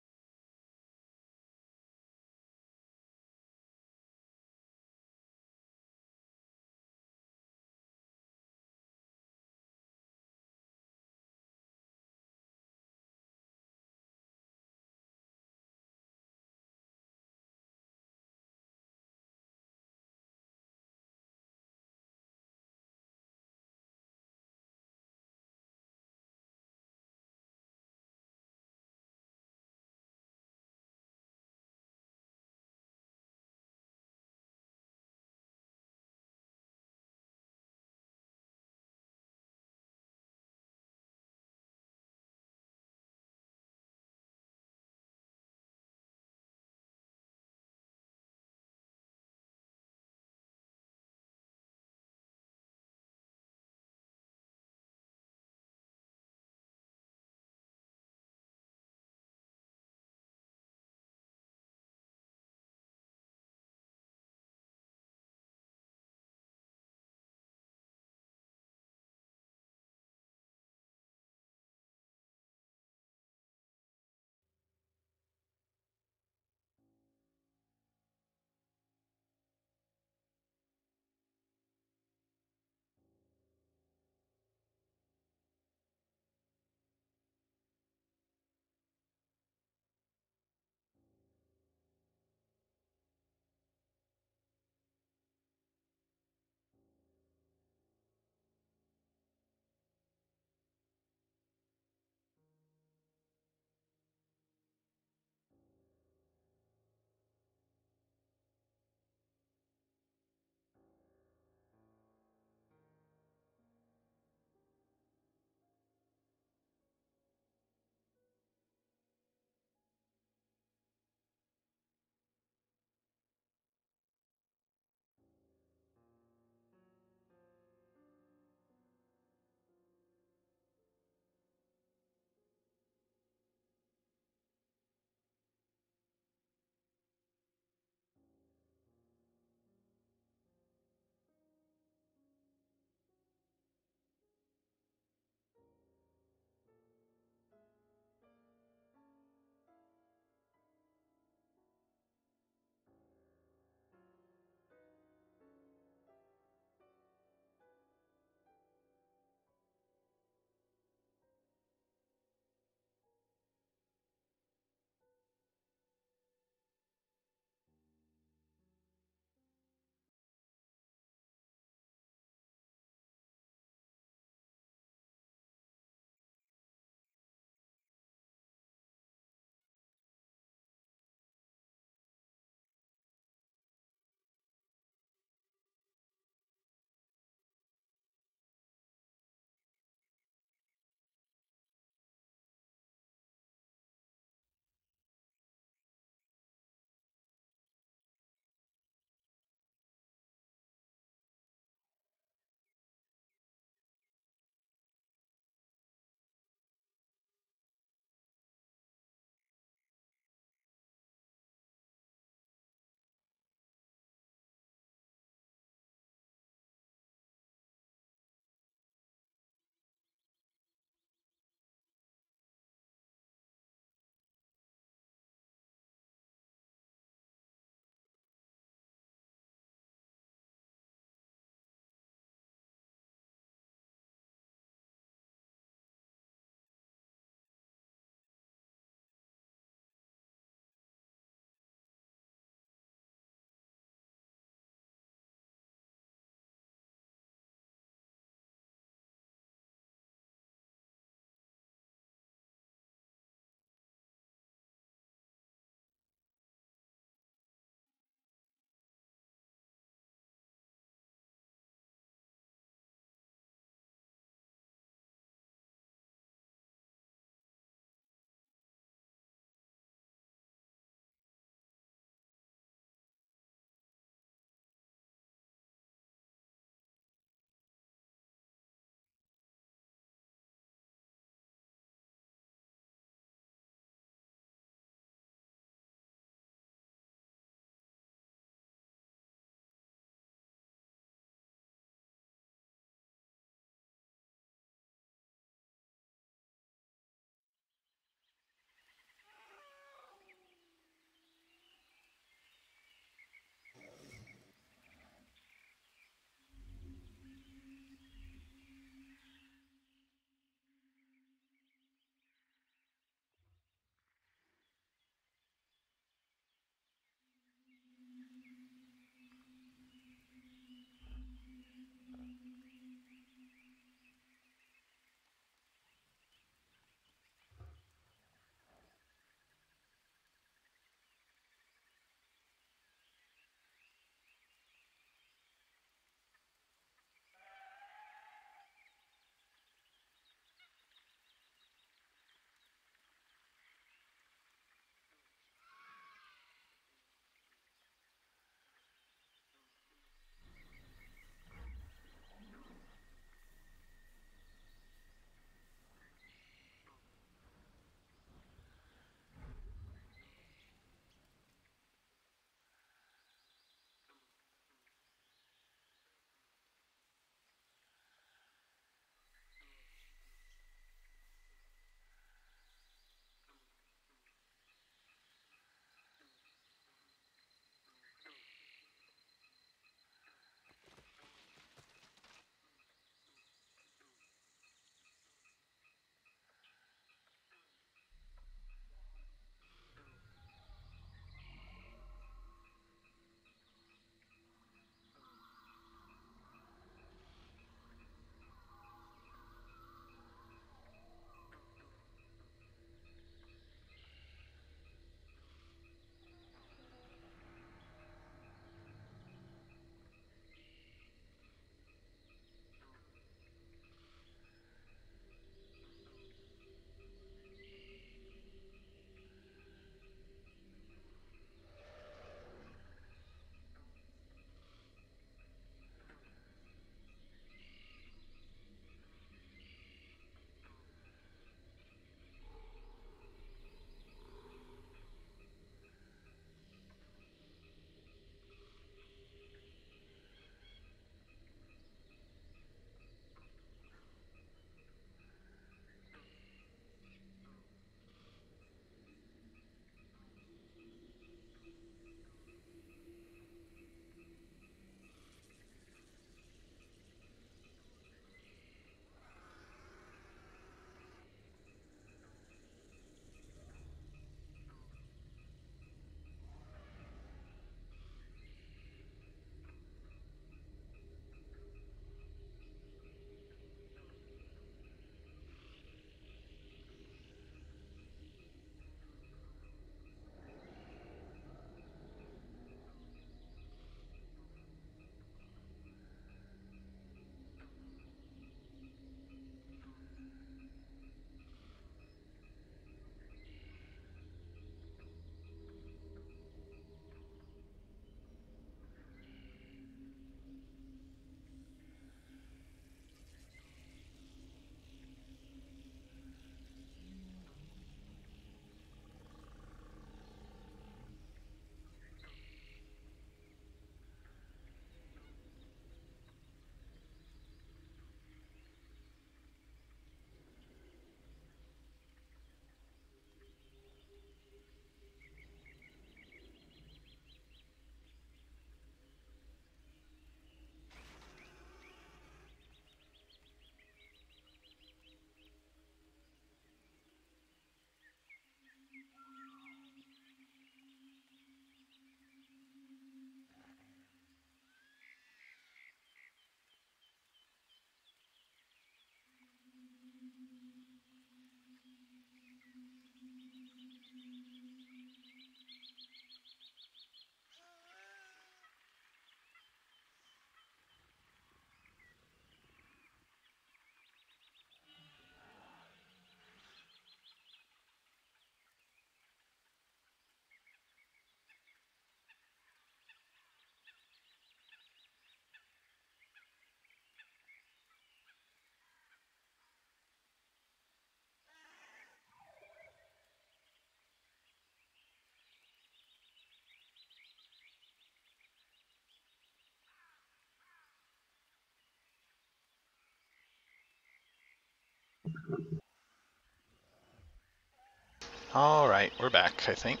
Alright, we're back, I think.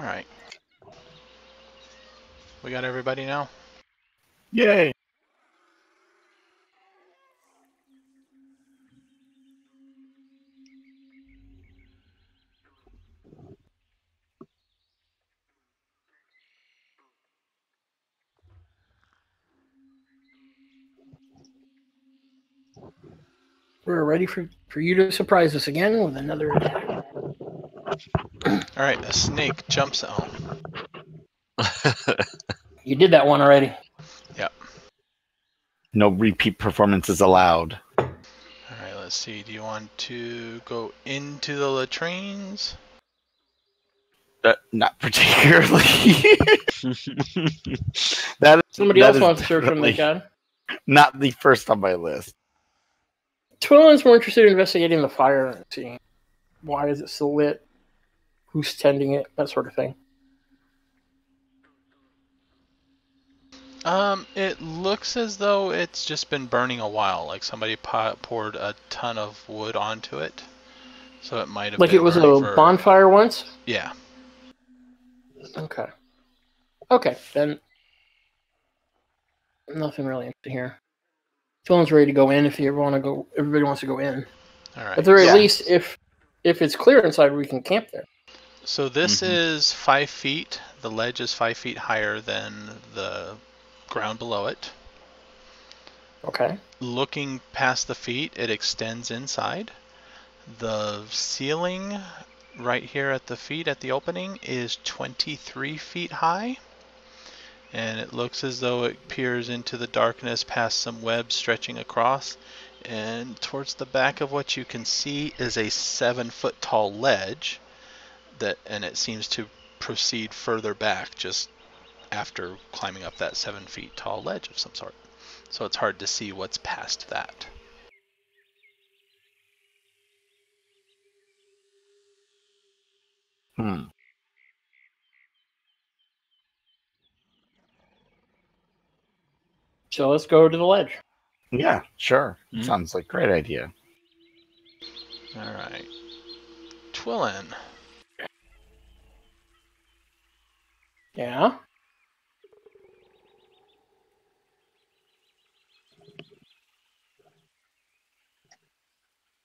All right. We got everybody now? Yay! We're ready for, for you to surprise us again with another attack. All right, a snake jumps out. (laughs) You did that one already. Yep. No repeat performances allowed. All right, let's see. Do you want to go into the latrines? Uh, not particularly. (laughs) that Somebody that else is wants to search from the definitely gun. Not the first on my list. Twillin's more interested in investigating the fire and seeing why is it still lit, who's tending it, that sort of thing. Um, it looks as though it's just been burning a while. Like somebody po- poured a ton of wood onto it, so it might have Like it was a for- bonfire once. Yeah. Okay. Okay, then nothing really interesting here. Twillin's ready to go in if you want to go. Everybody wants to go in. All right. At the very Yeah. least, if if it's clear inside, we can camp there. So this Mhm. is five feet. The ledge is five feet higher than the ground below it. Okay. Looking past the feet, it extends inside. The ceiling right here at the feet at the opening is 23 feet high. And it looks as though it peers into the darkness past some webs stretching across. And towards the back of what you can see is a seven foot tall ledge that and it seems to proceed further back just after climbing up that seven feet tall ledge of some sort. So it's hard to see what's past that. Hmm. So let's go to the ledge. Yeah, sure. Mhm. Sounds like a great idea. All right. Twillin. Yeah.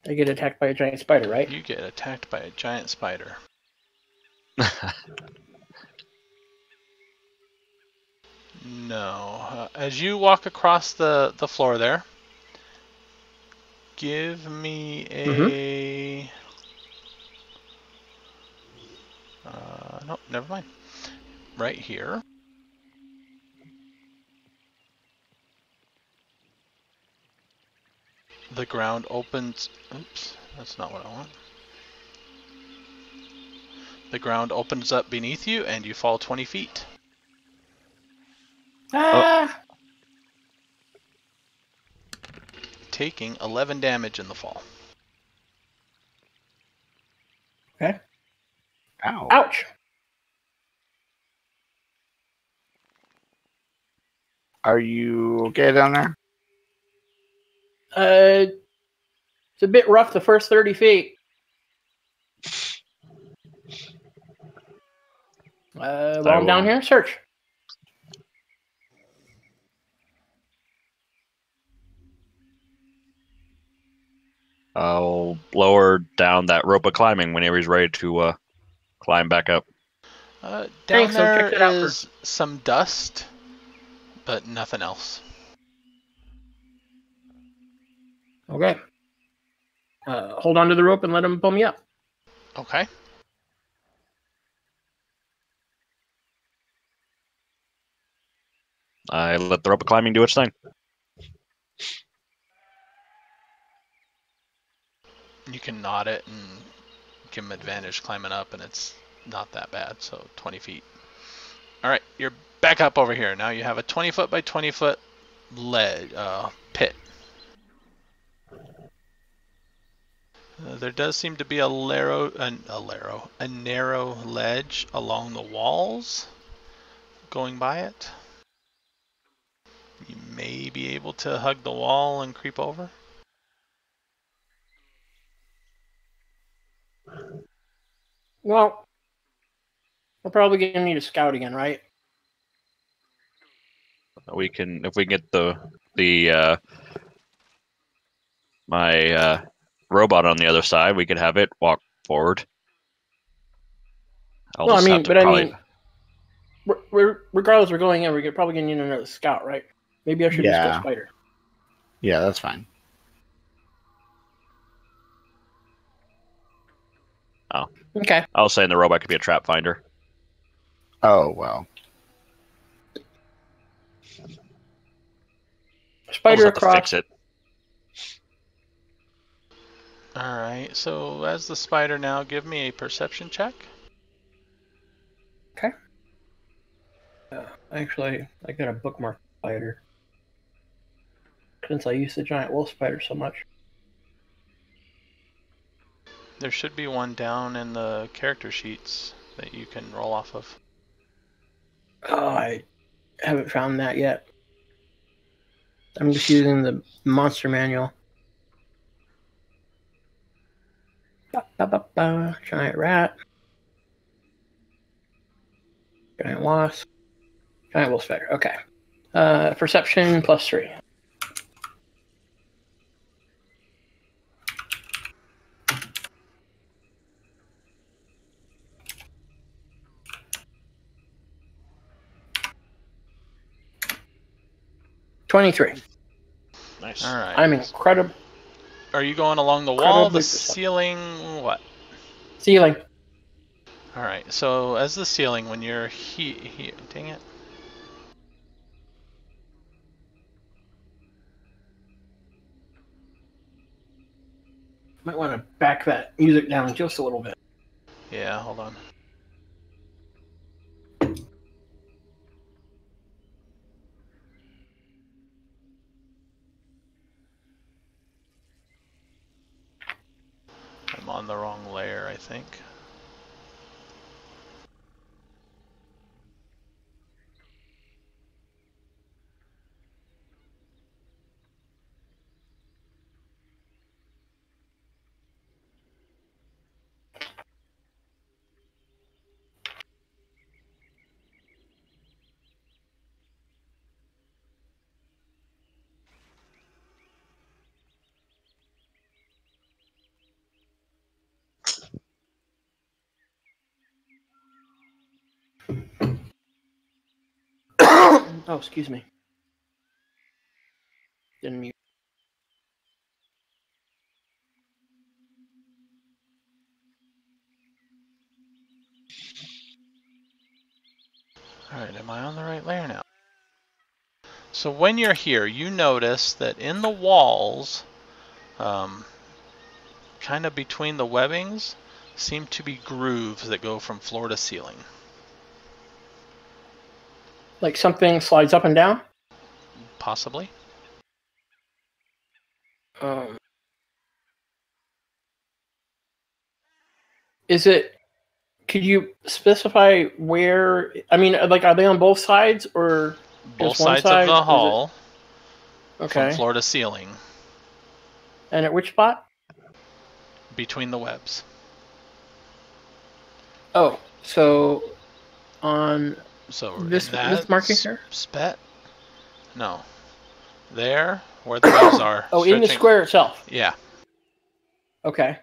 I get attacked by a giant spider, right? You get attacked by a giant spider. (laughs) No. Uh, as you walk across the, the floor there, give me a. Uh, no, never mind. Right here. The ground opens. Oops, that's not what I want. The ground opens up beneath you and you fall 20 feet. Ah! taking 11 damage in the fall. Okay. Ow. Ouch! Are you okay down there? Uh, It's a bit rough the first 30 feet. Uh, while I'm down here, search. I'll lower down that rope of climbing whenever he's ready to uh, climb back up. Uh, down Thanks, I'll check that out is some dust, but nothing else. Okay. Uh, hold on to the rope and let him pull me up. Okay. I let the rope of climbing do its thing. You can knot it and give him advantage climbing up, and it's not that bad. So 20 feet. All right, you're back up over here. Now you have a 20 foot by 20 foot ledge uh, pit. Uh, there does seem to be a an, a narrow, a narrow ledge along the walls. Going by it, you may be able to hug the wall and creep over. Well, we're probably going to need a scout again, right? We can if we get the the uh, my uh, robot on the other side, we could have it walk forward. I'll Well, I mean, have to but I mean, we're, we're, regardless, we're going in. We're probably going to need another scout, right? Maybe I should just Yeah. go spider. Yeah, that's fine. Oh. Okay. I was saying the robot could be a trap finder. Oh well. Spider just across. fix it. All right. So as the spider now, give me a perception check. Okay. Uh, actually, I got a bookmark spider. Since I use the giant wolf spider so much. There should be one down in the character sheets that you can roll off of. Oh, I haven't found that yet. I'm just using the monster manual. Ba, ba, ba. Giant rat. Giant wasp. Giant wolf spider. Okay. Uh, perception plus three. Twenty-three. Nice. All right. I'm incredible. Are you going along the wall, the ceiling, what? Ceiling. All right. So as the ceiling, when you're he, he dang it. Might want to back that music down just a little bit. Yeah, hold on. On the wrong layer, I think. Oh, excuse me. Didn't mute. Alright, am I on the right layer now? So when you're here, you notice that in the walls, um, kind of between the webbings, seem to be grooves that go from floor to ceiling. Like something slides up and down. Possibly. Um, is it? Could you specify where? I mean, like, are they on both sides or? Both sides side, of the hall, Okay. from floor to ceiling. And at which spot? between the webs. Oh, so on So This- in this that marking s- here? Spet? No. There, where the webs are. oh in the square itself. Yeah. Okay.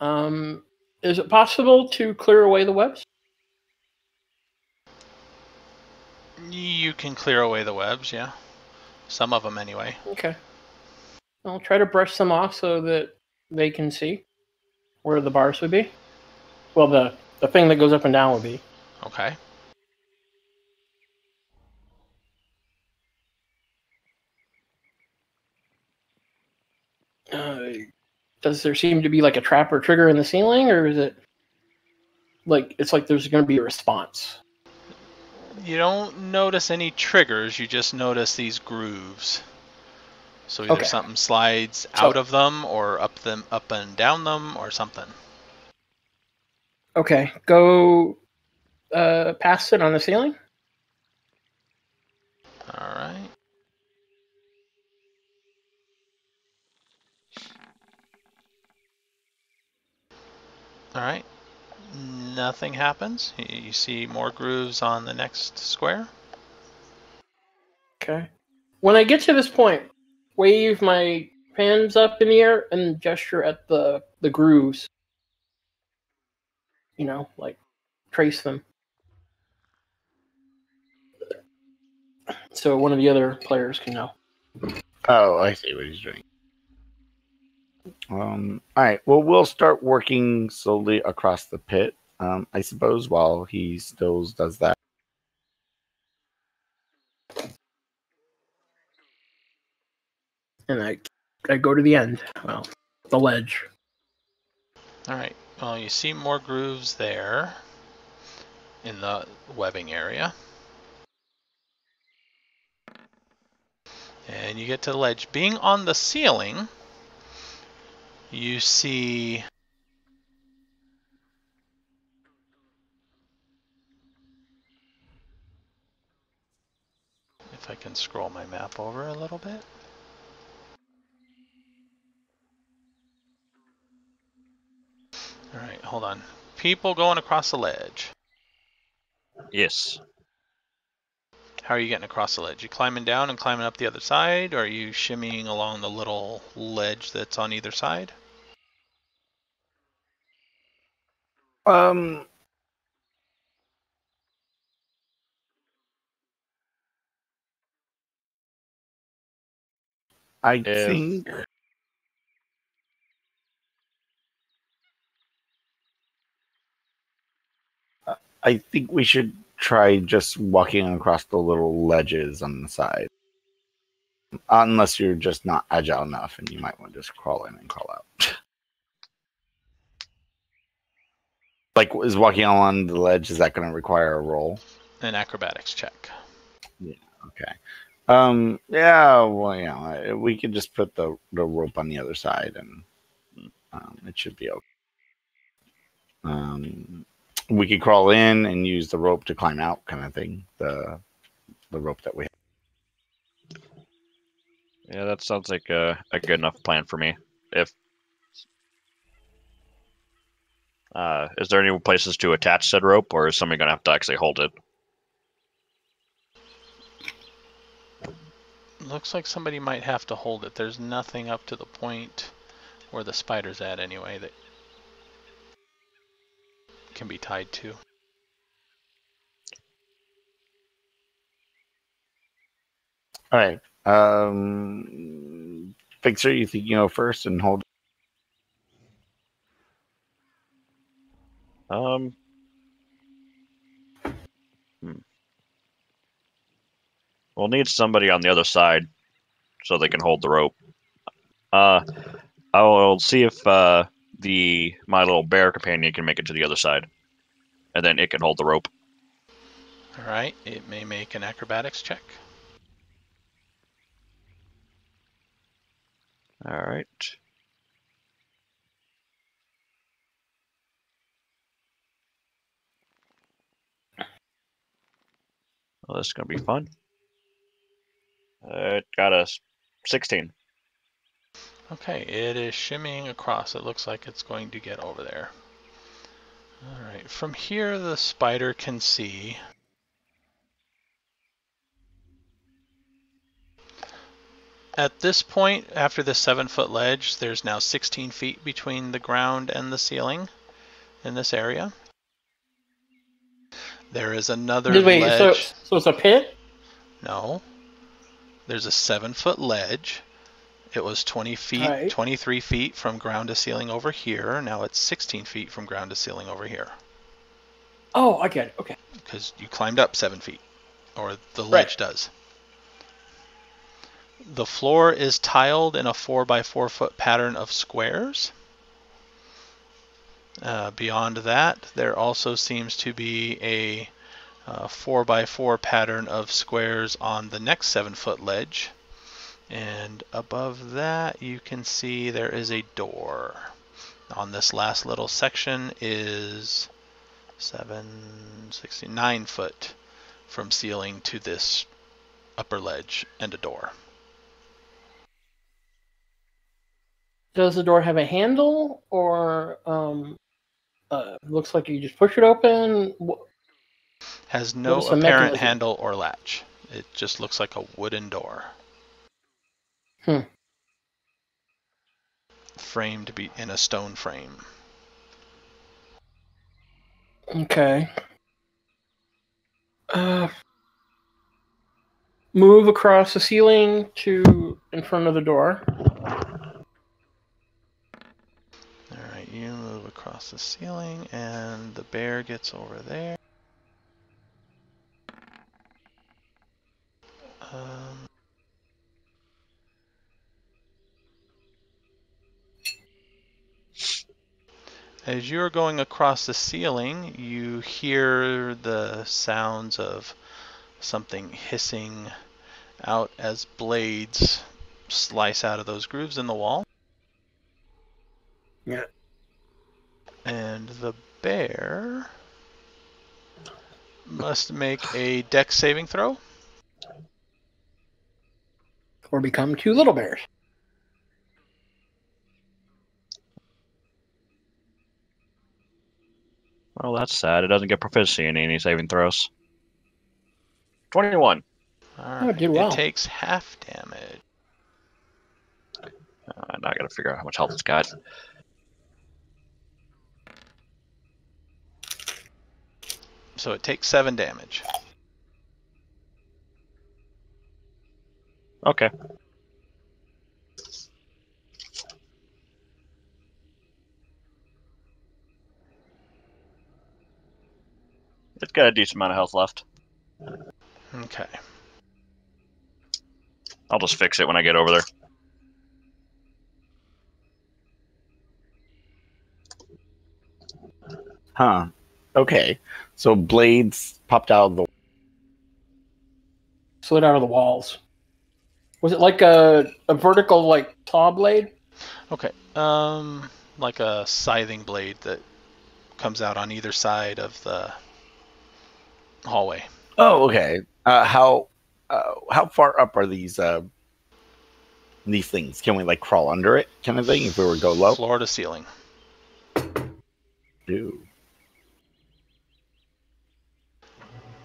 Um, is it possible to clear away the webs? You can clear away the webs, yeah. Some of them anyway. Okay. I'll try to brush some off so that they can see where the bars would be. Well, the the thing that goes up and down would be. Okay. Uh, does there seem to be like a trap or trigger in the ceiling, or is it like it's like there's going to be a response? You don't notice any triggers, you just notice these grooves. So either Okay. something slides So- out of them or up them up and down them or something. Okay, go uh, past it on the ceiling. Alright. Alright. Nothing happens. You see more grooves on the next square. Okay. When I get to this point, wave my hands up in the air and gesture at the the grooves. You know, like trace them. So one of the other players can know. Oh, I see what he's doing. Um, all right. Well, we'll start working slowly across the pit, um, I suppose, while he still does that. And I I go to the end. Well, the ledge. Alright. Well, you see more grooves there in the webbing area. And you get to the ledge. Being on the ceiling, you see if I can scroll my map over a little bit. All right, hold on. People going across the ledge. Yes. How are you getting across the ledge? You climbing down and climbing up the other side, or are you shimmying along the little ledge that's on either side? Um, I If- think I think we should try just walking across the little ledges on the side. Unless you're just not agile enough and you might want to just crawl in and crawl out. like is walking along the ledge is that going to require a roll? An acrobatics check. Yeah, okay. Um. Yeah. Well, yeah. We could just put the the rope on the other side, and um, it should be okay. Um, we could crawl in and use the rope to climb out, kind of thing. The the rope that we have. Yeah, that sounds like a, a good enough plan for me. If uh, is there any places to attach said rope, or is somebody gonna have to actually hold it? Looks like somebody might have to hold it. There's nothing up to the point where the spider's at anyway that can be tied to. All right. Um, Fixer, you think you know first and hold. Um. hmm. We'll need somebody on the other side so they can hold the rope. Uh, I will see if uh, the my little bear companion can make it to the other side, and then it can hold the rope. All right, it may make an acrobatics check. All right. Well, this is gonna be fun. Uh, it got a s- 16. Okay, it is shimmying across. It looks like it's going to get over there. Alright, from here the spider can see. At this point, after the 7 foot ledge, there's now 16 feet between the ground and the ceiling in this area. There is another Wait, so, ledge. so it's a pit? No. There's a seven foot ledge. It was 20 feet, Right. 23 feet from ground to ceiling over here. Now it's 16 feet from ground to ceiling over here Oh, I get it. Okay. because you climbed up seven feet, or the Right. ledge does. The floor is tiled in a four by four foot pattern of squares. Uh, beyond that, there also seems to be a uh, four by four pattern of squares on the next seven foot ledge. And above that, you can see there is a door. On this last little section is seven, 69 foot from ceiling to this upper ledge and a door. Does the door have a handle, or um, uh, looks like you just push it open? Has no What is the apparent mechanism? handle or latch. It just looks like a wooden door. Hmm. Framed be in a stone frame. Okay. Uh, move across the ceiling to in front of the door. Alright, you move across the ceiling and the bear gets over there. Um, as you're going across the ceiling, you hear the sounds of something hissing out as blades slice out of those grooves in the wall. Yeah. And the bear must make a dex saving throw. Or become two little bears. Well, that's sad. It doesn't get proficiency in any saving throws. 21. Alright, did well. It takes half damage. Uh, now I gotta figure out how much health it's got. So it takes seven damage. Okay. It's got a decent amount of health left. Okay. I'll just fix it when I get over there. Huh. Okay. So blades popped out of the. Slid out of the walls. Was it like a, a vertical like saw blade? Okay. Um, like a scything blade that comes out on either side of the hallway. Oh, okay. Uh, how uh, how far up are these uh, these things? Can we like crawl under it, kind of thing? If we were to go low. Floor to ceiling. Ooh.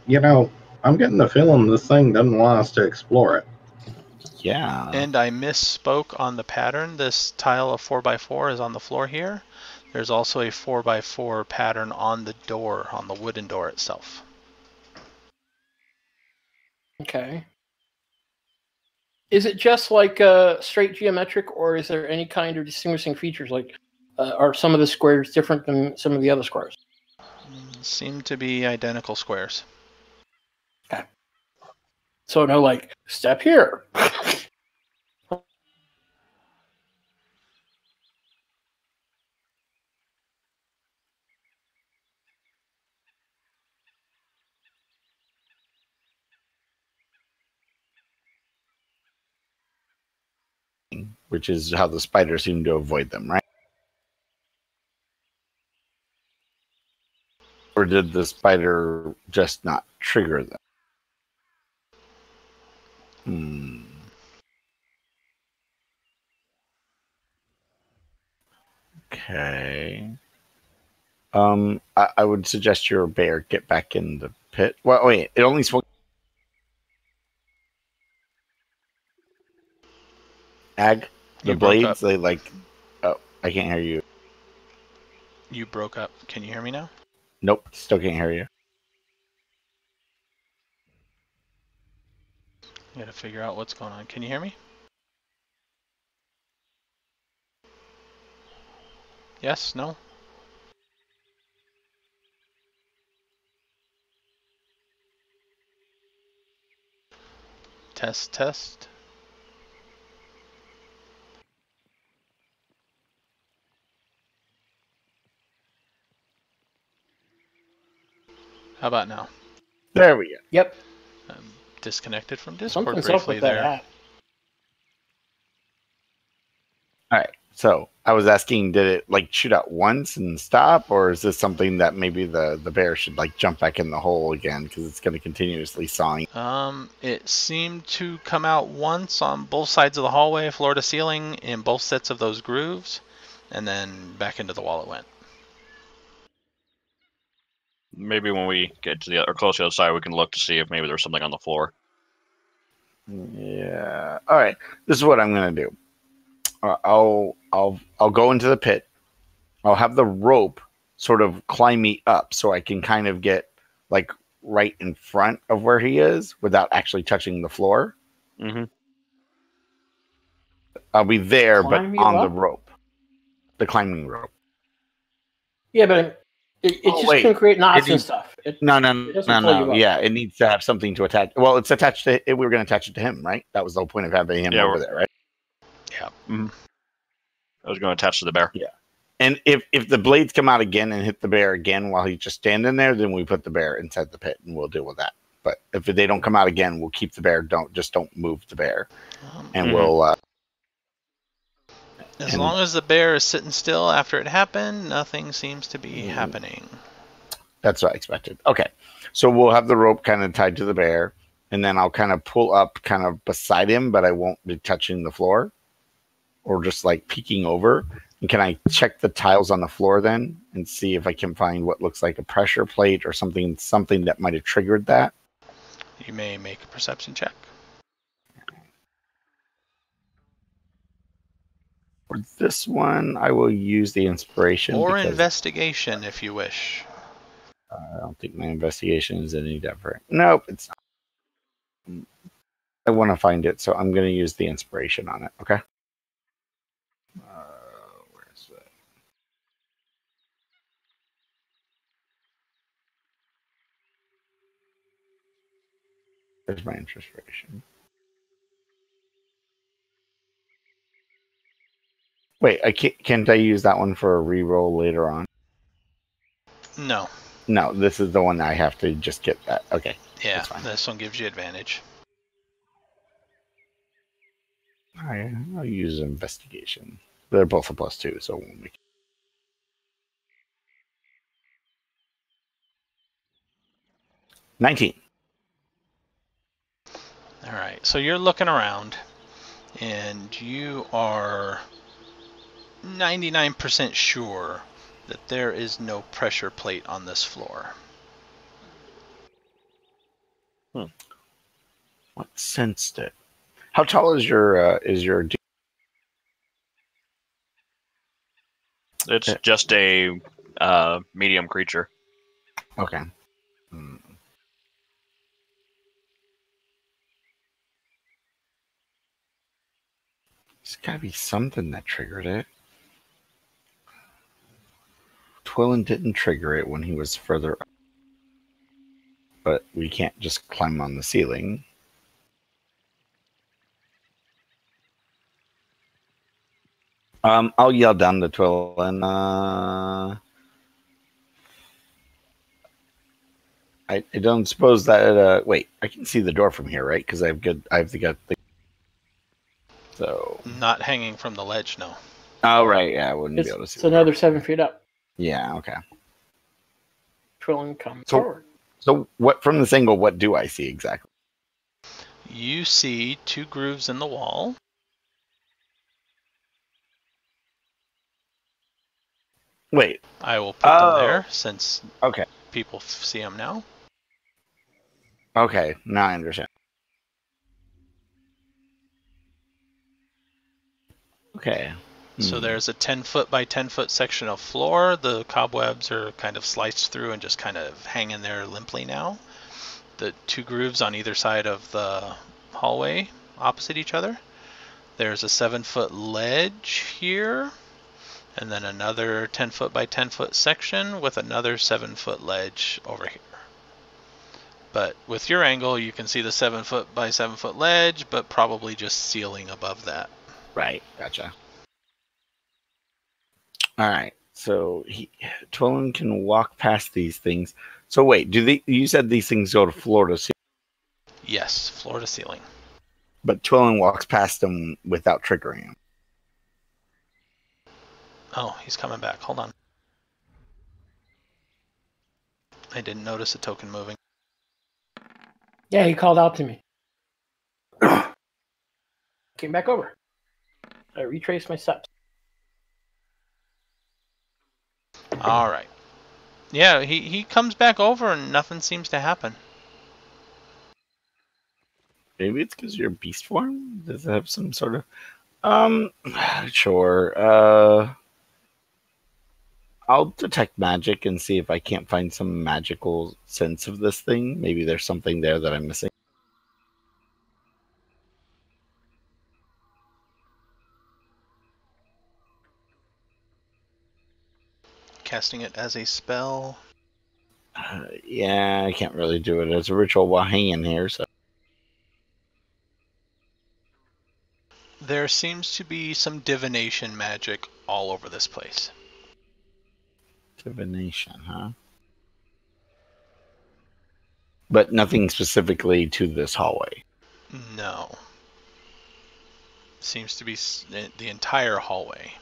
You know, I'm getting the feeling this thing doesn't want us to explore it. Yeah. And I misspoke on the pattern. This tile of 4x4 is on the floor here. There's also a 4x4 pattern on the door, on the wooden door itself. Okay. Is it just like uh, straight geometric, or is there any kind of distinguishing features? Like, uh, are some of the squares different than some of the other squares? Mm, Seem to be identical squares. Okay. So no, like step here. (laughs) Which is how the spiders seem to avoid them, right? Or did the spider just not trigger them? Hmm. Okay. Um, I, I would suggest your bear get back in the pit. Well, wait, it only spoke. Ag, the blades, they like. Oh, I can't hear you. You broke up. Can you hear me now? Nope, still can't hear you. I gotta figure out what's going on. Can you hear me? Yes? No? Test, test. How about now? There we go. Yep. I'm disconnected from Discord Something's briefly there. All right. So I was asking, did it like shoot out once and stop, or is this something that maybe the the bear should like jump back in the hole again because it's going to continuously sawing? Um, it seemed to come out once on both sides of the hallway, floor to ceiling, in both sets of those grooves, and then back into the wall it went. Maybe when we get to the or close to the other side, we can look to see if maybe there's something on the floor. Yeah. All right. This is what I'm going to do. Uh, I'll I'll I'll go into the pit. I'll have the rope sort of climb me up so I can kind of get like right in front of where he is without actually touching the floor. Mm-hmm. I'll be there, Climb but you on the rope, the climbing rope. Yeah, but it, it Oh, just wait. can create knots It and stuff. It, No, no, It no, no, no. Yeah, it needs to have something to attach. Well, it's attached to. It, we were going to attach it to him, right? That was the whole point of having him Yeah, over there, right? Yeah. I was going to attach to the bear. Yeah. And if if the blades come out again and hit the bear again while he's just standing there, then we put the bear inside the pit and we'll deal with that. But if they don't come out again, we'll keep the bear. Don't just don't move the bear, Um, and Mhm. we'll. Uh, as and- long as the bear is sitting still after it happened, nothing seems to be Mm. happening. that's what I expected. Okay, so we'll have the rope kind of tied to the bear, and then I'll kind of pull up, kind of beside him, but I won't be touching the floor, or just like peeking over. And can I check the tiles on the floor then and see if I can find what looks like a pressure plate or something, something that might have triggered that? You may make a perception check. For this one, I will use the inspiration. Or investigation if you wish. I don't think my investigation is any different. Nope, it's not. I want to find it, so I'm going to use the inspiration on it. Okay. Uh, where is it? There's my inspiration. Wait, I can't, can't I use that one for a reroll later on? No. No, this is the one I have to just get that. Okay. Yeah, this one gives you advantage. I'll use investigation. They're both a plus two, so we'll make nineteen. All right, so you're looking around, and you are 99% sure that there is no pressure plate on this floor. What sensed it? How tall is your uh, is your? It's Yeah. just a uh, medium creature. Okay. Hmm. There's got to be something that triggered it. Twillin didn't trigger it when he was further up. But we can't just climb on the ceiling. Um, I'll yell down to Twillin. Uh, I, I don't suppose that. Uh, wait, I can see the door from here, right? Because I've good. I've the got the. So. Not hanging from the ledge, no. Oh right, yeah, I wouldn't it's, be able to see. it's the door. another seven feet up. Yeah, okay. Twillin come So- forward. So what from this angle? What do I see exactly? You see two grooves in the wall. Wait. I will put Oh. them there oh. since Okay. people f- see them now. Okay. Now I understand. Okay. So Hmm. there's a 10 foot by 10 foot section of floor. The cobwebs are kind of sliced through and just kind of hanging there limply now. The two grooves on either side of the hallway opposite each other. There's a 7 foot ledge here, and then another 10 foot by 10 foot section with another 7 foot ledge over here. But with your angle, you can see the 7 foot by 7 foot ledge, but probably just ceiling above that. Right. Gotcha. All right. So he Twillin can walk past these things. So wait, do they? You said these things go to floor to ceiling, Yes, floor to ceiling. but Twillin walks past them without triggering them. Oh, he's coming back. Hold on. I didn't notice a token moving. Yeah, he called out to me. (clears throat) Came back over. I retraced my steps. All right. Yeah, he, he comes back over and nothing seems to happen. Maybe it's because you're beast form. Does it have some sort of? Um, (sighs) sure. Uh, I'll detect magic and see if I can't find some magical sense of this thing. Maybe there's something there that I'm missing. Casting it as a spell. Uh, yeah, I can't really do it as a ritual while hanging here. So There seems to be some divination magic all over this place. divination, huh? But nothing specifically to this hallway. No. Seems to be the entire hallway.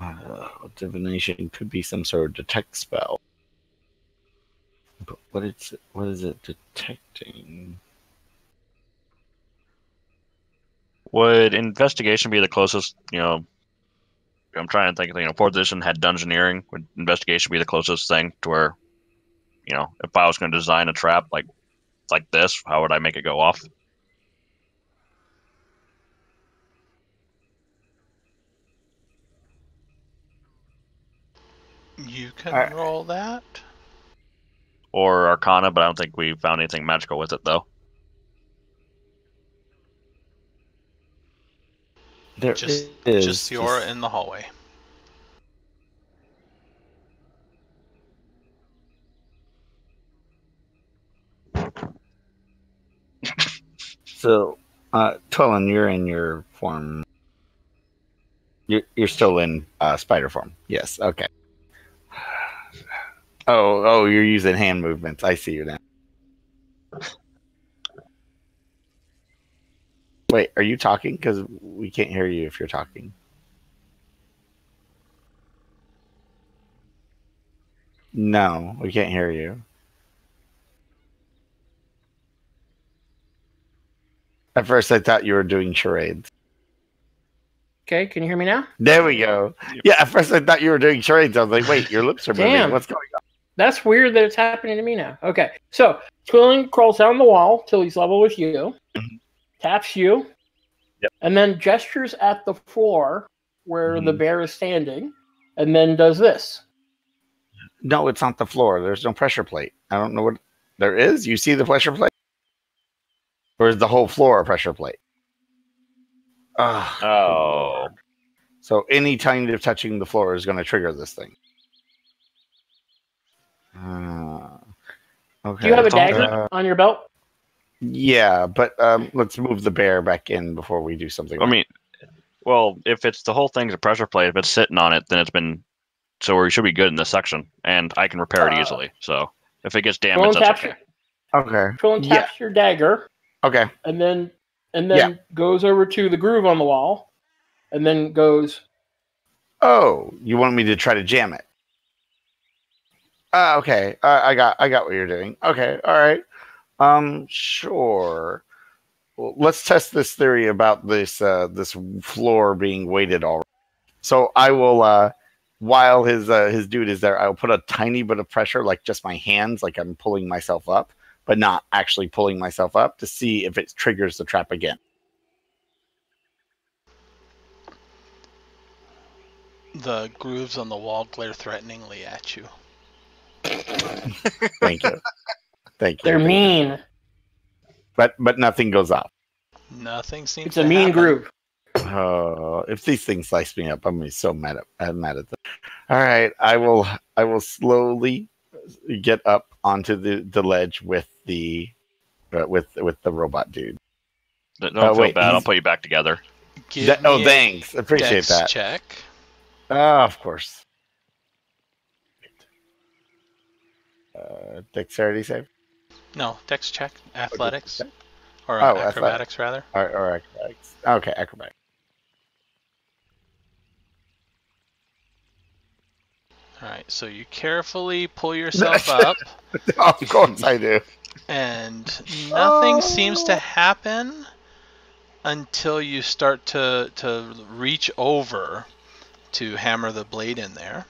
Uh, divination could be some sort of detect spell. But what it's what is it detecting? Would investigation be the closest? You know, I'm trying to think. You know, fourth edition had dungeoneering. Would investigation be the closest thing to where, you know, if I was going to design a trap like like this, how would I make it go off? You can Alright. roll that. Or Arcana, but I don't think we found anything magical with it though. There Just, is just the aura in the hallway. (laughs) So, uh, Twillin, you're in your form. You're you're still in uh, spider form. Yes. Okay. Oh, oh, you're using hand movements. I see you now. Wait, are you talking? Because we can't hear you if you're talking. No, we can't hear you. At first, I thought you were doing charades. Okay, can you hear me now? There we go. Yeah, at first I thought you were doing charades. I was like, wait, your lips are moving. Damn. What's going on? That's weird that it's happening to me now. Okay, so Twillin crawls down the wall till he's level with you, Mhm. taps you, Yep. and then gestures at the floor where the Mhm. bear is standing, and then does this. No, it's not the floor. There's no pressure plate. I don't know what there is. You see the pressure plate? Or is the whole floor a pressure plate? Ugh. Oh, So any kind of touching the floor is going to trigger this thing. Uh, okay. Do you have a dagger uh, on your belt? yeah, but um, let's move the bear back in before we do something. I mean, well, if it's the whole thing's a pressure plate, if it's sitting on it, then it's been so we should be good in this section, and I can repair it Uh, easily. So if it gets Twillin damaged, that's taps, okay. okay. Twillin Yeah. taps your dagger, Okay. and then and then goes over to the groove on the wall, and then goes. Oh, you want me to try to jam it? Uh, okay. Uh, I got I got what you're doing. Okay. All right. Um sure. Well, let's test this theory about this uh this floor being weighted all So I will, uh, while his uh, his dude is there, I will put a tiny bit of pressure, like just my hands, like I'm pulling myself up, but not actually pulling myself up to see if it triggers the trap again. The grooves on the wall glare threateningly at you. (laughs) Thank you, thank you. They're mean. but but nothing goes up. Nothing seems. It's a to mean happen. group. Oh, if these things slice me up, I'm gonna be so mad at I'm mad at them. All right, I will I will slowly get up onto the, the ledge with the uh, with with the robot dude. Don't Oh, feel wait, bad. I'll put you back together. Give That- oh, a thanks, appreciate dex that. Check. Ah, of course. Uh, dexterity save No, dex check. Athletics check? or Oh, uh, athletic- acrobatics rather. or, or acrobatics? Okay, acrobatics. All right, so you carefully pull (laughs) yourself up, of course I do. and nothing Oh. seems to happen until you start to to reach over to hammer the blade in there.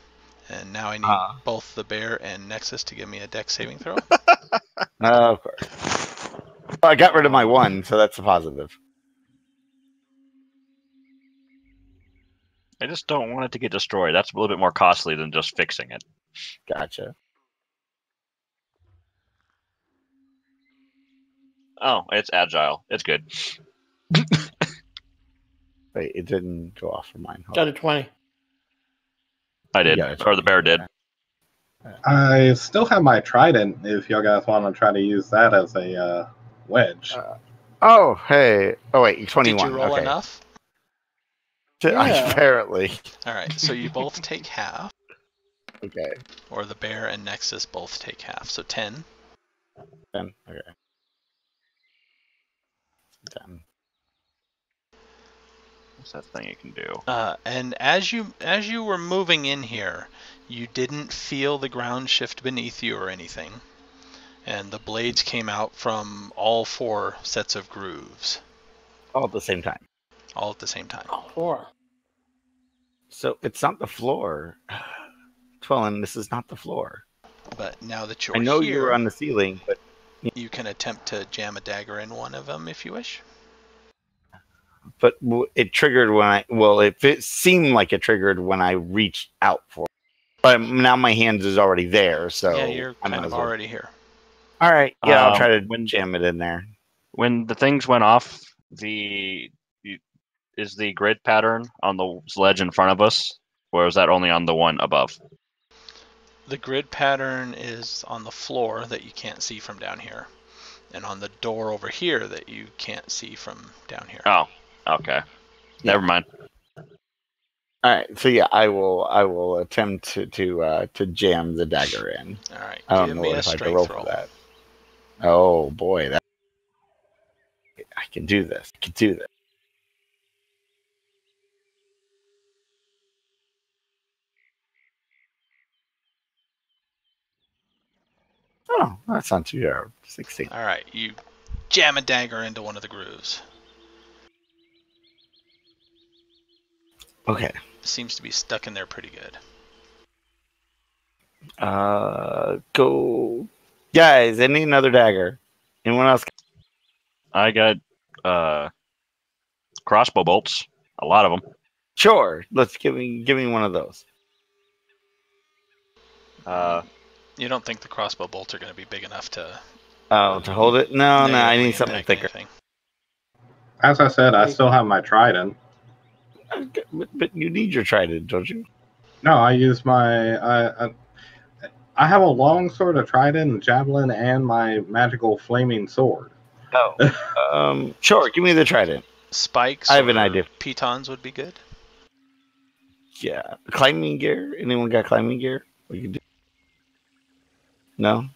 And now I need Ah. both the bear and Nexus to give me a deck saving throw. Uh, (laughs) of course. Well, I got rid of my one, so that's a positive. I just don't want it to get destroyed. That's a little bit more costly than just fixing it. Gotcha. Oh, it's agile. It's good. (laughs) Wait, it didn't go off for mine. Hold Got a 20. I did, Yeah, or the bear did. I still have my trident. If y'all guys want to try to use that as a uh, wedge. Uh, Oh, hey. Oh, wait, 21. Did 21. you roll okay. enough? Yeah. Apparently. All right, so you both take half, Okay. or the bear and Nexus both take half, so ten. Then, okay. Ten. What's that thing you can do? Uh, and as you as you were moving in here, you didn't feel the ground shift beneath you or anything, and the blades came out from all four sets of grooves, All at the same time. All at the same time. Oh, four. So it's not the floor. (sighs) Twillin, this is not the floor. But now that you're I know here, you're on the ceiling, but you can attempt to jam a dagger in one of them if you wish. but it triggered when I well, it, it seemed like it triggered when I reached out for. it. But now my hands is already there, so yeah, you're I might kind of well- already here. All right, yeah, I'll Um, try to when- jam it in there. When the things went off, the you- is the grid pattern on the ledge in front of us, or is that only on the one above? The grid pattern is on the floor that you can't see from down here, and on the door over here that you can't see from down here. Oh, okay. Never mind. All right, so yeah, I will I will attempt to to uh, to jam the dagger in. All right, I don't give know me a if I can roll strength for that. Oh boy, that I can do this. I can do this. Oh, that's not too hard. Sixteen. All right, you jam a dagger into one of the grooves. Okay. Seems to be stuck in there pretty good. Uh, go, guys. I need another dagger. Anyone else? I got uh crossbow bolts, a lot of them. Sure. Let's give me give me one of those. Uh, You don't think the crossbow bolts are going to be big enough to? Oh, to hold it? No, no. I need something impact thicker. anything? As I said, I still have my trident. Okay, But, but you need your trident, don't you? No, I use my. I, I, I have a long sword, a trident, a javelin, and my magical flaming sword. Oh. um. Sure. Give me the trident. Spikes. I have an idea. Pitons would be good. Yeah. Climbing gear. Anyone got climbing gear? We can do. No.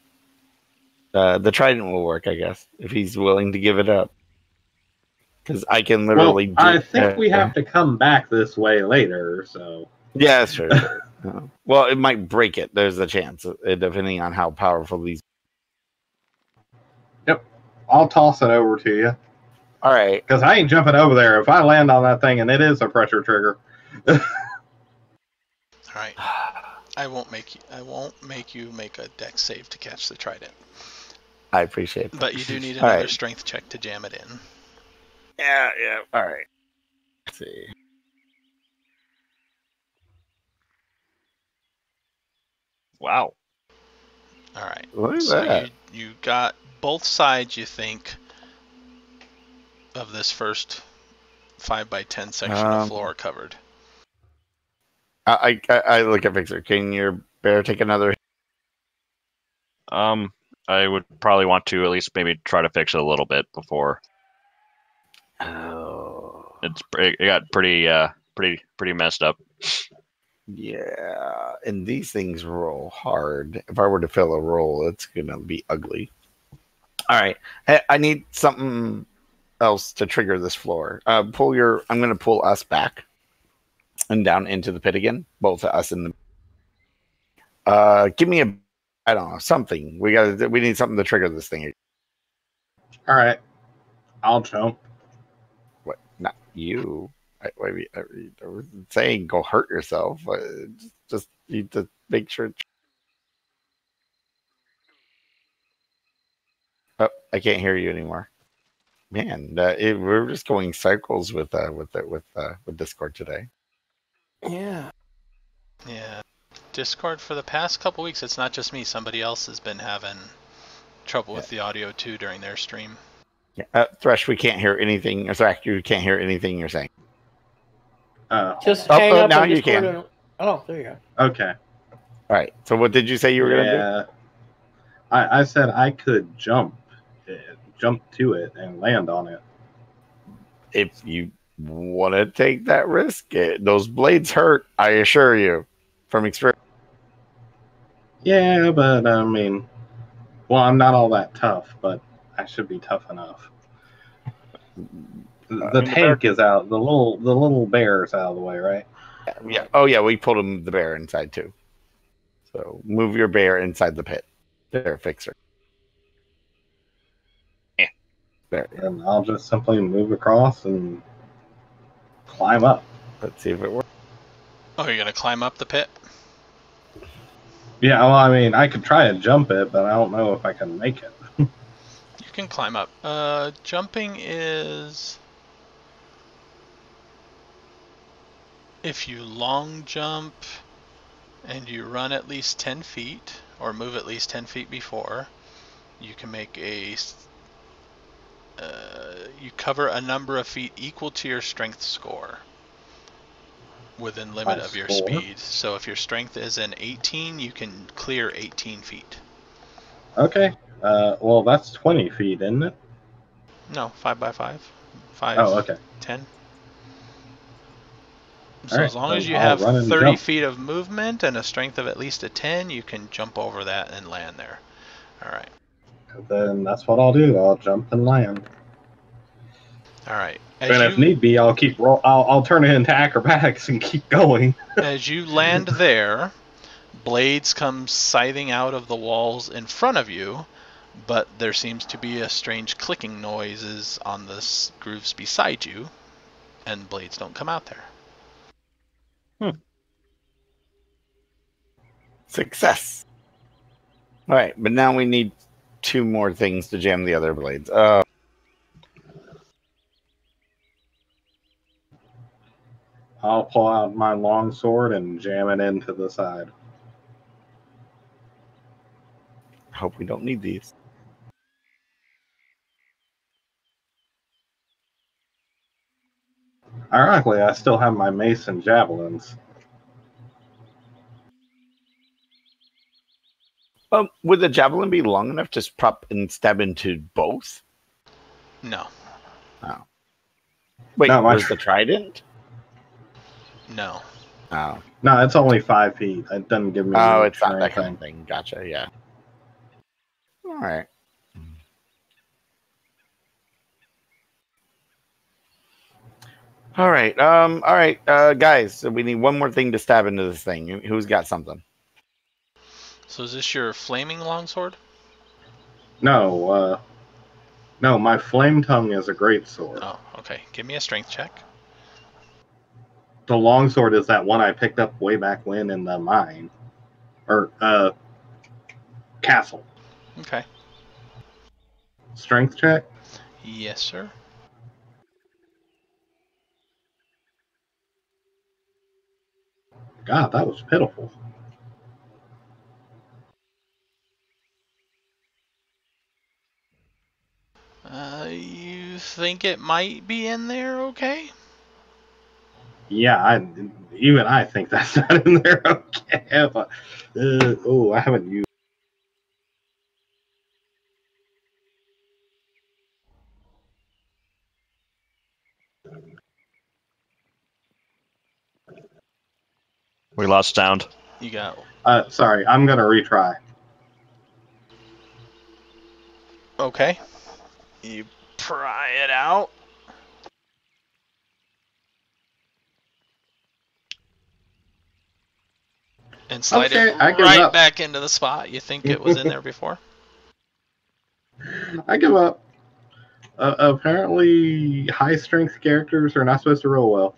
Uh, the trident will work, I guess, if he's willing to give it up. Because I can literally. Well, literally. I do- think we have to come back this way later, so. Yeah, sure. sure. Uh, well, it might break it. There's a chance, uh, depending on how powerful these. Yep, I'll toss it over to you. All right. Because I ain't jumping over there. If I land on that thing and it is a pressure trigger. (laughs) All right. (sighs) (sighs) (sighs) I won't make you. I won't make you make a dex save to catch the trident, I appreciate that. but you do need (laughs) another right. strength check to jam it in. Yeah, yeah. All right. Let's see. Wow. All right. Look at So that. you you got both sides. You think of this first five by ten section of Um, floor covered. I, I I look at Victor. Can your bear take another? Um, I would probably want to at least maybe try to fix it a little bit before Oh. it's it got pretty uh pretty pretty messed up. Yeah, and these things roll hard. If I were to fill a roll, it's gonna be ugly. All right, I, I need something else to trigger this floor. Uh, pull your. I'm gonna pull us back and down into the pit again. Both of us in the. Uh, give me a. I don't know something. We got. We need something to trigger this thing. All right, I'll jump. What? Not you. I, I, mean, I, I wasn't saying go hurt yourself. Uh, just, just need to make sure. Oh, I can't hear you anymore. Man, uh, it, we're just going cycles with uh, with uh, with uh, with Discord today. Yeah. Yeah. Discord for the past couple weeks. It's not just me. Somebody else has been having trouble with the audio too during their stream. Yeah. Uh, Thresh, we can't hear anything. Or Thrash, you can't hear anything you're saying. Uh, Just Oh, hang oh, up now you Discord can. and- Oh, there you go. okay. All right. So, what did you say you were gonna do? yeah. I, I said I could jump, jump to it and land on it. if you want to take that risk, it, those blades hurt. I assure you, from experience. Yeah, but I mean, well, I'm not all that tough, but I should be tough enough. The I mean, tank is out. The little the little bear's out of the way, right? Yeah. Oh yeah, we pulled him the bear inside too. So move your bear inside the pit. There, fixer. Eh. There. And I'll just simply move across and climb up. Let's see if it works. Oh, you're gonna climb up the pit? Yeah, well, I mean, I could try and jump it, but I don't know if I can make it. (laughs) You can climb up. Uh, jumping is if you long jump and you run at least 10 feet or move at least 10 feet before, you can make a. Uh, you cover a number of feet equal to your strength score within limit of your speed. So if your strength is an 18, you can clear 18 feet. Okay. Uh, well, that's 20 feet, isn't it? No, 5 by 5. 5 Oh, okay. 10. So Alright, as long as you have 30 feet of movement and a strength of at least a 10, you can jump over that and land there. All right. Then that's what I'll do. I'll jump and land. All right. As and if need be, I'll keep roll. I'll, I'll turn it into acrobatics and keep going. (laughs) as you land there, blades come scything out of the walls in front of you, but there seems to be a strange clicking noises on the s- grooves beside you, and blades don't come out there. Hmm. Success. All right, but now we need two more things to jam the other blades. Uh, I'll pull out my long sword and jam it into the side. I hope we don't need these. Ironically, I still have my mace and javelins. Um, would the javelin be long enough to prop and stab into both? No, Wait, No, my was tr- the trident? no. Oh, No, it's only five feet. It doesn't give me. oh, it's not that kind anything. of thing. Gotcha. Yeah. All right. All right. Um. All right, uh, guys. So we need one more thing to stab into this thing. Who's got something? So is this your flaming longsword? No, uh, no, my flame tongue is a great sword. Oh, okay. Give me a strength check. the longsword is that one I picked up way back when in the mine or uh castle. Okay. Strength check. Yes, sir. God, that was pitiful. Uh, you think it might be in there? Okay. Yeah, I even I think that's (laughs) not in there. Okay, but, uh, oh, I haven't used. We lost sound. You got. Uh, sorry, I'm gonna retry. Okay. You pry it out. And slide Okay, it I right up. back into the spot you think it was in there before. (laughs) I give up. Uh, apparently, high strength characters are not supposed to roll well.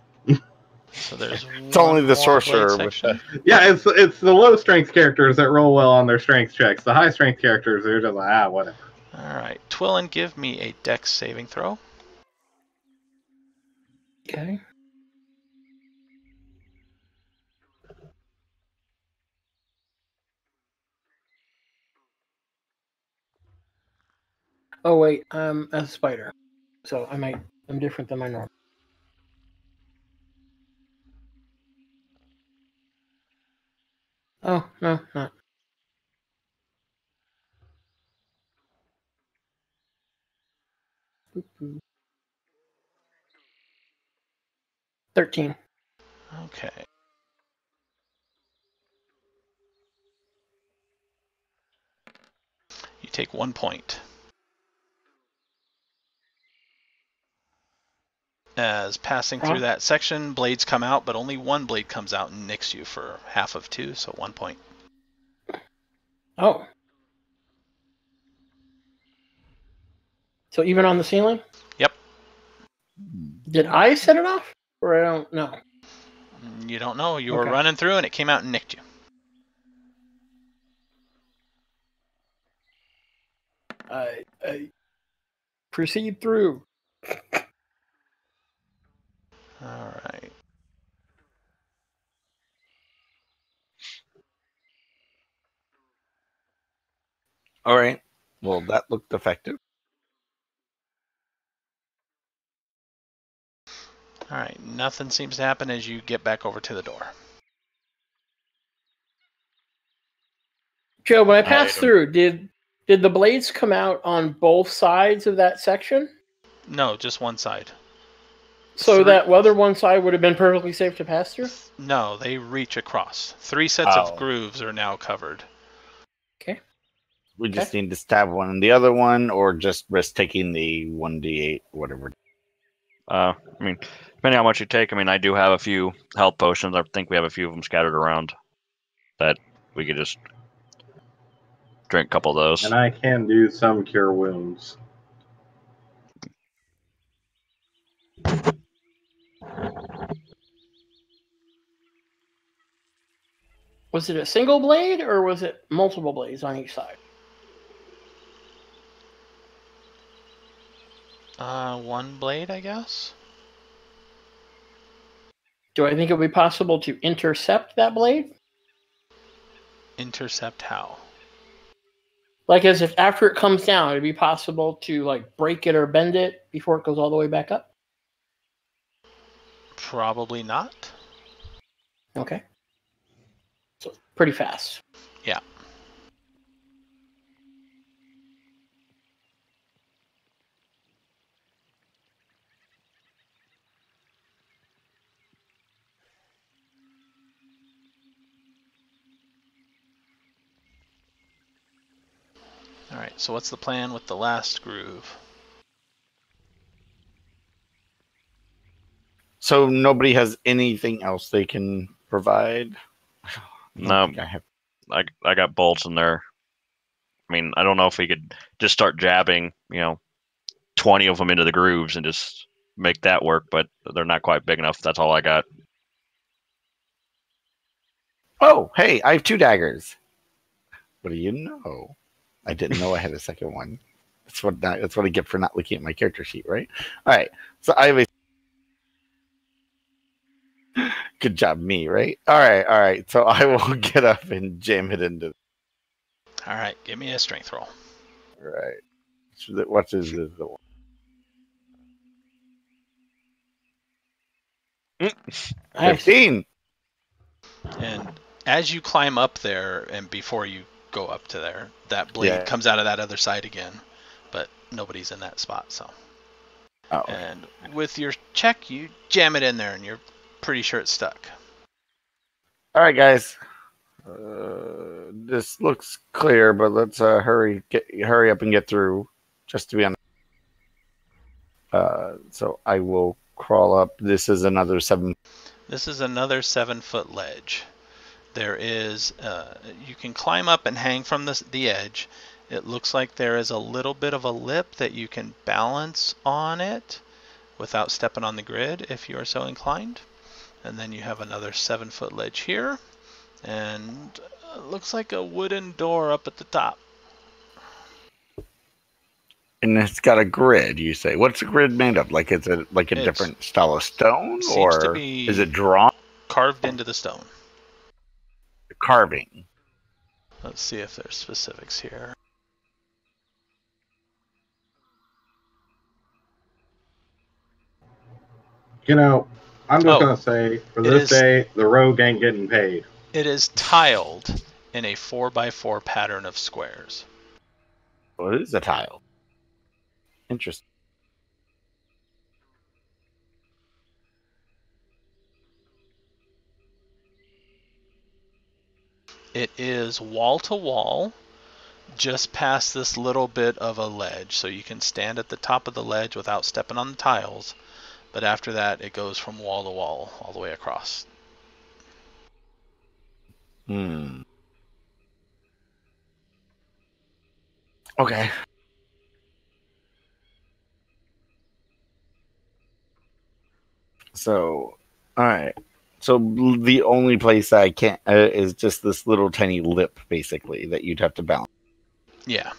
So there's (laughs) It's only the sorcerer with section. (laughs) Yeah, it's it's the low strength characters that roll well on their strength checks. The high strength characters, they're just like ah, whatever. All right, Twillin, give me a Dex saving throw. Okay. Oh wait, I'm a spider, so I might I'm different than my normal. Oh no, not. Thirteen. Okay. You take one point. As passing through that section, blades come out, but only one blade comes out and nicks you for half of two, so one point. Oh. So even on the ceiling? Yep. Did I set it off? Or I don't know. You don't know. You were running through and it came out and nicked you. I, I proceed through. All right. All right. Well, that looked effective. All right. Nothing seems to happen as you get back over to the door. Joe, when I passed I- through, did did the blades come out on both sides of that section? No, just one side. So Three- that other one side would have been perfectly safe to pass through? No, they reach across. Three sets Oh. of grooves are now covered. Okay. We just need to stab one and the other one, or just risk taking the one d eight, whatever. Uh, I mean, depending on how much you take, I mean, I do have a few health potions. I think we have a few of them scattered around that we could just drink a couple of those. And I can do some cure wounds. Was it a single blade or was it multiple blades on each side? Uh, one blade, I guess. Do I think it would be possible to intercept that blade? Intercept how? Like as if after it comes down, it'd be possible to like break it or bend it before it goes all the way back up? Probably not. Okay. So pretty fast. Yeah. All right. So what's the plan with the last groove? So nobody has anything else they can provide. I No. think I have. I I got bolts in there. I mean, I don't know if we could just start jabbing, you know, twenty of them into the grooves and just make that work, but they're not quite big enough. That's all I got. Oh, hey, I have two daggers. What do you know? I didn't know I had a second one. That's what that's what I get for not looking at my character sheet, right? All right. So I have a Good job, me, right? All right, all right. So I will (laughs) get up and jam it into. All right, give me a strength roll. Right. So that- What is this? the one? Nice. Fifteen. And as you climb up there, and before you go up to there, that blade Yeah. comes out of that other side again, but nobody's in that spot. So, Oh, and with your check, you jam it in there, and you're pretty sure it's stuck. all right, guys. Uh, this looks clear, but let's uh, hurry, get hurry up and get through, just to be on. Uh, so I will crawl up. This is another seven. This is another seven foot ledge. There is, uh, you can climb up and hang from the, the edge. It looks like there is a little bit of a lip that you can balance on it without stepping on the grid if you are so inclined. And then you have another seven foot ledge here. And looks like a wooden door up at the top. And it's got a grid. You say, what's the grid made of? Like, is it like a It's- different style of stone, or be- is it drawn Carved into the stone. Carving? Let's see if there's specifics here. You know, I'm just Oh. gonna say for this is- day, the rogue ain't getting paid. It is tiled in a 4x4 pattern of squares. Oh, it is a tile. Interesting. It is wall to wall, just past this little bit of a ledge. So you can stand at the top of the ledge without stepping on the tiles. But after that, it goes from wall to wall all the way across. Hmm. Okay. So, all right. So the only place I can't uh, is just this little tiny lip, basically, that you'd have to balance. Yeah.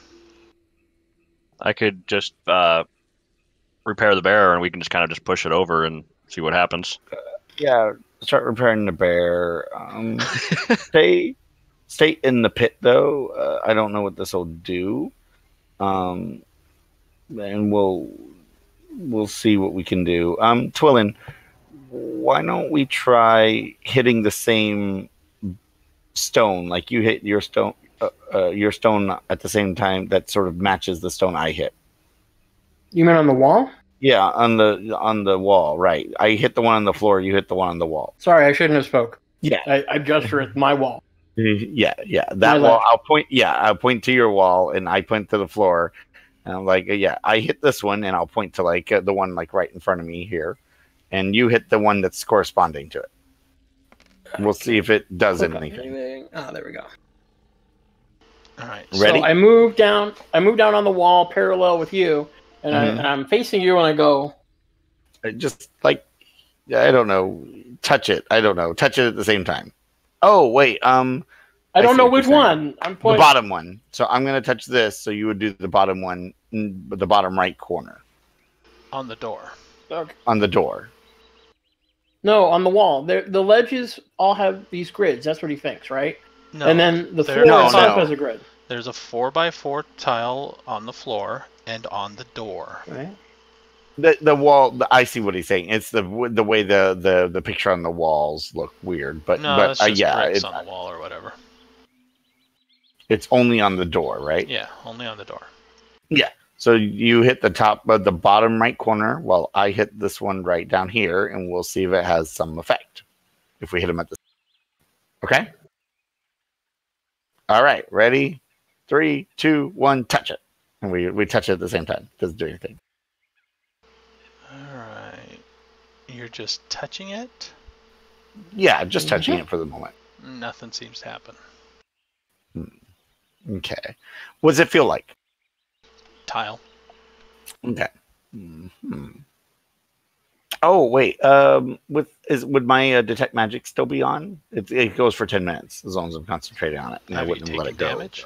I could just uh, repair the bear, and we can just kind of just push it over and see what happens. Yeah, start repairing the bear. Um, stay, stay in the pit though. Uh, I don't know what this will do. Um, and we'll we'll see what we can do. Um, Twillin, why don't we try hitting the same stone? Like you hit your stone, uh, uh, your stone at the same time that sort of matches the stone I hit. You mean on the wall? Yeah, on the on the wall, right? I hit the one on the floor. You hit the one on the wall. Sorry, I shouldn't have spoke. Yeah. I, I gestured at my wall. Yeah, yeah. That My wall. left. I'll point. Yeah, I'll point to your wall, and I point to the floor. And I'm like, yeah, I hit this one, and I'll point to like uh, the one like right in front of me here, and you hit the one that's corresponding to it. We'll see if it does Click anything. anything. Ah, there we go. All right. Ready? So I move down. I move down on the wall parallel with you, and, I, Mhm. and I'm facing you, when I go. Uh, Just like, I don't know, touch it. I don't know, touch it at the same time. Oh wait, um, I I don't see know which one. I'm pointing. the bottom one. So I'm gonna touch this. So you would do the bottom one, mm, the bottom right corner On the door. Okay. on the door. No, on the wall. There, the ledges all have these grids. That's what he thinks, right? No. and then the floor not. itself No. has a grid, There's a 4x4 tile on the floor and on the door. right? The the wall. The, I see what he's saying. It's the the way the the the picture on the walls look weird, but No, but it's uh, yeah, bricks it, on the wall or whatever. it's only on the door, right? Yeah, only on the door. So you hit the top, uh, the bottom right corner, while I hit this one right down here, and we'll see if it has some effect. If we hit them at the okay. All right, ready? Three, two, one, touch it, and we we touch it at the same time. Doesn't do anything. All right. You're just touching it? Yeah, just touching it for the moment. Nothing seems to happen. Okay. What does it feel like? Tile. Okay. hmm Oh wait, um, with is would my uh, detect magic still be on? It, it goes for ten minutes as long as I'm concentrating on it, and I Have you wouldn't let it go. damage?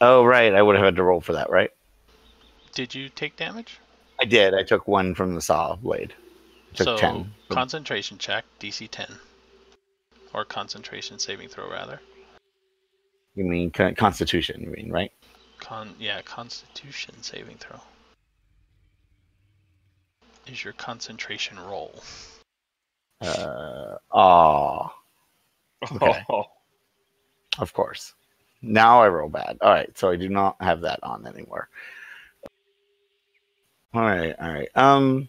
Oh right, I would have had to roll for that, right? Did you take damage? I did. I took one from the saw blade. I took so ten. concentration check, DC 10, or concentration saving throw rather. You mean con- Constitution? You mean right? Con yeah, Constitution saving throw. Is your concentration roll? Uh, aw, Okay. of course. Now I roll bad. All right, so I do not have that on anymore. All right, all right. Um,